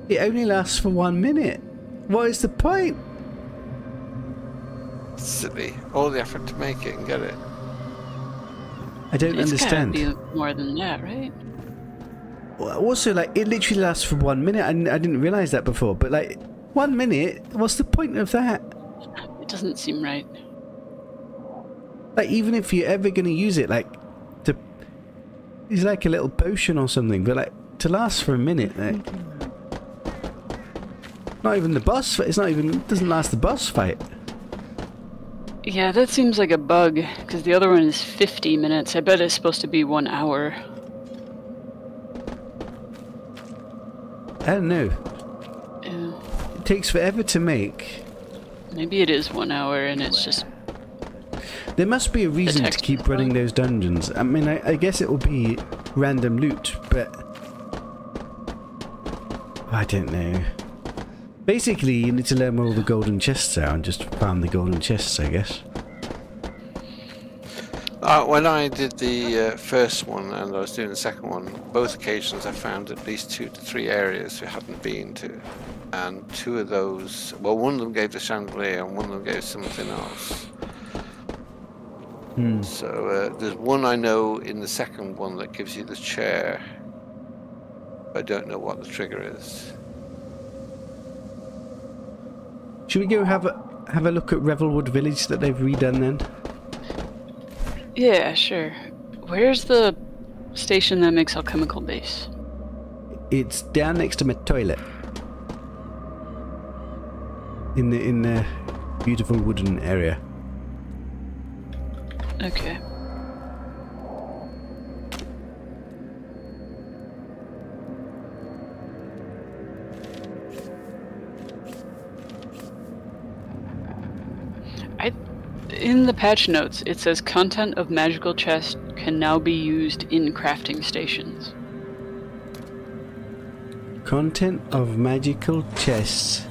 It only lasts for one minute. What is the point? Silly. All the effort to make it and get it. I don't It's understand. gotta be more than that, right? Also, like, it literally lasts for one minute. I, didn't- I didn't realize that before. But, like, one minute? What's the point of that? It doesn't seem right. Like, even if you're ever going to use it, like, to. It's like a little potion or something, but, like, to last for a minute, like. Not even the boss fight. It's not even. It doesn't last the boss fight. Yeah, that seems like a bug, because the other one is 50 minutes. I bet it's supposed to be one hour. I don't know. Yeah. It takes forever to make. Maybe it is one hour and it's just. There must be a reason to keep running those dungeons. I mean, I, I guess it will be random loot, but. I don't know. Basically, you need to learn where all the golden chests are and just farm the golden chests, I guess. Uh, when I did the uh, first one and I was doing the second one, both occasions I found at least two to three areas we hadn't been to. And two of those, well, one of them gave the chandelier and one of them gave something else. Hmm. So uh, there's one I know in the second one that gives you the chair. I don't know what the trigger is. Should we go have a have a look at Revelwood Village that they've redone then? Yeah, sure. Where's the station that makes alchemical base? It's down next to my toilet. In the in the beautiful wooden area. Okay. I, in the patch notes, it says content of magical chest can now be used in crafting stations. Content of magical chests.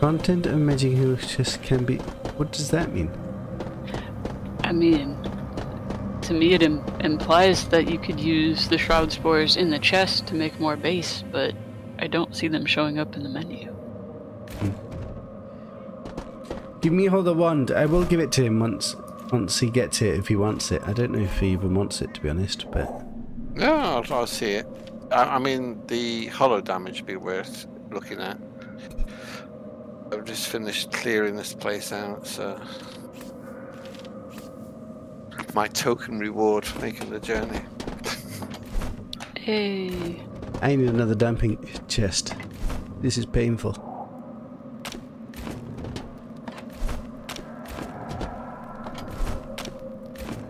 Content of magical chests can be. What does that mean? I mean, to me it Im- implies that you could use the shroud spores in the chest to make more base, but I don't see them showing up in the menu. Give me hold the wand. I will give it to him once once he gets it if he wants it. I don't know if he even wants it to be honest, but No, I'll, I'll see it. I, I mean, the hollow damage would be worth looking at. I've just finished clearing this place out, so my token reward for making the journey. Hey. I need another dumping chest. This is painful.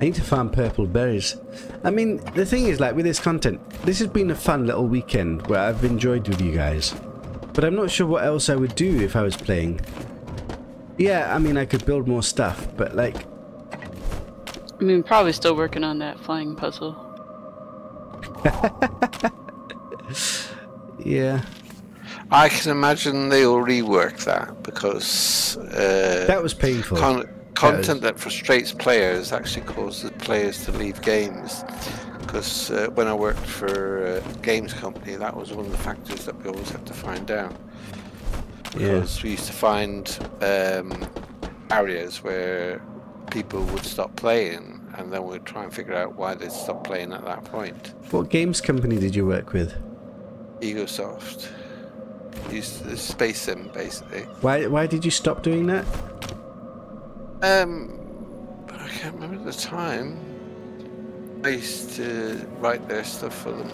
I need to farm purple berries. I mean, the thing is, like, with this content, this has been a fun little weekend where I've enjoyed with you guys. But I'm not sure what else I would do if I was playing. Yeah, I mean, I could build more stuff, but, like, I mean, probably still working on that flying puzzle. yeah. I can imagine they'll rework that because uh, That was painful. Con- content that frustrates players actually causes players to leave games. Because uh, when I worked for a games company, that was one of the factors that we always had to find out. Yeah. Because we used to find um, areas where people would stop playing, and then we'd try and figure out why they'd stop playing at that point. What games company did you work with? Egosoft. Used the space sim basically. Why, why did you stop doing that? Um, I can't remember the time. I used to write their stuff for them.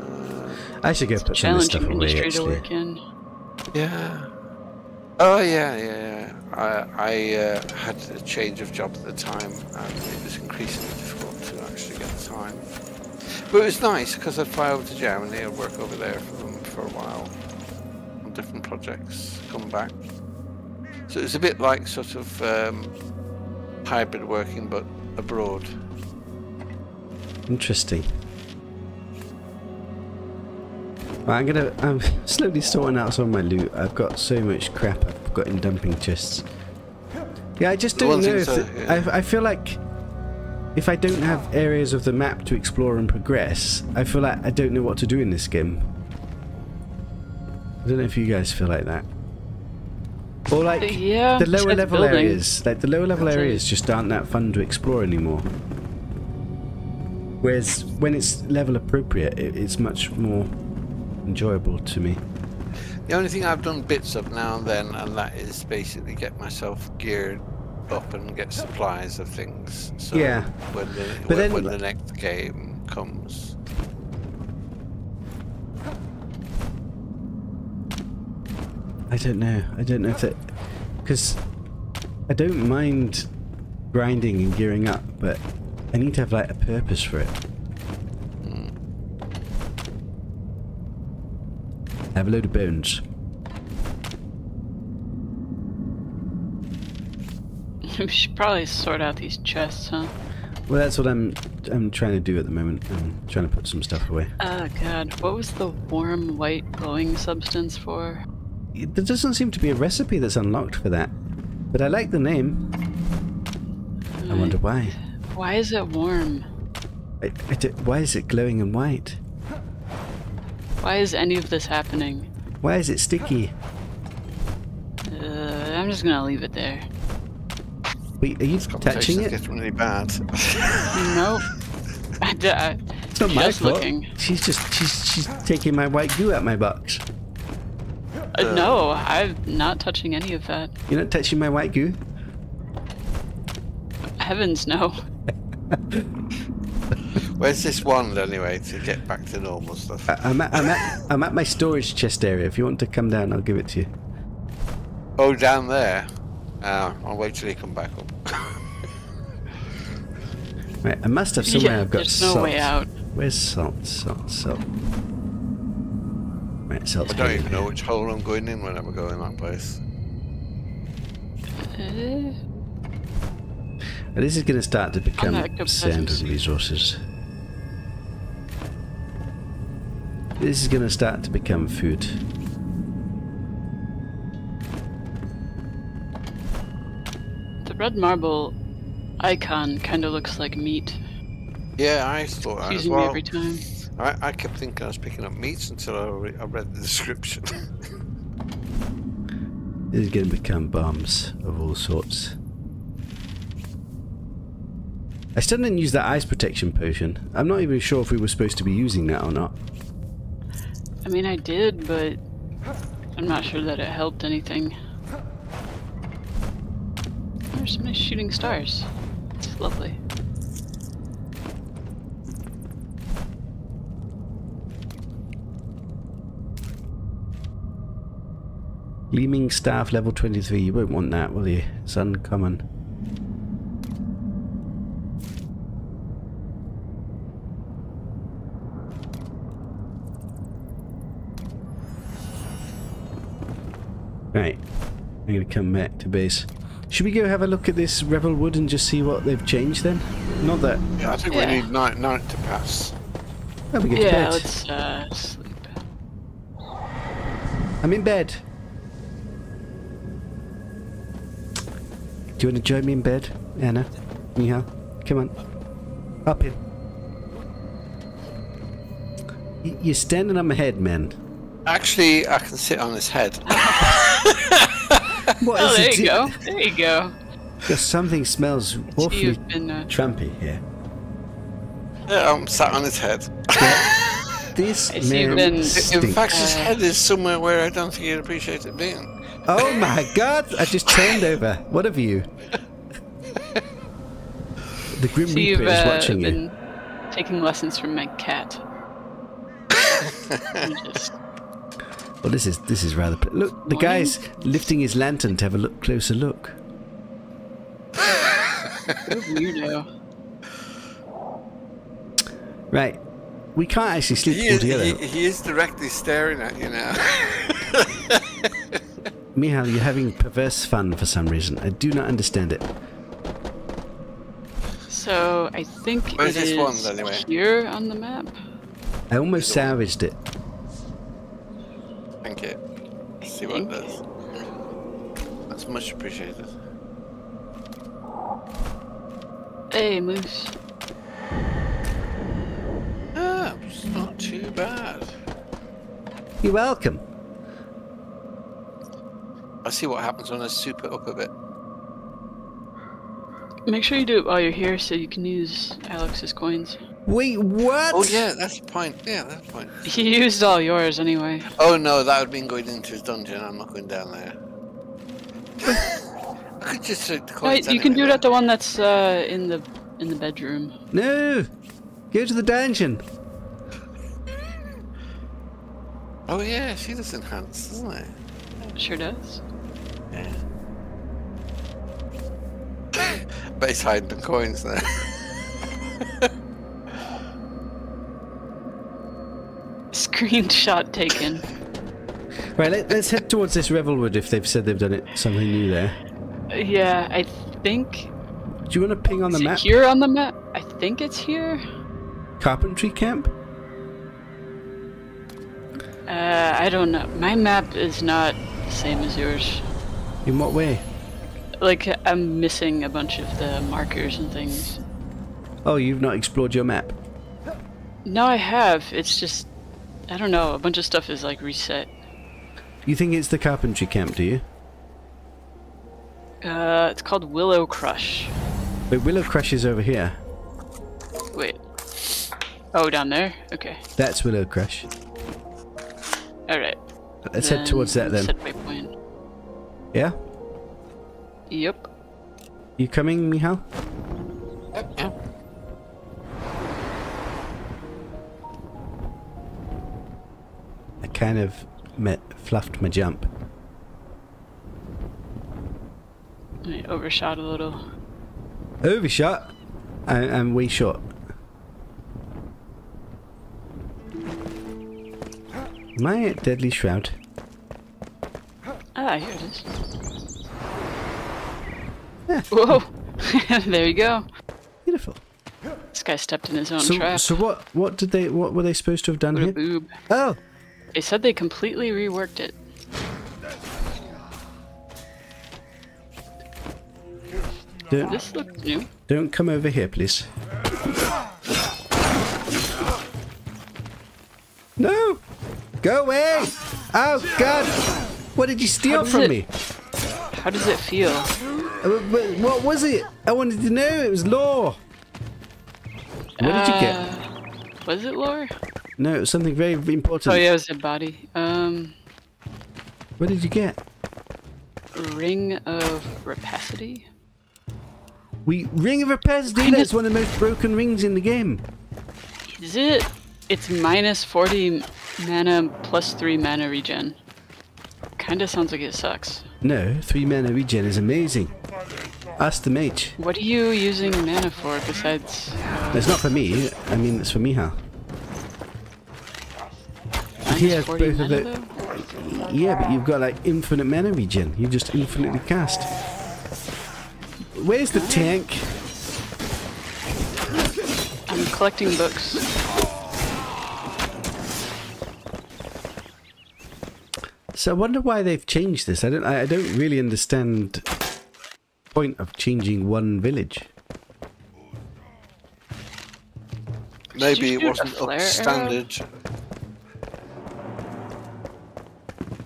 Uh, I should go put some of this stuff Challenging away, industry to actually. in. yeah. Oh yeah, yeah, yeah. I I uh, had a change of job at the time, and it was increasingly difficult to actually get the time. But it was nice because I'd fly over to Germany and work over there for them for a while on different projects. Come back. So it's a bit like sort of um, hybrid working, but abroad. Interesting. Well, I'm gonna. I'm slowly sorting out some of my loot. I've got so much crap I've got in dumping chests. Yeah, I just don't know if. to- the- yeah. I, I feel like if I don't have areas of the map to explore and progress, I feel like I don't know what to do in this game. I don't know if you guys feel like that. Or like Yeah, the lower level building. areas, like the lower level That's it. areas, just aren't that fun to explore anymore. Whereas when it's level appropriate, it, it's much more enjoyable to me. The only thing I've done bits of now and then, and that is basically get myself geared up and get supplies of things. So Yeah. when the But when, then- when the next game comes. I don't know. I don't know if it... because I don't mind grinding and gearing up, but I need to have like a purpose for it. I have a load of bones. we should probably sort out these chests, huh? Well, that's what I'm I'm trying to do at the moment. I'm trying to put some stuff away. Oh god, what was the warm white glowing substance for? There doesn't seem to be a recipe that's unlocked for that, but I like the name. I wonder why. Why is it warm? I, I don't- why is it glowing and white? Why is any of this happening? Why is it sticky? Uh, I'm just gonna leave it there. Wait, are you touching Conversation's it? getting really bad. Nope. I, d- I, It's not my fault. looking. She's just she's she's taking my white goo out of my box. Uh, no, I'm not touching any of that. You're not touching my white goo. Heavens, no. Where's this wand anyway to get back to normal stuff? I, I'm at I'm at I'm at my storage chest area. If you want to come down, I'll give it to you. Oh, down there. Uh, I'll wait till you come back up. Right, I must have somewhere yeah, I've got there's salt. way out. Where's salt? Salt, salt. Right, salt's I don't even in know which hole I'm going in whenever I go in that place. Uh, And This is going to start to become that sand and resources. This is going to start to become food. the red marble icon kind of looks like meat. Yeah, I thought that as Confusing me every time. I, I kept thinking I was picking up meats until I, re- I read the description. This is going to become bombs of all sorts. I still didn't use that ice protection potion. I'm not even sure if we were supposed to be using that or not. I mean, I did, but I'm not sure that it helped anything. There's so many shooting stars. It's lovely. Gleaming staff level 23. You won't want that, will you? It's uncommon. Right. I'm going to come back to base. Should we go have a look at this Revelwood and just see what they've changed then? Not that... Yeah, I think Yeah. we need night night to pass. Oh, we get to Yeah, bed. let's uh, sleep. I'm in bed. Do you want to join me in bed, Anna? Mychal? Come on. Up in. Y- You're standing on my head, man. Actually, I can sit on his head. What Oh, is there it? you go. There you go. There's something smells awfully You've been uh, trumpy here. yeah, I'm sat on his head. This I see you've man been- In stinks. fact, his Uh, head is somewhere where I don't think he'd appreciate it being. Oh my god! I just turned over. What have you? The Grim so Reaper you've is uh, watching you. been taking lessons from my cat. Just- Well, this is this is rather. Look, the Morning. guy's lifting his lantern to have a look closer look. what a weirdo. Right, we can't actually sleep He all is, together. he, he is directly staring at you now. Mychal, you're having perverse fun for some reason. I do not understand it. So I think Where's it this is one, anyway? here on the map. I almost salvaged it. Thank you. Let's see what it does. That's much appreciated. Hey, moose. Ah, it's not too bad. You're welcome. I see what happens when I soup it up a bit. Make sure you do it while you're here so you can use Alex's coins. Wait, what? Oh yeah, that's the point. Yeah, that's the point. He used all yours anyway. Oh no, that would mean going into his dungeon. I'm not going down there. I could just take the No, coins you can do it at the one that's uh, in the in the bedroom. No! Go to the dungeon. Oh yeah, she does enhance, doesn't it? Sure does. Yeah. but he's hiding the coins there. Screenshot taken. Right, let, let's head towards this Revelwood if they've said they've done it something new there. Yeah, I think. Do you want to ping on the is it map? here on the map? I think it's here. Carpentry camp? Uh, I don't know. My map is not the same as yours. In what way? Like, I'm missing a bunch of the markers and things. Oh, you've not explored your map. No, I have. It's just. I don't know. A bunch of stuff is like reset. You think it's the carpentry camp, do you? Uh, it's called Willow Crush. But Willow Crush is over here. Wait. Oh, down there? Okay. That's Willow Crush. Alright. Let's head towards that then. Set waypoint. Yeah? Yep. You coming, Mychal? yeah. I kind of met, fluffed my jump. I overshot a little. Overshot. I, I'm way short. Am I at Deadly Shroud? Ah, here it is. Yeah. Whoa! there you go. Beautiful. This guy stepped in his own So, trap. so what? What did they? What were they supposed to have done here? boob. Oh, They said they completely reworked it. don't This looks new. don't come over here, please. No, go away! Oh God! What did you steal from it- me? How does it feel? Uh, What was it? I wanted to know. It was lore. What did you get? Uh, Was it lore? No, it was something very important. Oh yeah, it was a body. Um, What did you get? ring of rapacity. We Ring of Rapacity. That's one of the most broken rings in the game. Is it? It's minus 40 mana plus 3 mana regen. Kinda sounds like it sucks. No, three mana regen is amazing. Ask the mage. What are you using mana for besides uh, It's not for me. I mean, it's for minus he has both of though? Yeah, but you've got like infinite mana regen. You just infinitely cast. Where's the tank? I'm collecting books. So I wonder why they've changed this. I don't. I I don't really understand. Point of changing one village. Maybe it wasn't up flare to arrow? standard.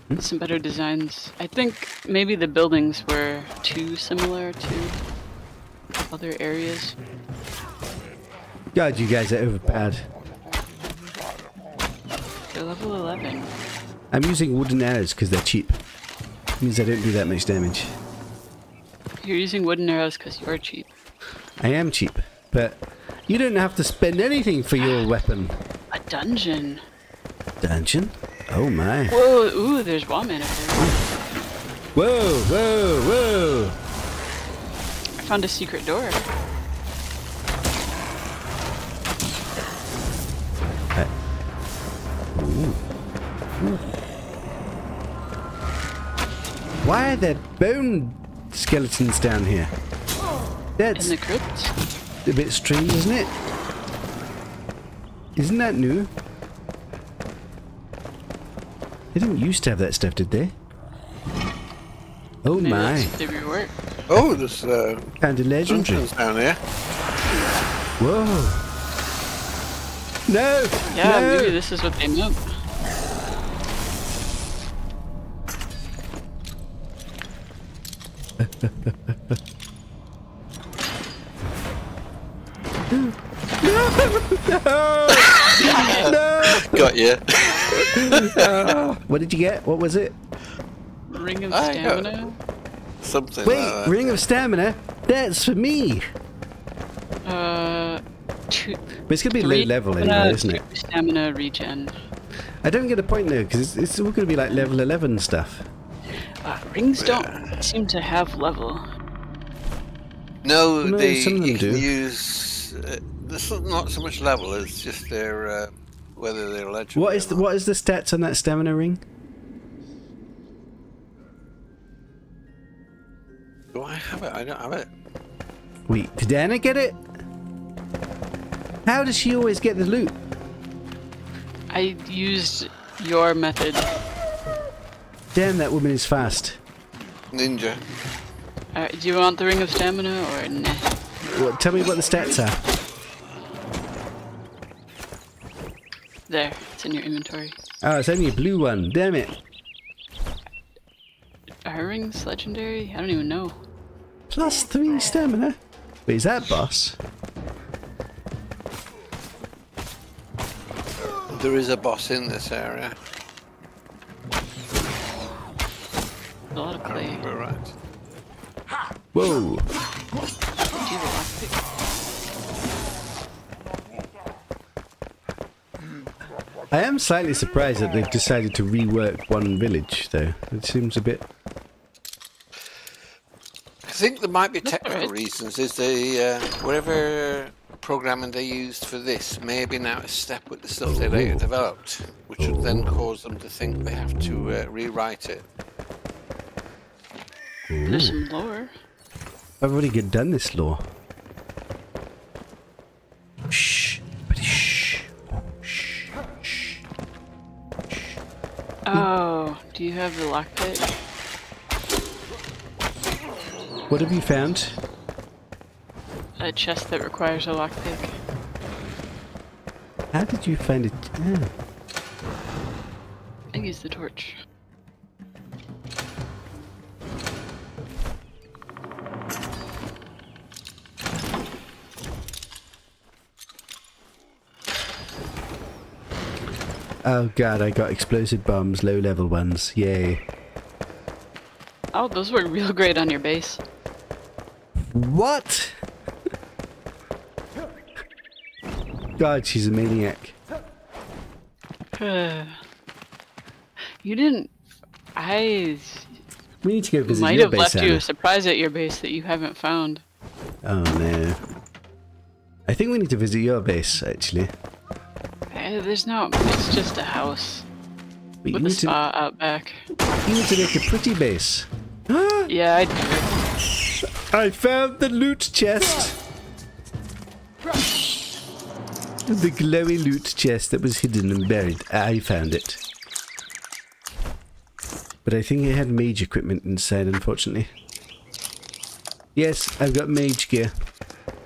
Hmm? Some better designs. I think maybe the buildings were too similar to other areas. God, you guys are overpowered. They're level 11. I'm using wooden arrows because they're cheap. It means I don't do that much damage. You're using wooden arrows because you're cheap. I am cheap, but you don't have to spend anything for your weapon. A dungeon. Dungeon? Oh my. Whoa, ooh, there's Wallman up there. Whoa, whoa, whoa! I found a secret door. Uh, Why are there bone skeletons down here? In That's the crypt? a bit strange, isn't it? Isn't that new? They didn't used to have that stuff, did they? Oh Maybe my. that's what they reworked. Oh, there's uh, Kind of legendary. down here. Whoa. No! Yeah, no! maybe this is what they meant. Got you. What did you get? What was it? Ring of I got- stamina. Something Wait, like that. Ring of Stamina? That's for me! Uh, two, But it's gonna be low level stamina, anyway, isn't it? Stamina regen. I don't get a point though, because it's, it's all gonna be like level 11 stuff. Uh, rings don't seem to have level. No, No, they some of them do. use. Uh, this is not so much level as just their uh, whether they're legendary. What is the, or not. what is the stats on that stamina ring? Do I have it? I don't have it. Wait, did Anna get it? How does she always get the loot? I used your method. Damn, that woman is fast. Ninja. Uh, do you want the ring of stamina or nah? What, tell me what the stats are. There, it's in your inventory. Oh, it's only a blue one. Damn it. Are her rings legendary? I don't even know. Plus three stamina. Wait, is that boss? There is a boss in this area. A I clay. right. Whoa. Do you have a lockpick? I am slightly surprised that they've decided to rework one village, though. It seems a bit. I think there might be technical reasons. Is the uh, whatever programming they used for this may have been out of step with the stuff they later developed, which would then cause them to think they have to uh, rewrite it. There's some lore. I've already get- done this lore. Shh. Shh. Shh. Shh. Oh, do you have the lockpick? What have you found? A chest that requires a lockpick. How did you find it? Ah. I used the torch. Oh god, I got explosive bombs, low level ones. Yay. Oh, those work real great on your base. What? God, she's a maniac. you didn't. I We need to go visit might your have base, left you a surprise at your base that you haven't found. Oh no. I think we need to visit your base, actually. There's not. It's just a house But with a need, to, spa out back. you need to make a pretty base. Yeah, I do. I found the loot chest! The glowy loot chest that was hidden and buried. I found it. But I think it had mage equipment inside, unfortunately. Yes, I've got mage gear.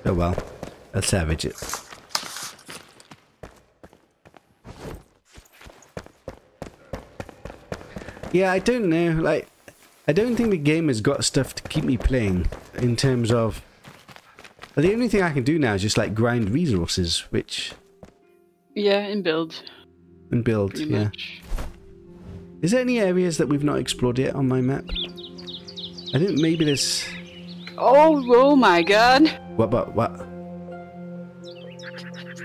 Oh well, I'll salvage it. Yeah, I don't know. Like, I don't think the game has got stuff to keep me playing in terms of. Well, the only thing I can do now is just like grind resources, which Yeah, and build and build. pretty yeah. much. Is there any areas that we've not explored yet on my map? I think maybe there's. Oh, oh my god! What? What? What?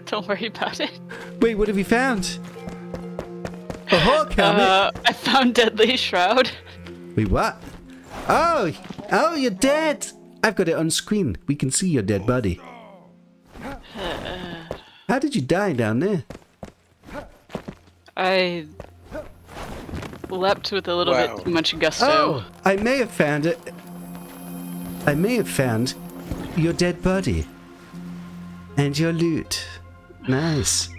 Don't worry about it. Wait, what have you found? A hawk helmet. Uh, I found Deadly Shroud. Wait, what? Oh, oh, you're dead. I've got it on screen. We can see your dead body. How did you die down there? I leapt with a little Wow. bit too much gusto. Oh, I may have found it. I may have found your dead body and your loot. Nice.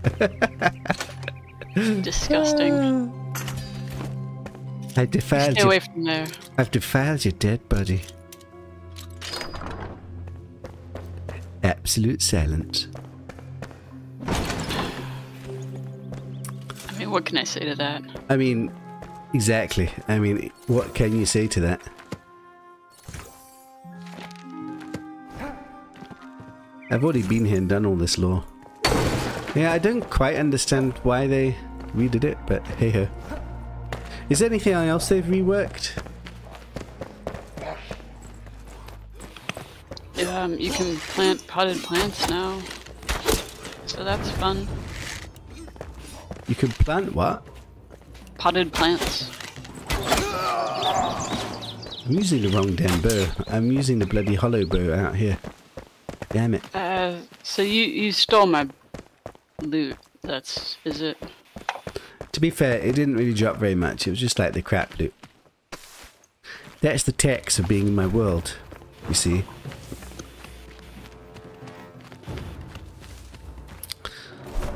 Disgusting. I defiled Stay your, away from there. I've defiled your dead body. Absolute silence. I mean, what can I say to that? I mean, exactly. I mean, what can you say to that? I've already been here and done all this lore. Yeah, I don't quite understand why they redid it, but hey ho. Is there anything else they've reworked? Um, you can plant potted plants now, so that's fun. You can plant what? Potted plants. I'm using the wrong damn bow. I'm using the bloody hollow bow out here. Damn it. Uh, so you you stole my loot. That's is it? To be fair, it didn't really drop very much. It was just like the crap loot. That's the tax of being in my world, you see.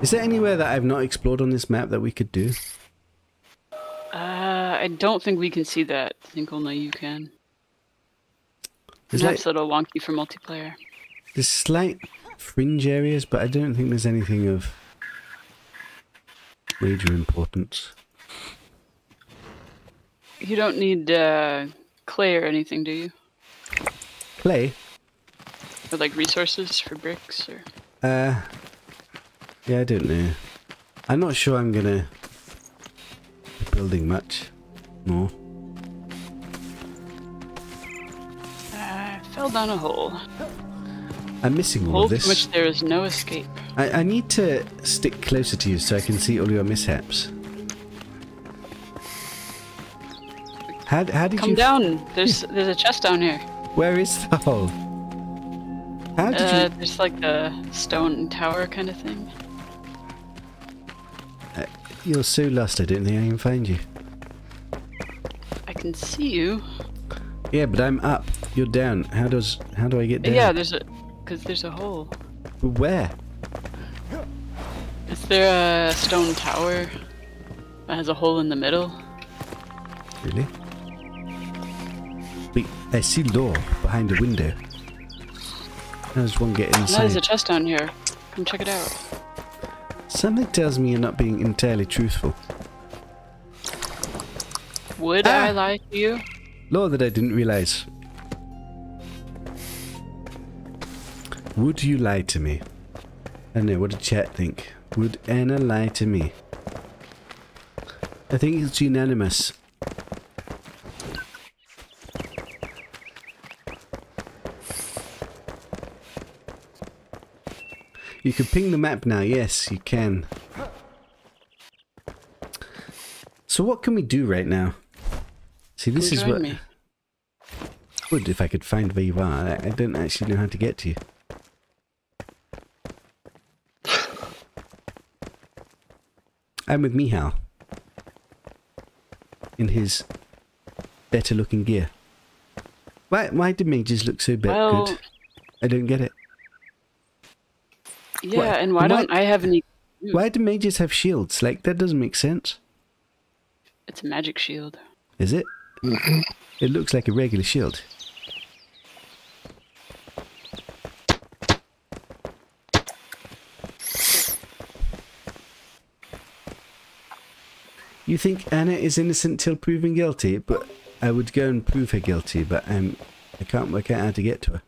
Is there anywhere that I've not explored on this map that we could do? Uh, I don't think we can see that. I think only you can. Like a little wonky for multiplayer. there's slight fringe areas, but I don't think there's anything of major importance. You don't need uh, clay or anything, do you? Clay? Or like resources for bricks or? Uh, yeah, I don't know. I'm not sure I'm gonna be building much more. I fell down a hole. I'm missing all Hole of this. which there is no escape. I, I need to stick closer to you so I can see all your mishaps. How, how did you Come you? down. There's there's a chest down here. Where is the hole? How did Uh, you? there's like a stone tower kind of thing. You're so lost. I don't think I can find you. I can see you. Yeah, but I'm up. You're down. How does? How do I get down? Yeah, there's a, cause there's a hole. Where? Is there a stone tower that has a hole in the middle? Really? Wait, I see door behind the window. How does one get inside? There's a chest down here. Come check it out. Something tells me you're not being entirely truthful. Would Ah. I lie to you? Lord, that I didn't realize. Would you lie to me? I don't know, what did chat think? Would Anna lie to me? I think it's unanimous. You can ping the map now, yes, you can. So what can we do right now? See, this Come is what... me. Would if I could find where you are. I don't actually know how to get to you. I'm with Mychal. In his better looking gear. Why why do mages look so bad Well, good? I don't get it. yeah, Why- and why why- don't I have any? Why do mages have shields? Like that doesn't make sense. It's a magic shield. Is it? It looks like a regular shield. You think Anna is innocent till proven guilty, but I would go and prove her guilty, but um, I can't work out how to get to her.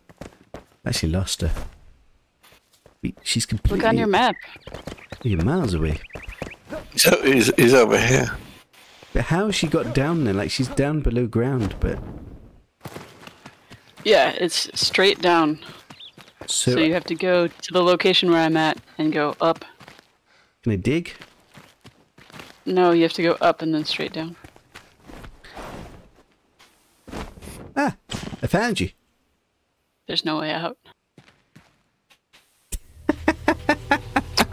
I Actually lost her. She's completely... Look on your map. You're miles away. So he's, he's over here. But how she got down there? Like she's down below ground, but... Yeah, it's straight down. So, So you have to go to the location where I'm at and go up. can I dig? No, you have to go up and then straight down. Ah, I found you. There's no way out.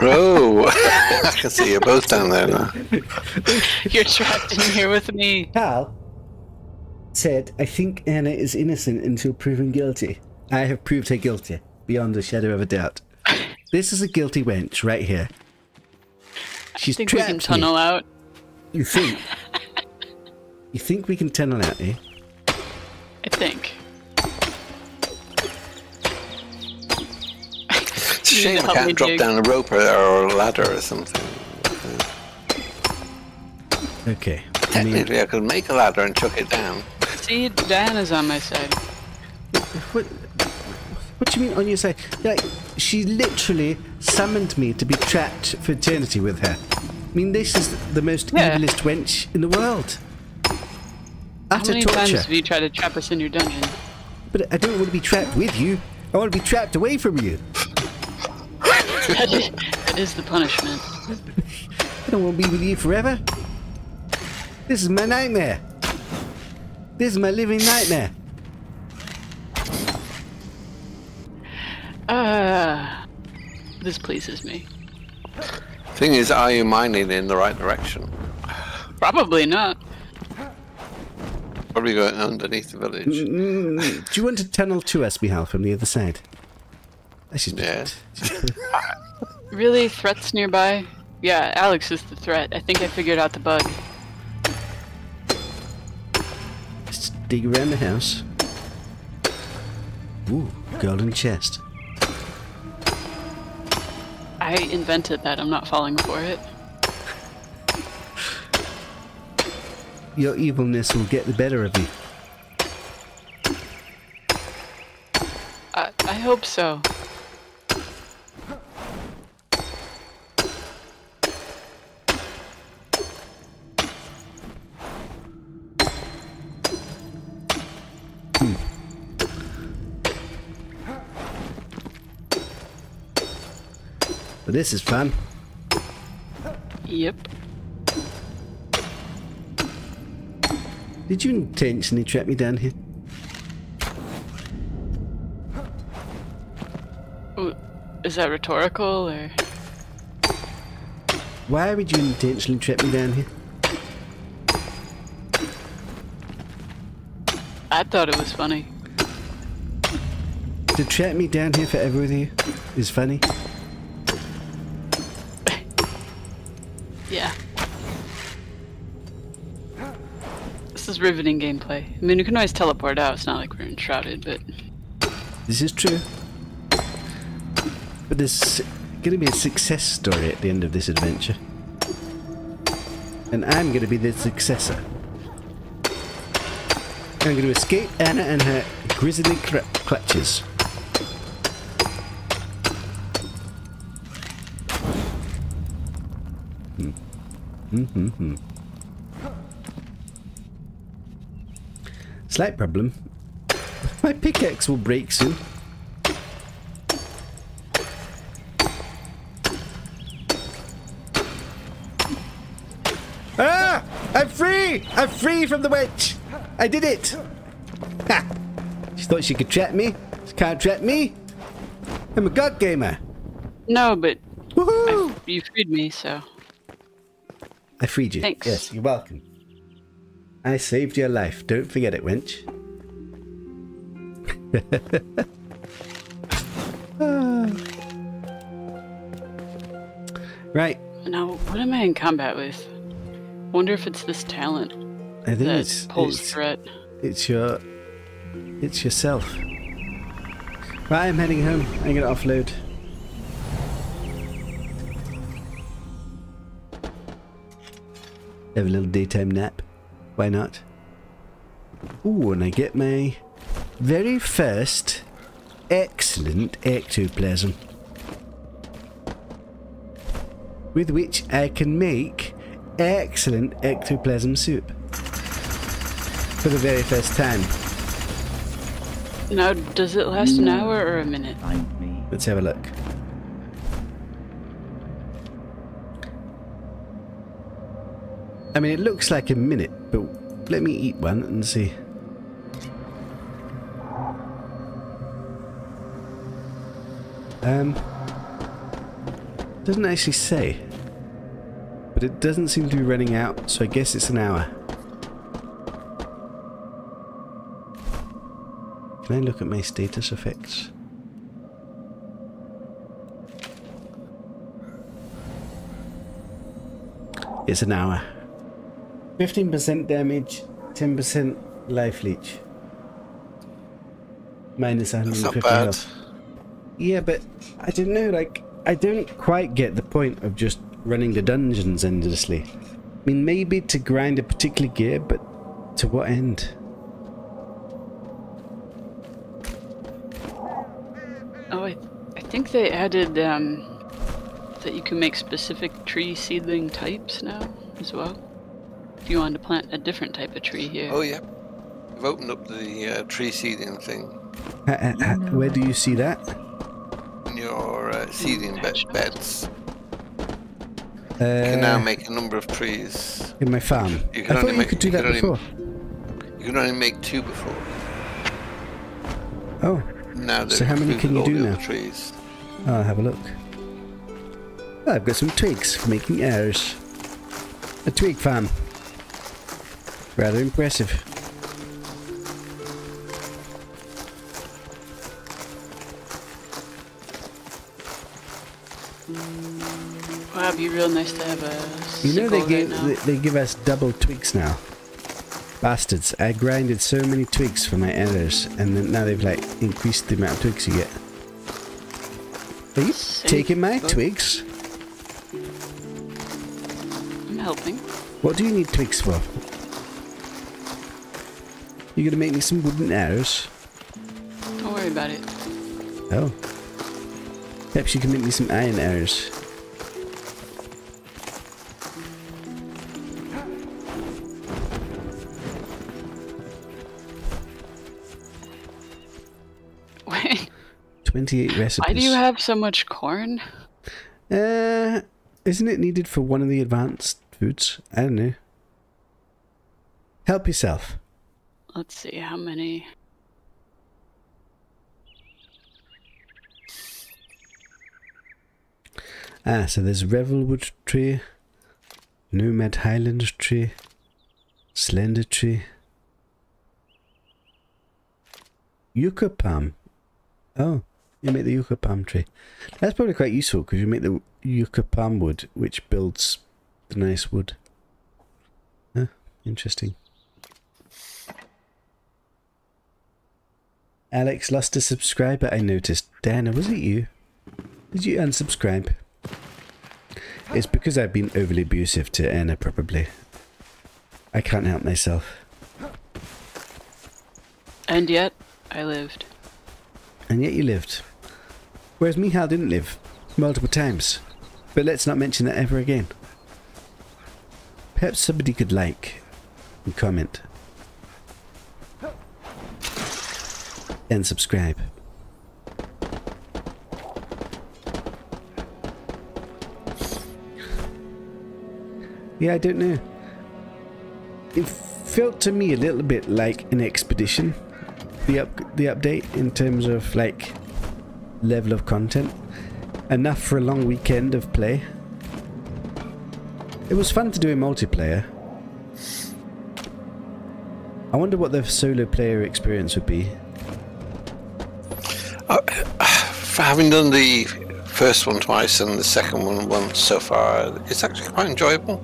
Oh, I can see you're both down there now. You're trapped in here with me. Cal said, I think Anna is innocent until proven guilty. I have proved her guilty, beyond a shadow of a doubt. This is a guilty wench right here. She's I think we trapped can me. tunnel out. You think? you think we can tunnel out, eh? I think. It's a shame I can't drop dig. down a rope or, or a ladder or something. Okay. I mean, Technically, I could make a ladder and chuck it down. See, Diana's on my side. what, what do you mean on your side? Like, she literally summoned me to be trapped for eternity with her. I mean, this is the most Yeah. evilest wench in the world. How many torture. times have you tried to trap us in your dungeon? But I don't want to be trapped with you. I want to be trapped away from you. that, is, that is the punishment. I don't want to be with you forever. This is my nightmare. This is my living nightmare. Ah, this pleases me. Thing is, are you mining in the right direction? Probably not. Probably going underneath the village. Mm, do you want to tunnel to us, Mychal, from the other side? That's just Yeah. Really, threats nearby? Yeah, Alex is the threat. I think I figured out the bug. Let's dig around the house. Ooh, golden chest. I invented that. I'm not falling for it. Your evilness will get the better of you. I, I hope so. But this is fun. Yep. Did you intentionally trap me down here? Is that rhetorical or? Why would you intentionally trap me down here? I thought it was funny. To trap me down here forever with you is funny. Riveting gameplay. I mean, you can always teleport out. It's not like we're enshrouded, but This is true. But there's going to be a success story at the end of this adventure. And I'm going to be the successor. I'm going to escape Anna and her grisly cr- clutches. Mm-hmm. Mm-hmm. Slight problem. My pickaxe will break soon. Ah! I'm free! I'm free from the witch! I did it! Ha! She thought she could trap me. She can't trap me. I'm a god gamer. No, but you freed me, so. I freed you. Thanks. Yes, you're welcome. I saved your life. Don't forget it, wench. right. Now, what am I in combat with? Wonder if it's this talent I think that it's pulls it's, threat. it's your it's yourself. Right, I'm heading home. I'm gonna offload. Have a little daytime nap. Why not? Ooh, and I get my very first excellent ectoplasm. With which I can make excellent ectoplasm soup. For the very first time. Now, does it last an mm. hour or a minute? Find me. Let's have a look. I mean, it looks like a minute, but let me eat one and see. Um, doesn't actually say, but it doesn't seem to be running out, so I guess it's an hour. Can I look at my status effects? It's an hour. 15% damage, 10% life leech. Minus That's 150 not bad. health. Yeah, but I don't know, like, I don't quite get the point of just running the dungeons endlessly. I mean, maybe to grind a particular gear, but to what end? Oh, I, I think they added um, that you can make specific tree seedling types now as well. If you wanted to plant a different type of tree here. Oh yeah, we've opened up the uh, tree seeding thing Ha- ha- ha- where do you see that? in your uh, seeding bed Patch notes. beds. You can now Uh, make a number of trees. in my farm. You I can thought only you make- could do you that can only- before. You can only make two before. Oh, Now they've So how many can you do now? Trees. I'll have a look. I've got some twigs for making arrows. A twig farm. Rather impressive. Wow, it'd be real nice to have a You know they give right they, they give us double twigs now. Bastards! I grinded so many twigs for my arrows, and then now they've like increased the amount of twigs you get. Are you Same taking my boat. twigs? I'm helping. What do you need twigs for? You gonna make me some wooden arrows? Don't worry about it. Oh. Perhaps you can make me some iron arrows. Wait, 28 recipes. why do you have so much corn? Uh, isn't it needed for one of the advanced foods? I don't know. Help yourself. Let's see how many. Ah, so there's Revelwood tree, Nomad Highland tree, Slender tree, Yucca palm. Oh, you make the Yucca palm tree. That's probably quite useful because you make the Yucca palm wood, which builds the nice wood. Huh, interesting. Alex lost a subscriber, I noticed. Dana, was it you? Did you unsubscribe? It's because I've been overly abusive to Anna, probably. I can't help myself. And yet, I lived. And yet you lived. Whereas Mychal didn't live. Multiple times. But let's not mention that ever again. Perhaps somebody could like and comment and subscribe. Yeah, I don't know. It felt to me a little bit like an expedition. The up the update in terms of like level of content. Enough for a long weekend of play. It was fun to do in multiplayer. I wonder what the solo player experience would be. For uh, having done the first one twice and the second one once so far, it's actually quite enjoyable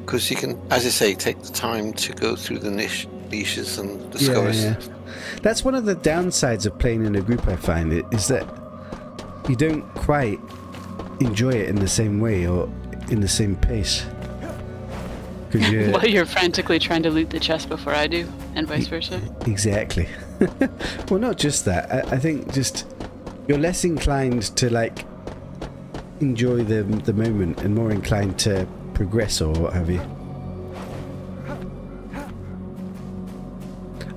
because you can, as you say, take the time to go through the niche, niches and discover. Yeah, yeah. That's one of the downsides of playing in a group. I find it is that you don't quite enjoy it in the same way or in the same pace. Because While you're frantically trying to loot the chest before I do, and vice versa. exactly. well, not just that. I, I think just you're less inclined to like enjoy the the moment and more inclined to progress or what have you.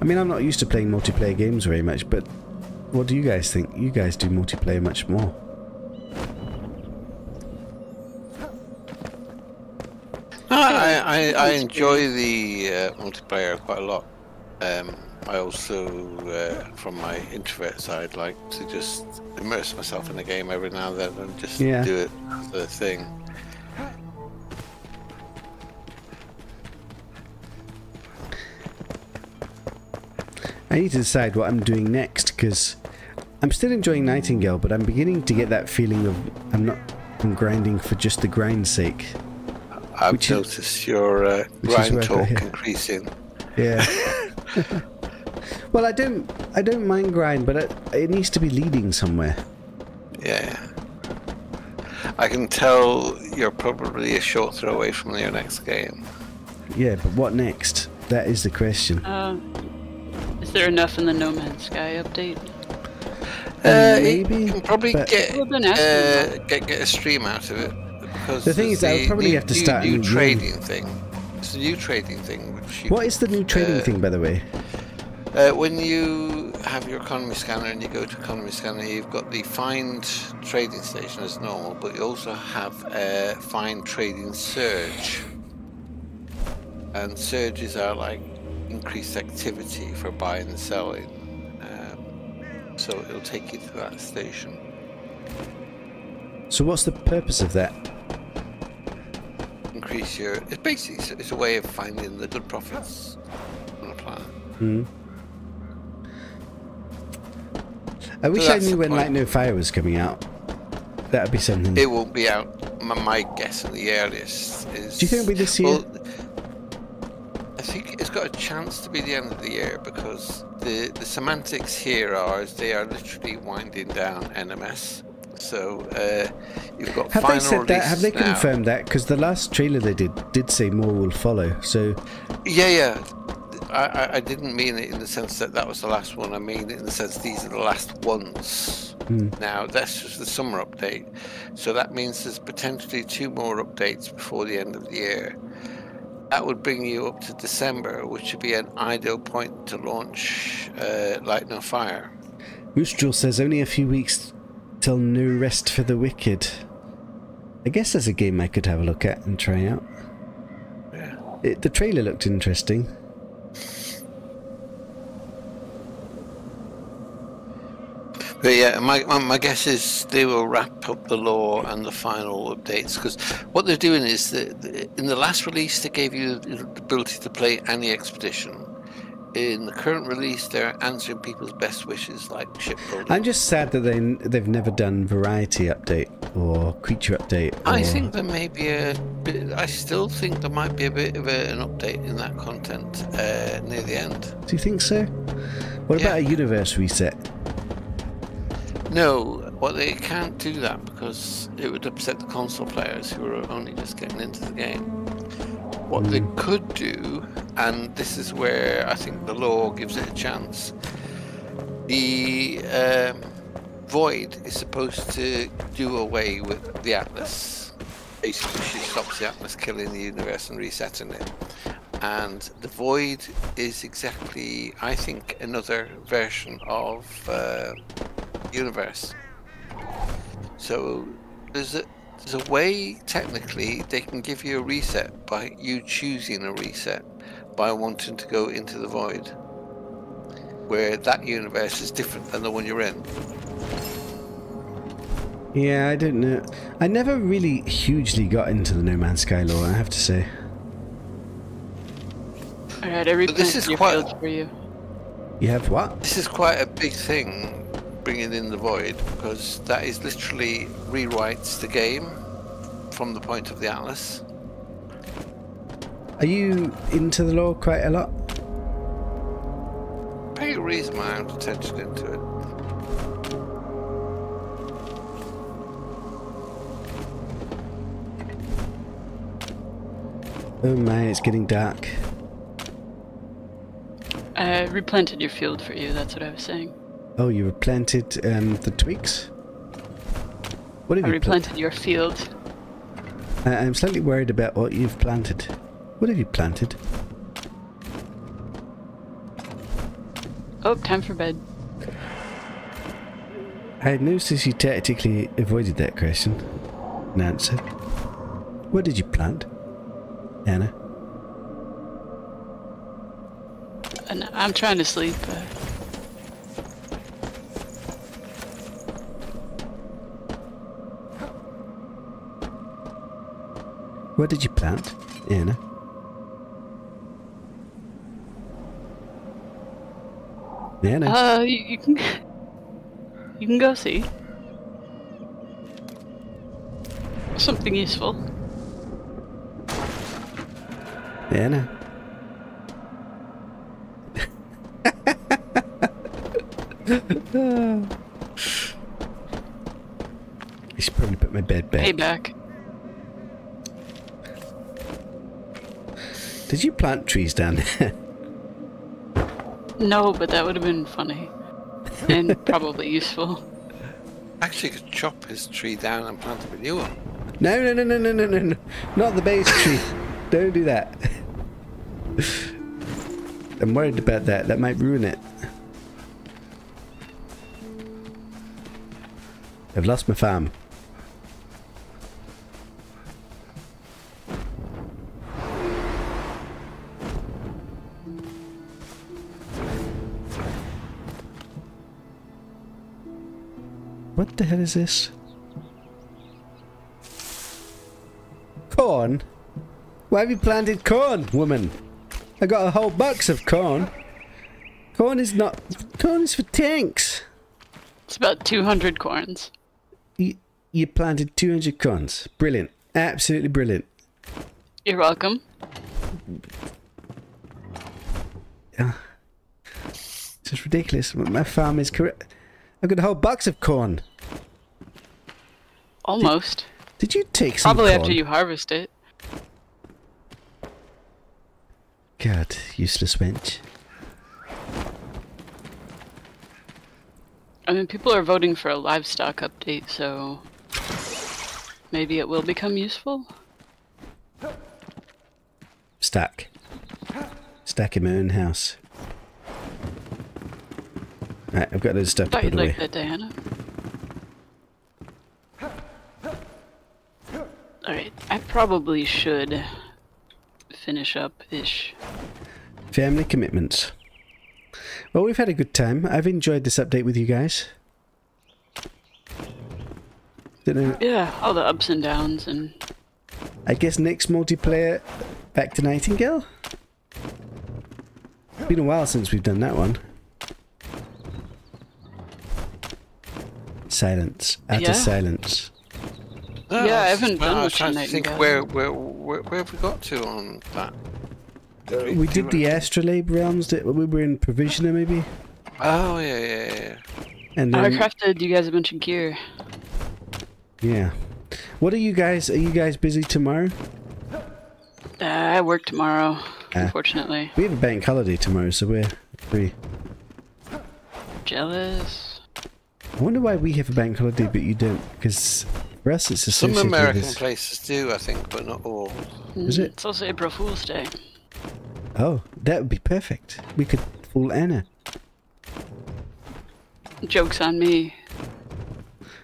I mean, I'm not used to playing multiplayer games very much, but what do you guys think? You guys do multiplayer much more. I, I, enjoy the uh, multiplayer quite a lot. Um, I also, uh, from my introvert side, like to just immerse myself in the game every now and then and just Yeah. do it as a thing. I need to decide what I'm doing next because I'm still enjoying Nightingale, but I'm beginning to get that feeling of I'm not I'm grinding for just the grind's sake. I've Which is- noticed your uh, which grind where I got talk here. increasing. Yeah. well, I don't I don't mind grind, but it, it needs to be leading somewhere. Yeah. I can tell you're probably a short throw away from your next game. Yeah, but what next? That is the question. Uh, is there enough in the No Man's Sky update? Uh, maybe, you can probably get, Well, then ask uh, get get a stream out of it because The thing is, I would probably new- have to start new new trading thing. It's a new trading thing. Which you What is the new trading uh, thing, by the way? Uh, when you have your economy scanner and you go to economy scanner, you've got the find trading station as normal, but you also have a find trading surge. And surges are like increased activity for buying and selling. Um, so it'll take you to that station. So, what's the purpose of that? Increase your. It's basically it's- a way of finding the good profits on a planet. Hmm. I wish I knew when point. Light No Fire was coming out. That would be something. It won't be out. My, my guess at the earliest is. Do you think it'll be this year? Well, I think it's got a chance to be the end of the year because the the semantics here are is they are literally winding down NMS. So uh, you've got have final they said that? Have they now. confirmed that? Because the last trailer they did did say more will follow. So, Yeah, yeah. I, I, didn't mean it in the sense that that was the last one. I mean it in the sense these are the last ones. Hmm. Now that's just the summer update, so that means there's potentially two more updates before the end of the year. That would bring you up to December, which would be an ideal point to launch uh, Light No Fire. Moostrel says only a few weeks till No Rest for the Wicked. I guess there's a game I could have a look at and try out. Yeah. It, the trailer looked interesting. But yeah, my, my, my guess is they will wrap up the lore and the final updates because what they're doing is that in the last release they gave you the ability to play any expedition. In the current release, they're answering people's best wishes like shipbuilding. I'm just sad that they they've never done variety update or creature update. Or, I think there may be a bit. I still think there might be a bit of a, an update in that content uh, near the end. Do you think so? What about a universe reset? No, well, they can't do that because it would upset the console players who are only just getting into the game. What they could do, and this is where I think the law gives it a chance. The um, Void is supposed to do away with the Atlas, basically she stops the Atlas killing the universe and resetting it. And the Void is exactly, I think, another version of uh, universe. So there's a there's a way technically they can give you a reset by you choosing a reset by wanting to go into the void where that universe is different than the one you're in Yeah, I don't know. I never really hugely got into the No Man's Sky lore, I have to say. Alright, I But this is quite- for you. You have what? this is quite a big thing bringing in the void because that is literally rewrites the game from the point of the atlas Are you into the lore quite a lot? pay a reasonable amount of attention into it Oh my, it's getting dark. I replanted your field for you, that's what I was saying. Oh, you replanted um, the twigs? What have I you planted? replanted your field. I- I'm slightly worried about what you've planted. What have you planted? Oh, time for bed. I noticed you tactically avoided that question and answered. What did you plant, Anna? And I'm trying to sleep. Uh, What did you plant, Anna? Anna? uh you, you can you can go see. Something useful. Anna? I should probably put my bed back. Payback. Did you plant trees down there? No, but that would have been funny. And probably useful. actually could chop his tree down and plant a new one No, no, no, no, no, no, no, no. Not the base tree. Don't do that. I'm worried about that. That might ruin it. I've lost my farm. The hell is this? Corn? Why have you planted corn, woman? I got a whole box of corn. Corn is not. Corn is for tanks. It's about 200 corns. You, you planted 200 corns. Brilliant. Absolutely brilliant. You're welcome. Yeah. It's just ridiculous. My farm is correct. I've got a whole box of corn. Almost. Did you take some Probably corn? after you harvest it. God, useless wench. I mean, people are voting for a livestock update, so maybe it will become useful. Stack. Stack in my own house. Right, I've got loads of stuff to put you'd away. like that, Diana. Alright, I probably should finish up ish. Family commitments. Well, we've had a good time. I've enjoyed this update with you guys. Yeah, all the ups and downs, and I guess next multiplayer, back to Nightingale. Been a while since we've done that one. Silence. Utter Yeah. silence. No, Yeah, I haven't just- done I was much trying in to think where, where, where, where have we got to on that? Did We do did the anything? Astrolabe realms. That we were in Provisioner, maybe, Oh yeah, yeah, yeah. and I then crafted you guys a bunch of gear. yeah. What are you guys? Are you guys busy tomorrow? Uh, I work tomorrow, Ah. unfortunately. We have a bank holiday tomorrow, so we're free. Jealous. I wonder why we have a bank holiday but you don't. Because For us, it's Some American with... places do, I think, but not all. Is Mm, it? It's also April Fool's Day. Oh, that would be perfect. We could fool Anna. Joke's on me.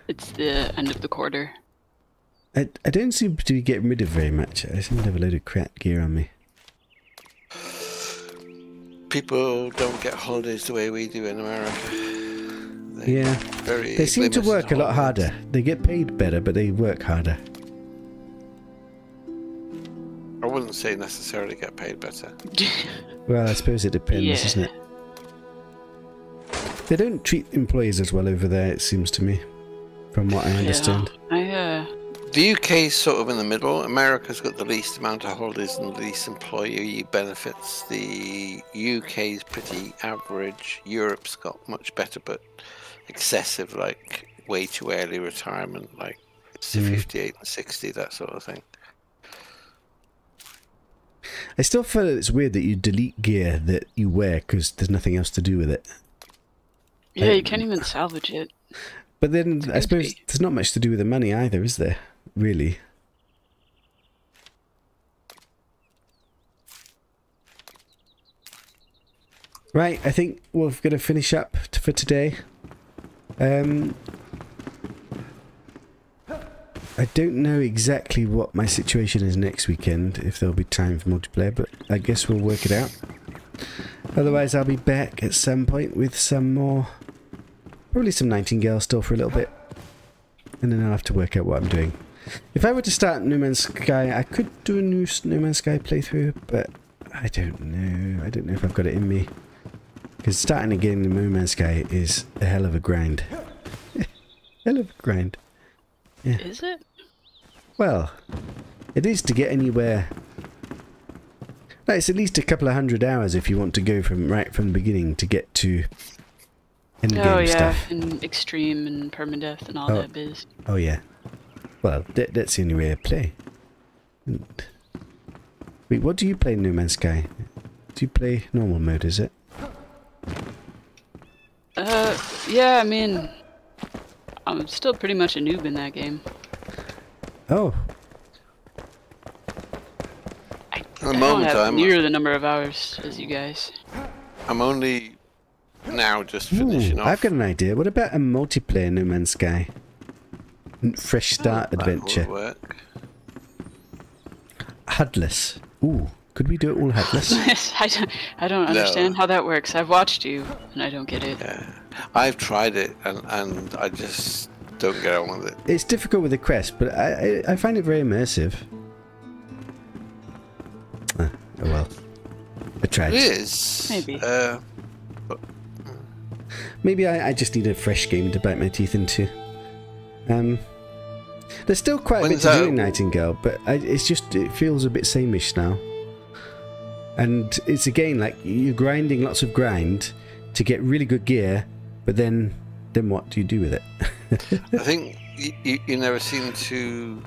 It's the end of the quarter. I, I don't seem to be getting rid of very much. I seem to have a load of crap gear on me. People don't get holidays the way we do in America. They Yeah. Very They seem to work a lot holidays. harder. They get paid better, but they work harder. I wouldn't say necessarily get paid better. Well, I suppose it depends, Yeah. doesn't it? They don't treat employees as well over there, it seems to me, from what I understand. Yeah. I uh The UK's sort of in the middle. America's got the least amount of holidays and the least employee benefits. The UK's pretty average. Europe's got much better, but excessive, like way too early retirement, like Mm. 58 and 60, that sort of thing. I still feel it's weird that you delete gear that you wear because there's nothing else to do with it. yeah, you can't even salvage it. But then I suppose be. there's not much to do with the money either, is there? Really? Right, I think we're going to finish up for today. Um, I don't know exactly what my situation is next weekend, if there'll be time for multiplayer, but I guess we'll work it out. Otherwise, I'll be back at some point with some more. Probably some Nightingale still for a little bit. And then I'll have to work out what I'm doing. If I were to start No Man's Sky, I could do a new s- No Man's Sky playthrough, but I don't know. I don't know if I've got it in me. Because starting again in No Man's Sky is a hell of a grind. hell of a grind. Is it? Well, it is to get anywhere. No, it's at least a couple of hundred hours if you want to go from right from the beginning to get to endgame oh yeah, stuff. and extreme and permadeath and all Oh. that biz. Oh yeah. Well, that, that's the only way I play. And- Wait, what do you play in No Man's Sky? Do you play normal mode? Is it? Uh, yeah, I mean, I'm still pretty much a noob in that game. Oh, I, At the I don't moment, have I'm- near the number of hours as you guys. I'm only now just Ooh, finishing off. I've got an idea. What about a multiplayer No Man's Sky? Fresh start That would adventure. work. HUDless. Ooh, could we do it all HUDless? I don't, I don't understand how that works. I've watched you, and I don't get it. Yeah. I've tried it and, and I just don't get on with it. it's difficult with the quest, but I, I, I find it very immersive. Ah, oh well. I tried. It is. Maybe. Uh, Maybe I, I just need a fresh game to bite my teeth into. Um, there's still quite a bit When's to do in Nightingale, but I, it's just it feels a bit sameish now. And it's again like you're grinding lots of grind to get really good gear, but then then what do you do with it? I think you, you, never seem to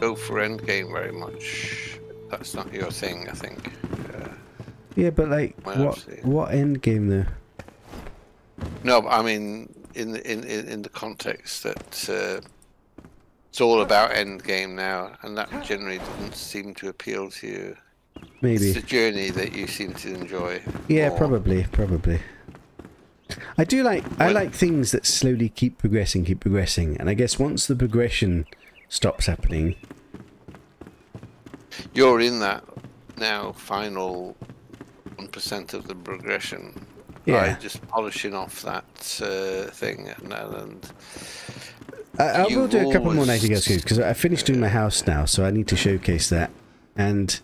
go for endgame very much. That's not your thing, I think. Uh, yeah, but like what what end game though? no, I mean, in the, in, in, the context that uh, it's all about endgame now, and that generally doesn't seem to appeal to you. Maybe. It's the journey that you seem to enjoy. Yeah, more. probably, probably. I do like I like things that slowly keep progressing, keep progressing, and I guess once the progression stops happening, You're in that now final 1% of the progression. Yeah. By just polishing off that uh, thing and, and I, I will do a couple more always- Nightingale Scoops because I finished doing my house now, so I need to showcase that. And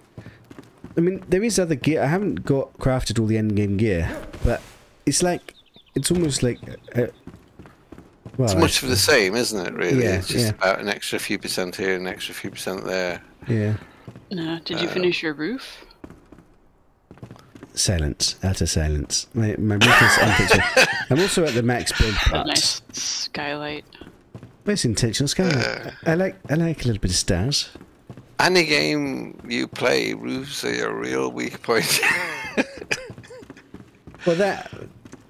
I mean, there is other gear. I haven't got crafted all the end game gear, but it's like it's almost like. Uh, well, it's much of the same, isn't it? Really, Yeah, it's just yeah. about an extra few percent here, an extra few percent there. yeah. No, did you Uh, finish your roof? Silence, utter silence. My my roof is untouchable. I'm also at the max build That parts. nice skylight. Where's intentional sky? I like I like a little bit of stars. Any game you play, roofs are your real weak point. Well, that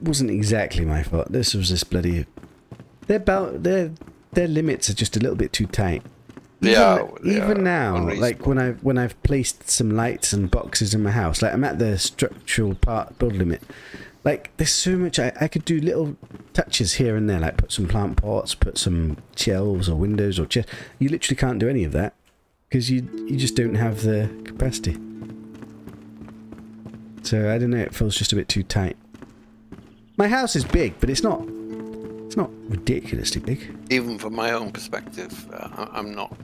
wasn't exactly my fault. This was this bloody. They're bal- they're their limits are just a little bit too tight. Even, are- even now, like when I when I've placed some lights and boxes in my house, like I'm at the structural part build limit. Like there's so much I, I could do little touches here and there, like put some plant pots, put some shelves or windows or chairs. You literally can't do any of that because you you just don't have the capacity. So I don't know. It feels just a bit too tight. My house is big, but it's not. It's not ridiculously big. even from my own perspective, uh, I'm not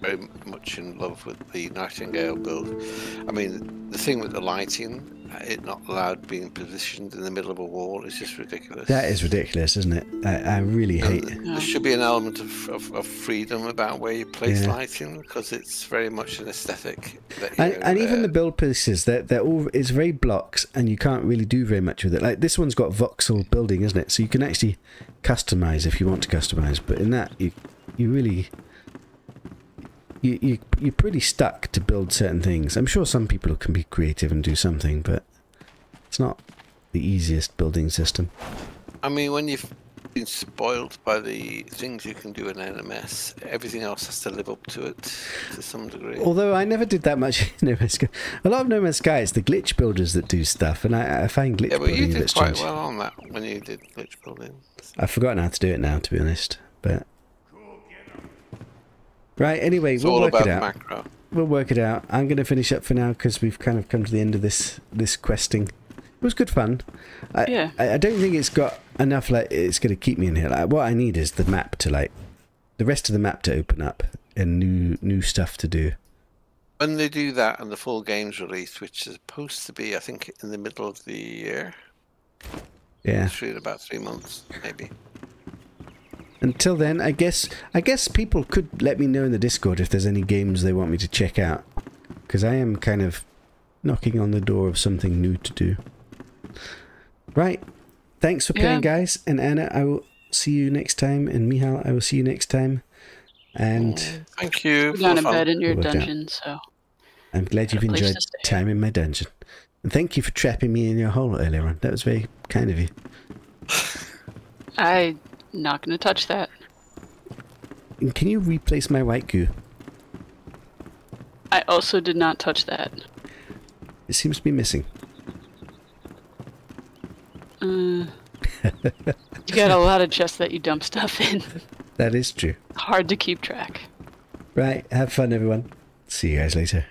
very much in love with the Nightingale build. I mean, the thing with the lighting, it not allowed being positioned in the middle of a wall is just ridiculous. That is ridiculous, isn't it? I, I really hate. And there should be an element of, of, of freedom about where you place Yeah. lighting because it's very much an aesthetic. That, And, know, and even the build pieces, they're, they're all it's very blocks, and you can't really do very much with it. Like this one's got voxel building, isn't it? So you can actually customize if you want to customize. But in that, you you really you you you're pretty stuck to build certain things. I'm sure some people can be creative and do something, but it's not the easiest building system. I mean, when you've been spoiled by the things you can do in NMS, everything else has to live up to it to some degree. Although I never did that much in No Man's Sky. A lot of No Man's Sky, it's the glitch builders that do stuff, and I, I find glitch yeah, but you building a bit did quite strange. well on that when you did glitch building. I've forgotten how to do it now, to be honest. But right, anyway, It's we'll all work about it out. macro. We'll work it out. I'm going to finish up for now because we've kind of come to the end of this this questing. It was good fun. I, Yeah. I, I don't think it's got enough. Like it's going to keep me in here. Like what I need is the map to like the rest of the map to open up and new new stuff to do. When they do that and the full game's released, which is supposed to be, I think, in the middle of the year, Yeah. it's about three months, maybe. Until then, I guess I guess people could let me know in the Discord if there's any games they want me to check out, because I am kind of knocking on the door of something new to do. Right. Thanks for playing, Yeah. guys. And Anna, I will see you next time. And Mychal, I will see you next time. And Thank you. You're for down the in fun. bed in your Worked out. dungeon, so I'm glad you've Got a place enjoyed time in my dungeon. And thank you for trapping me in your hole earlier on. That was very kind of you. I'm not gonna touch that. Can you replace my white goo? I also did not touch that. It seems to be missing. Uh, you got a lot of chests that you dump stuff in. That is true. Hard to keep track. Right. Have fun, everyone. See you guys later.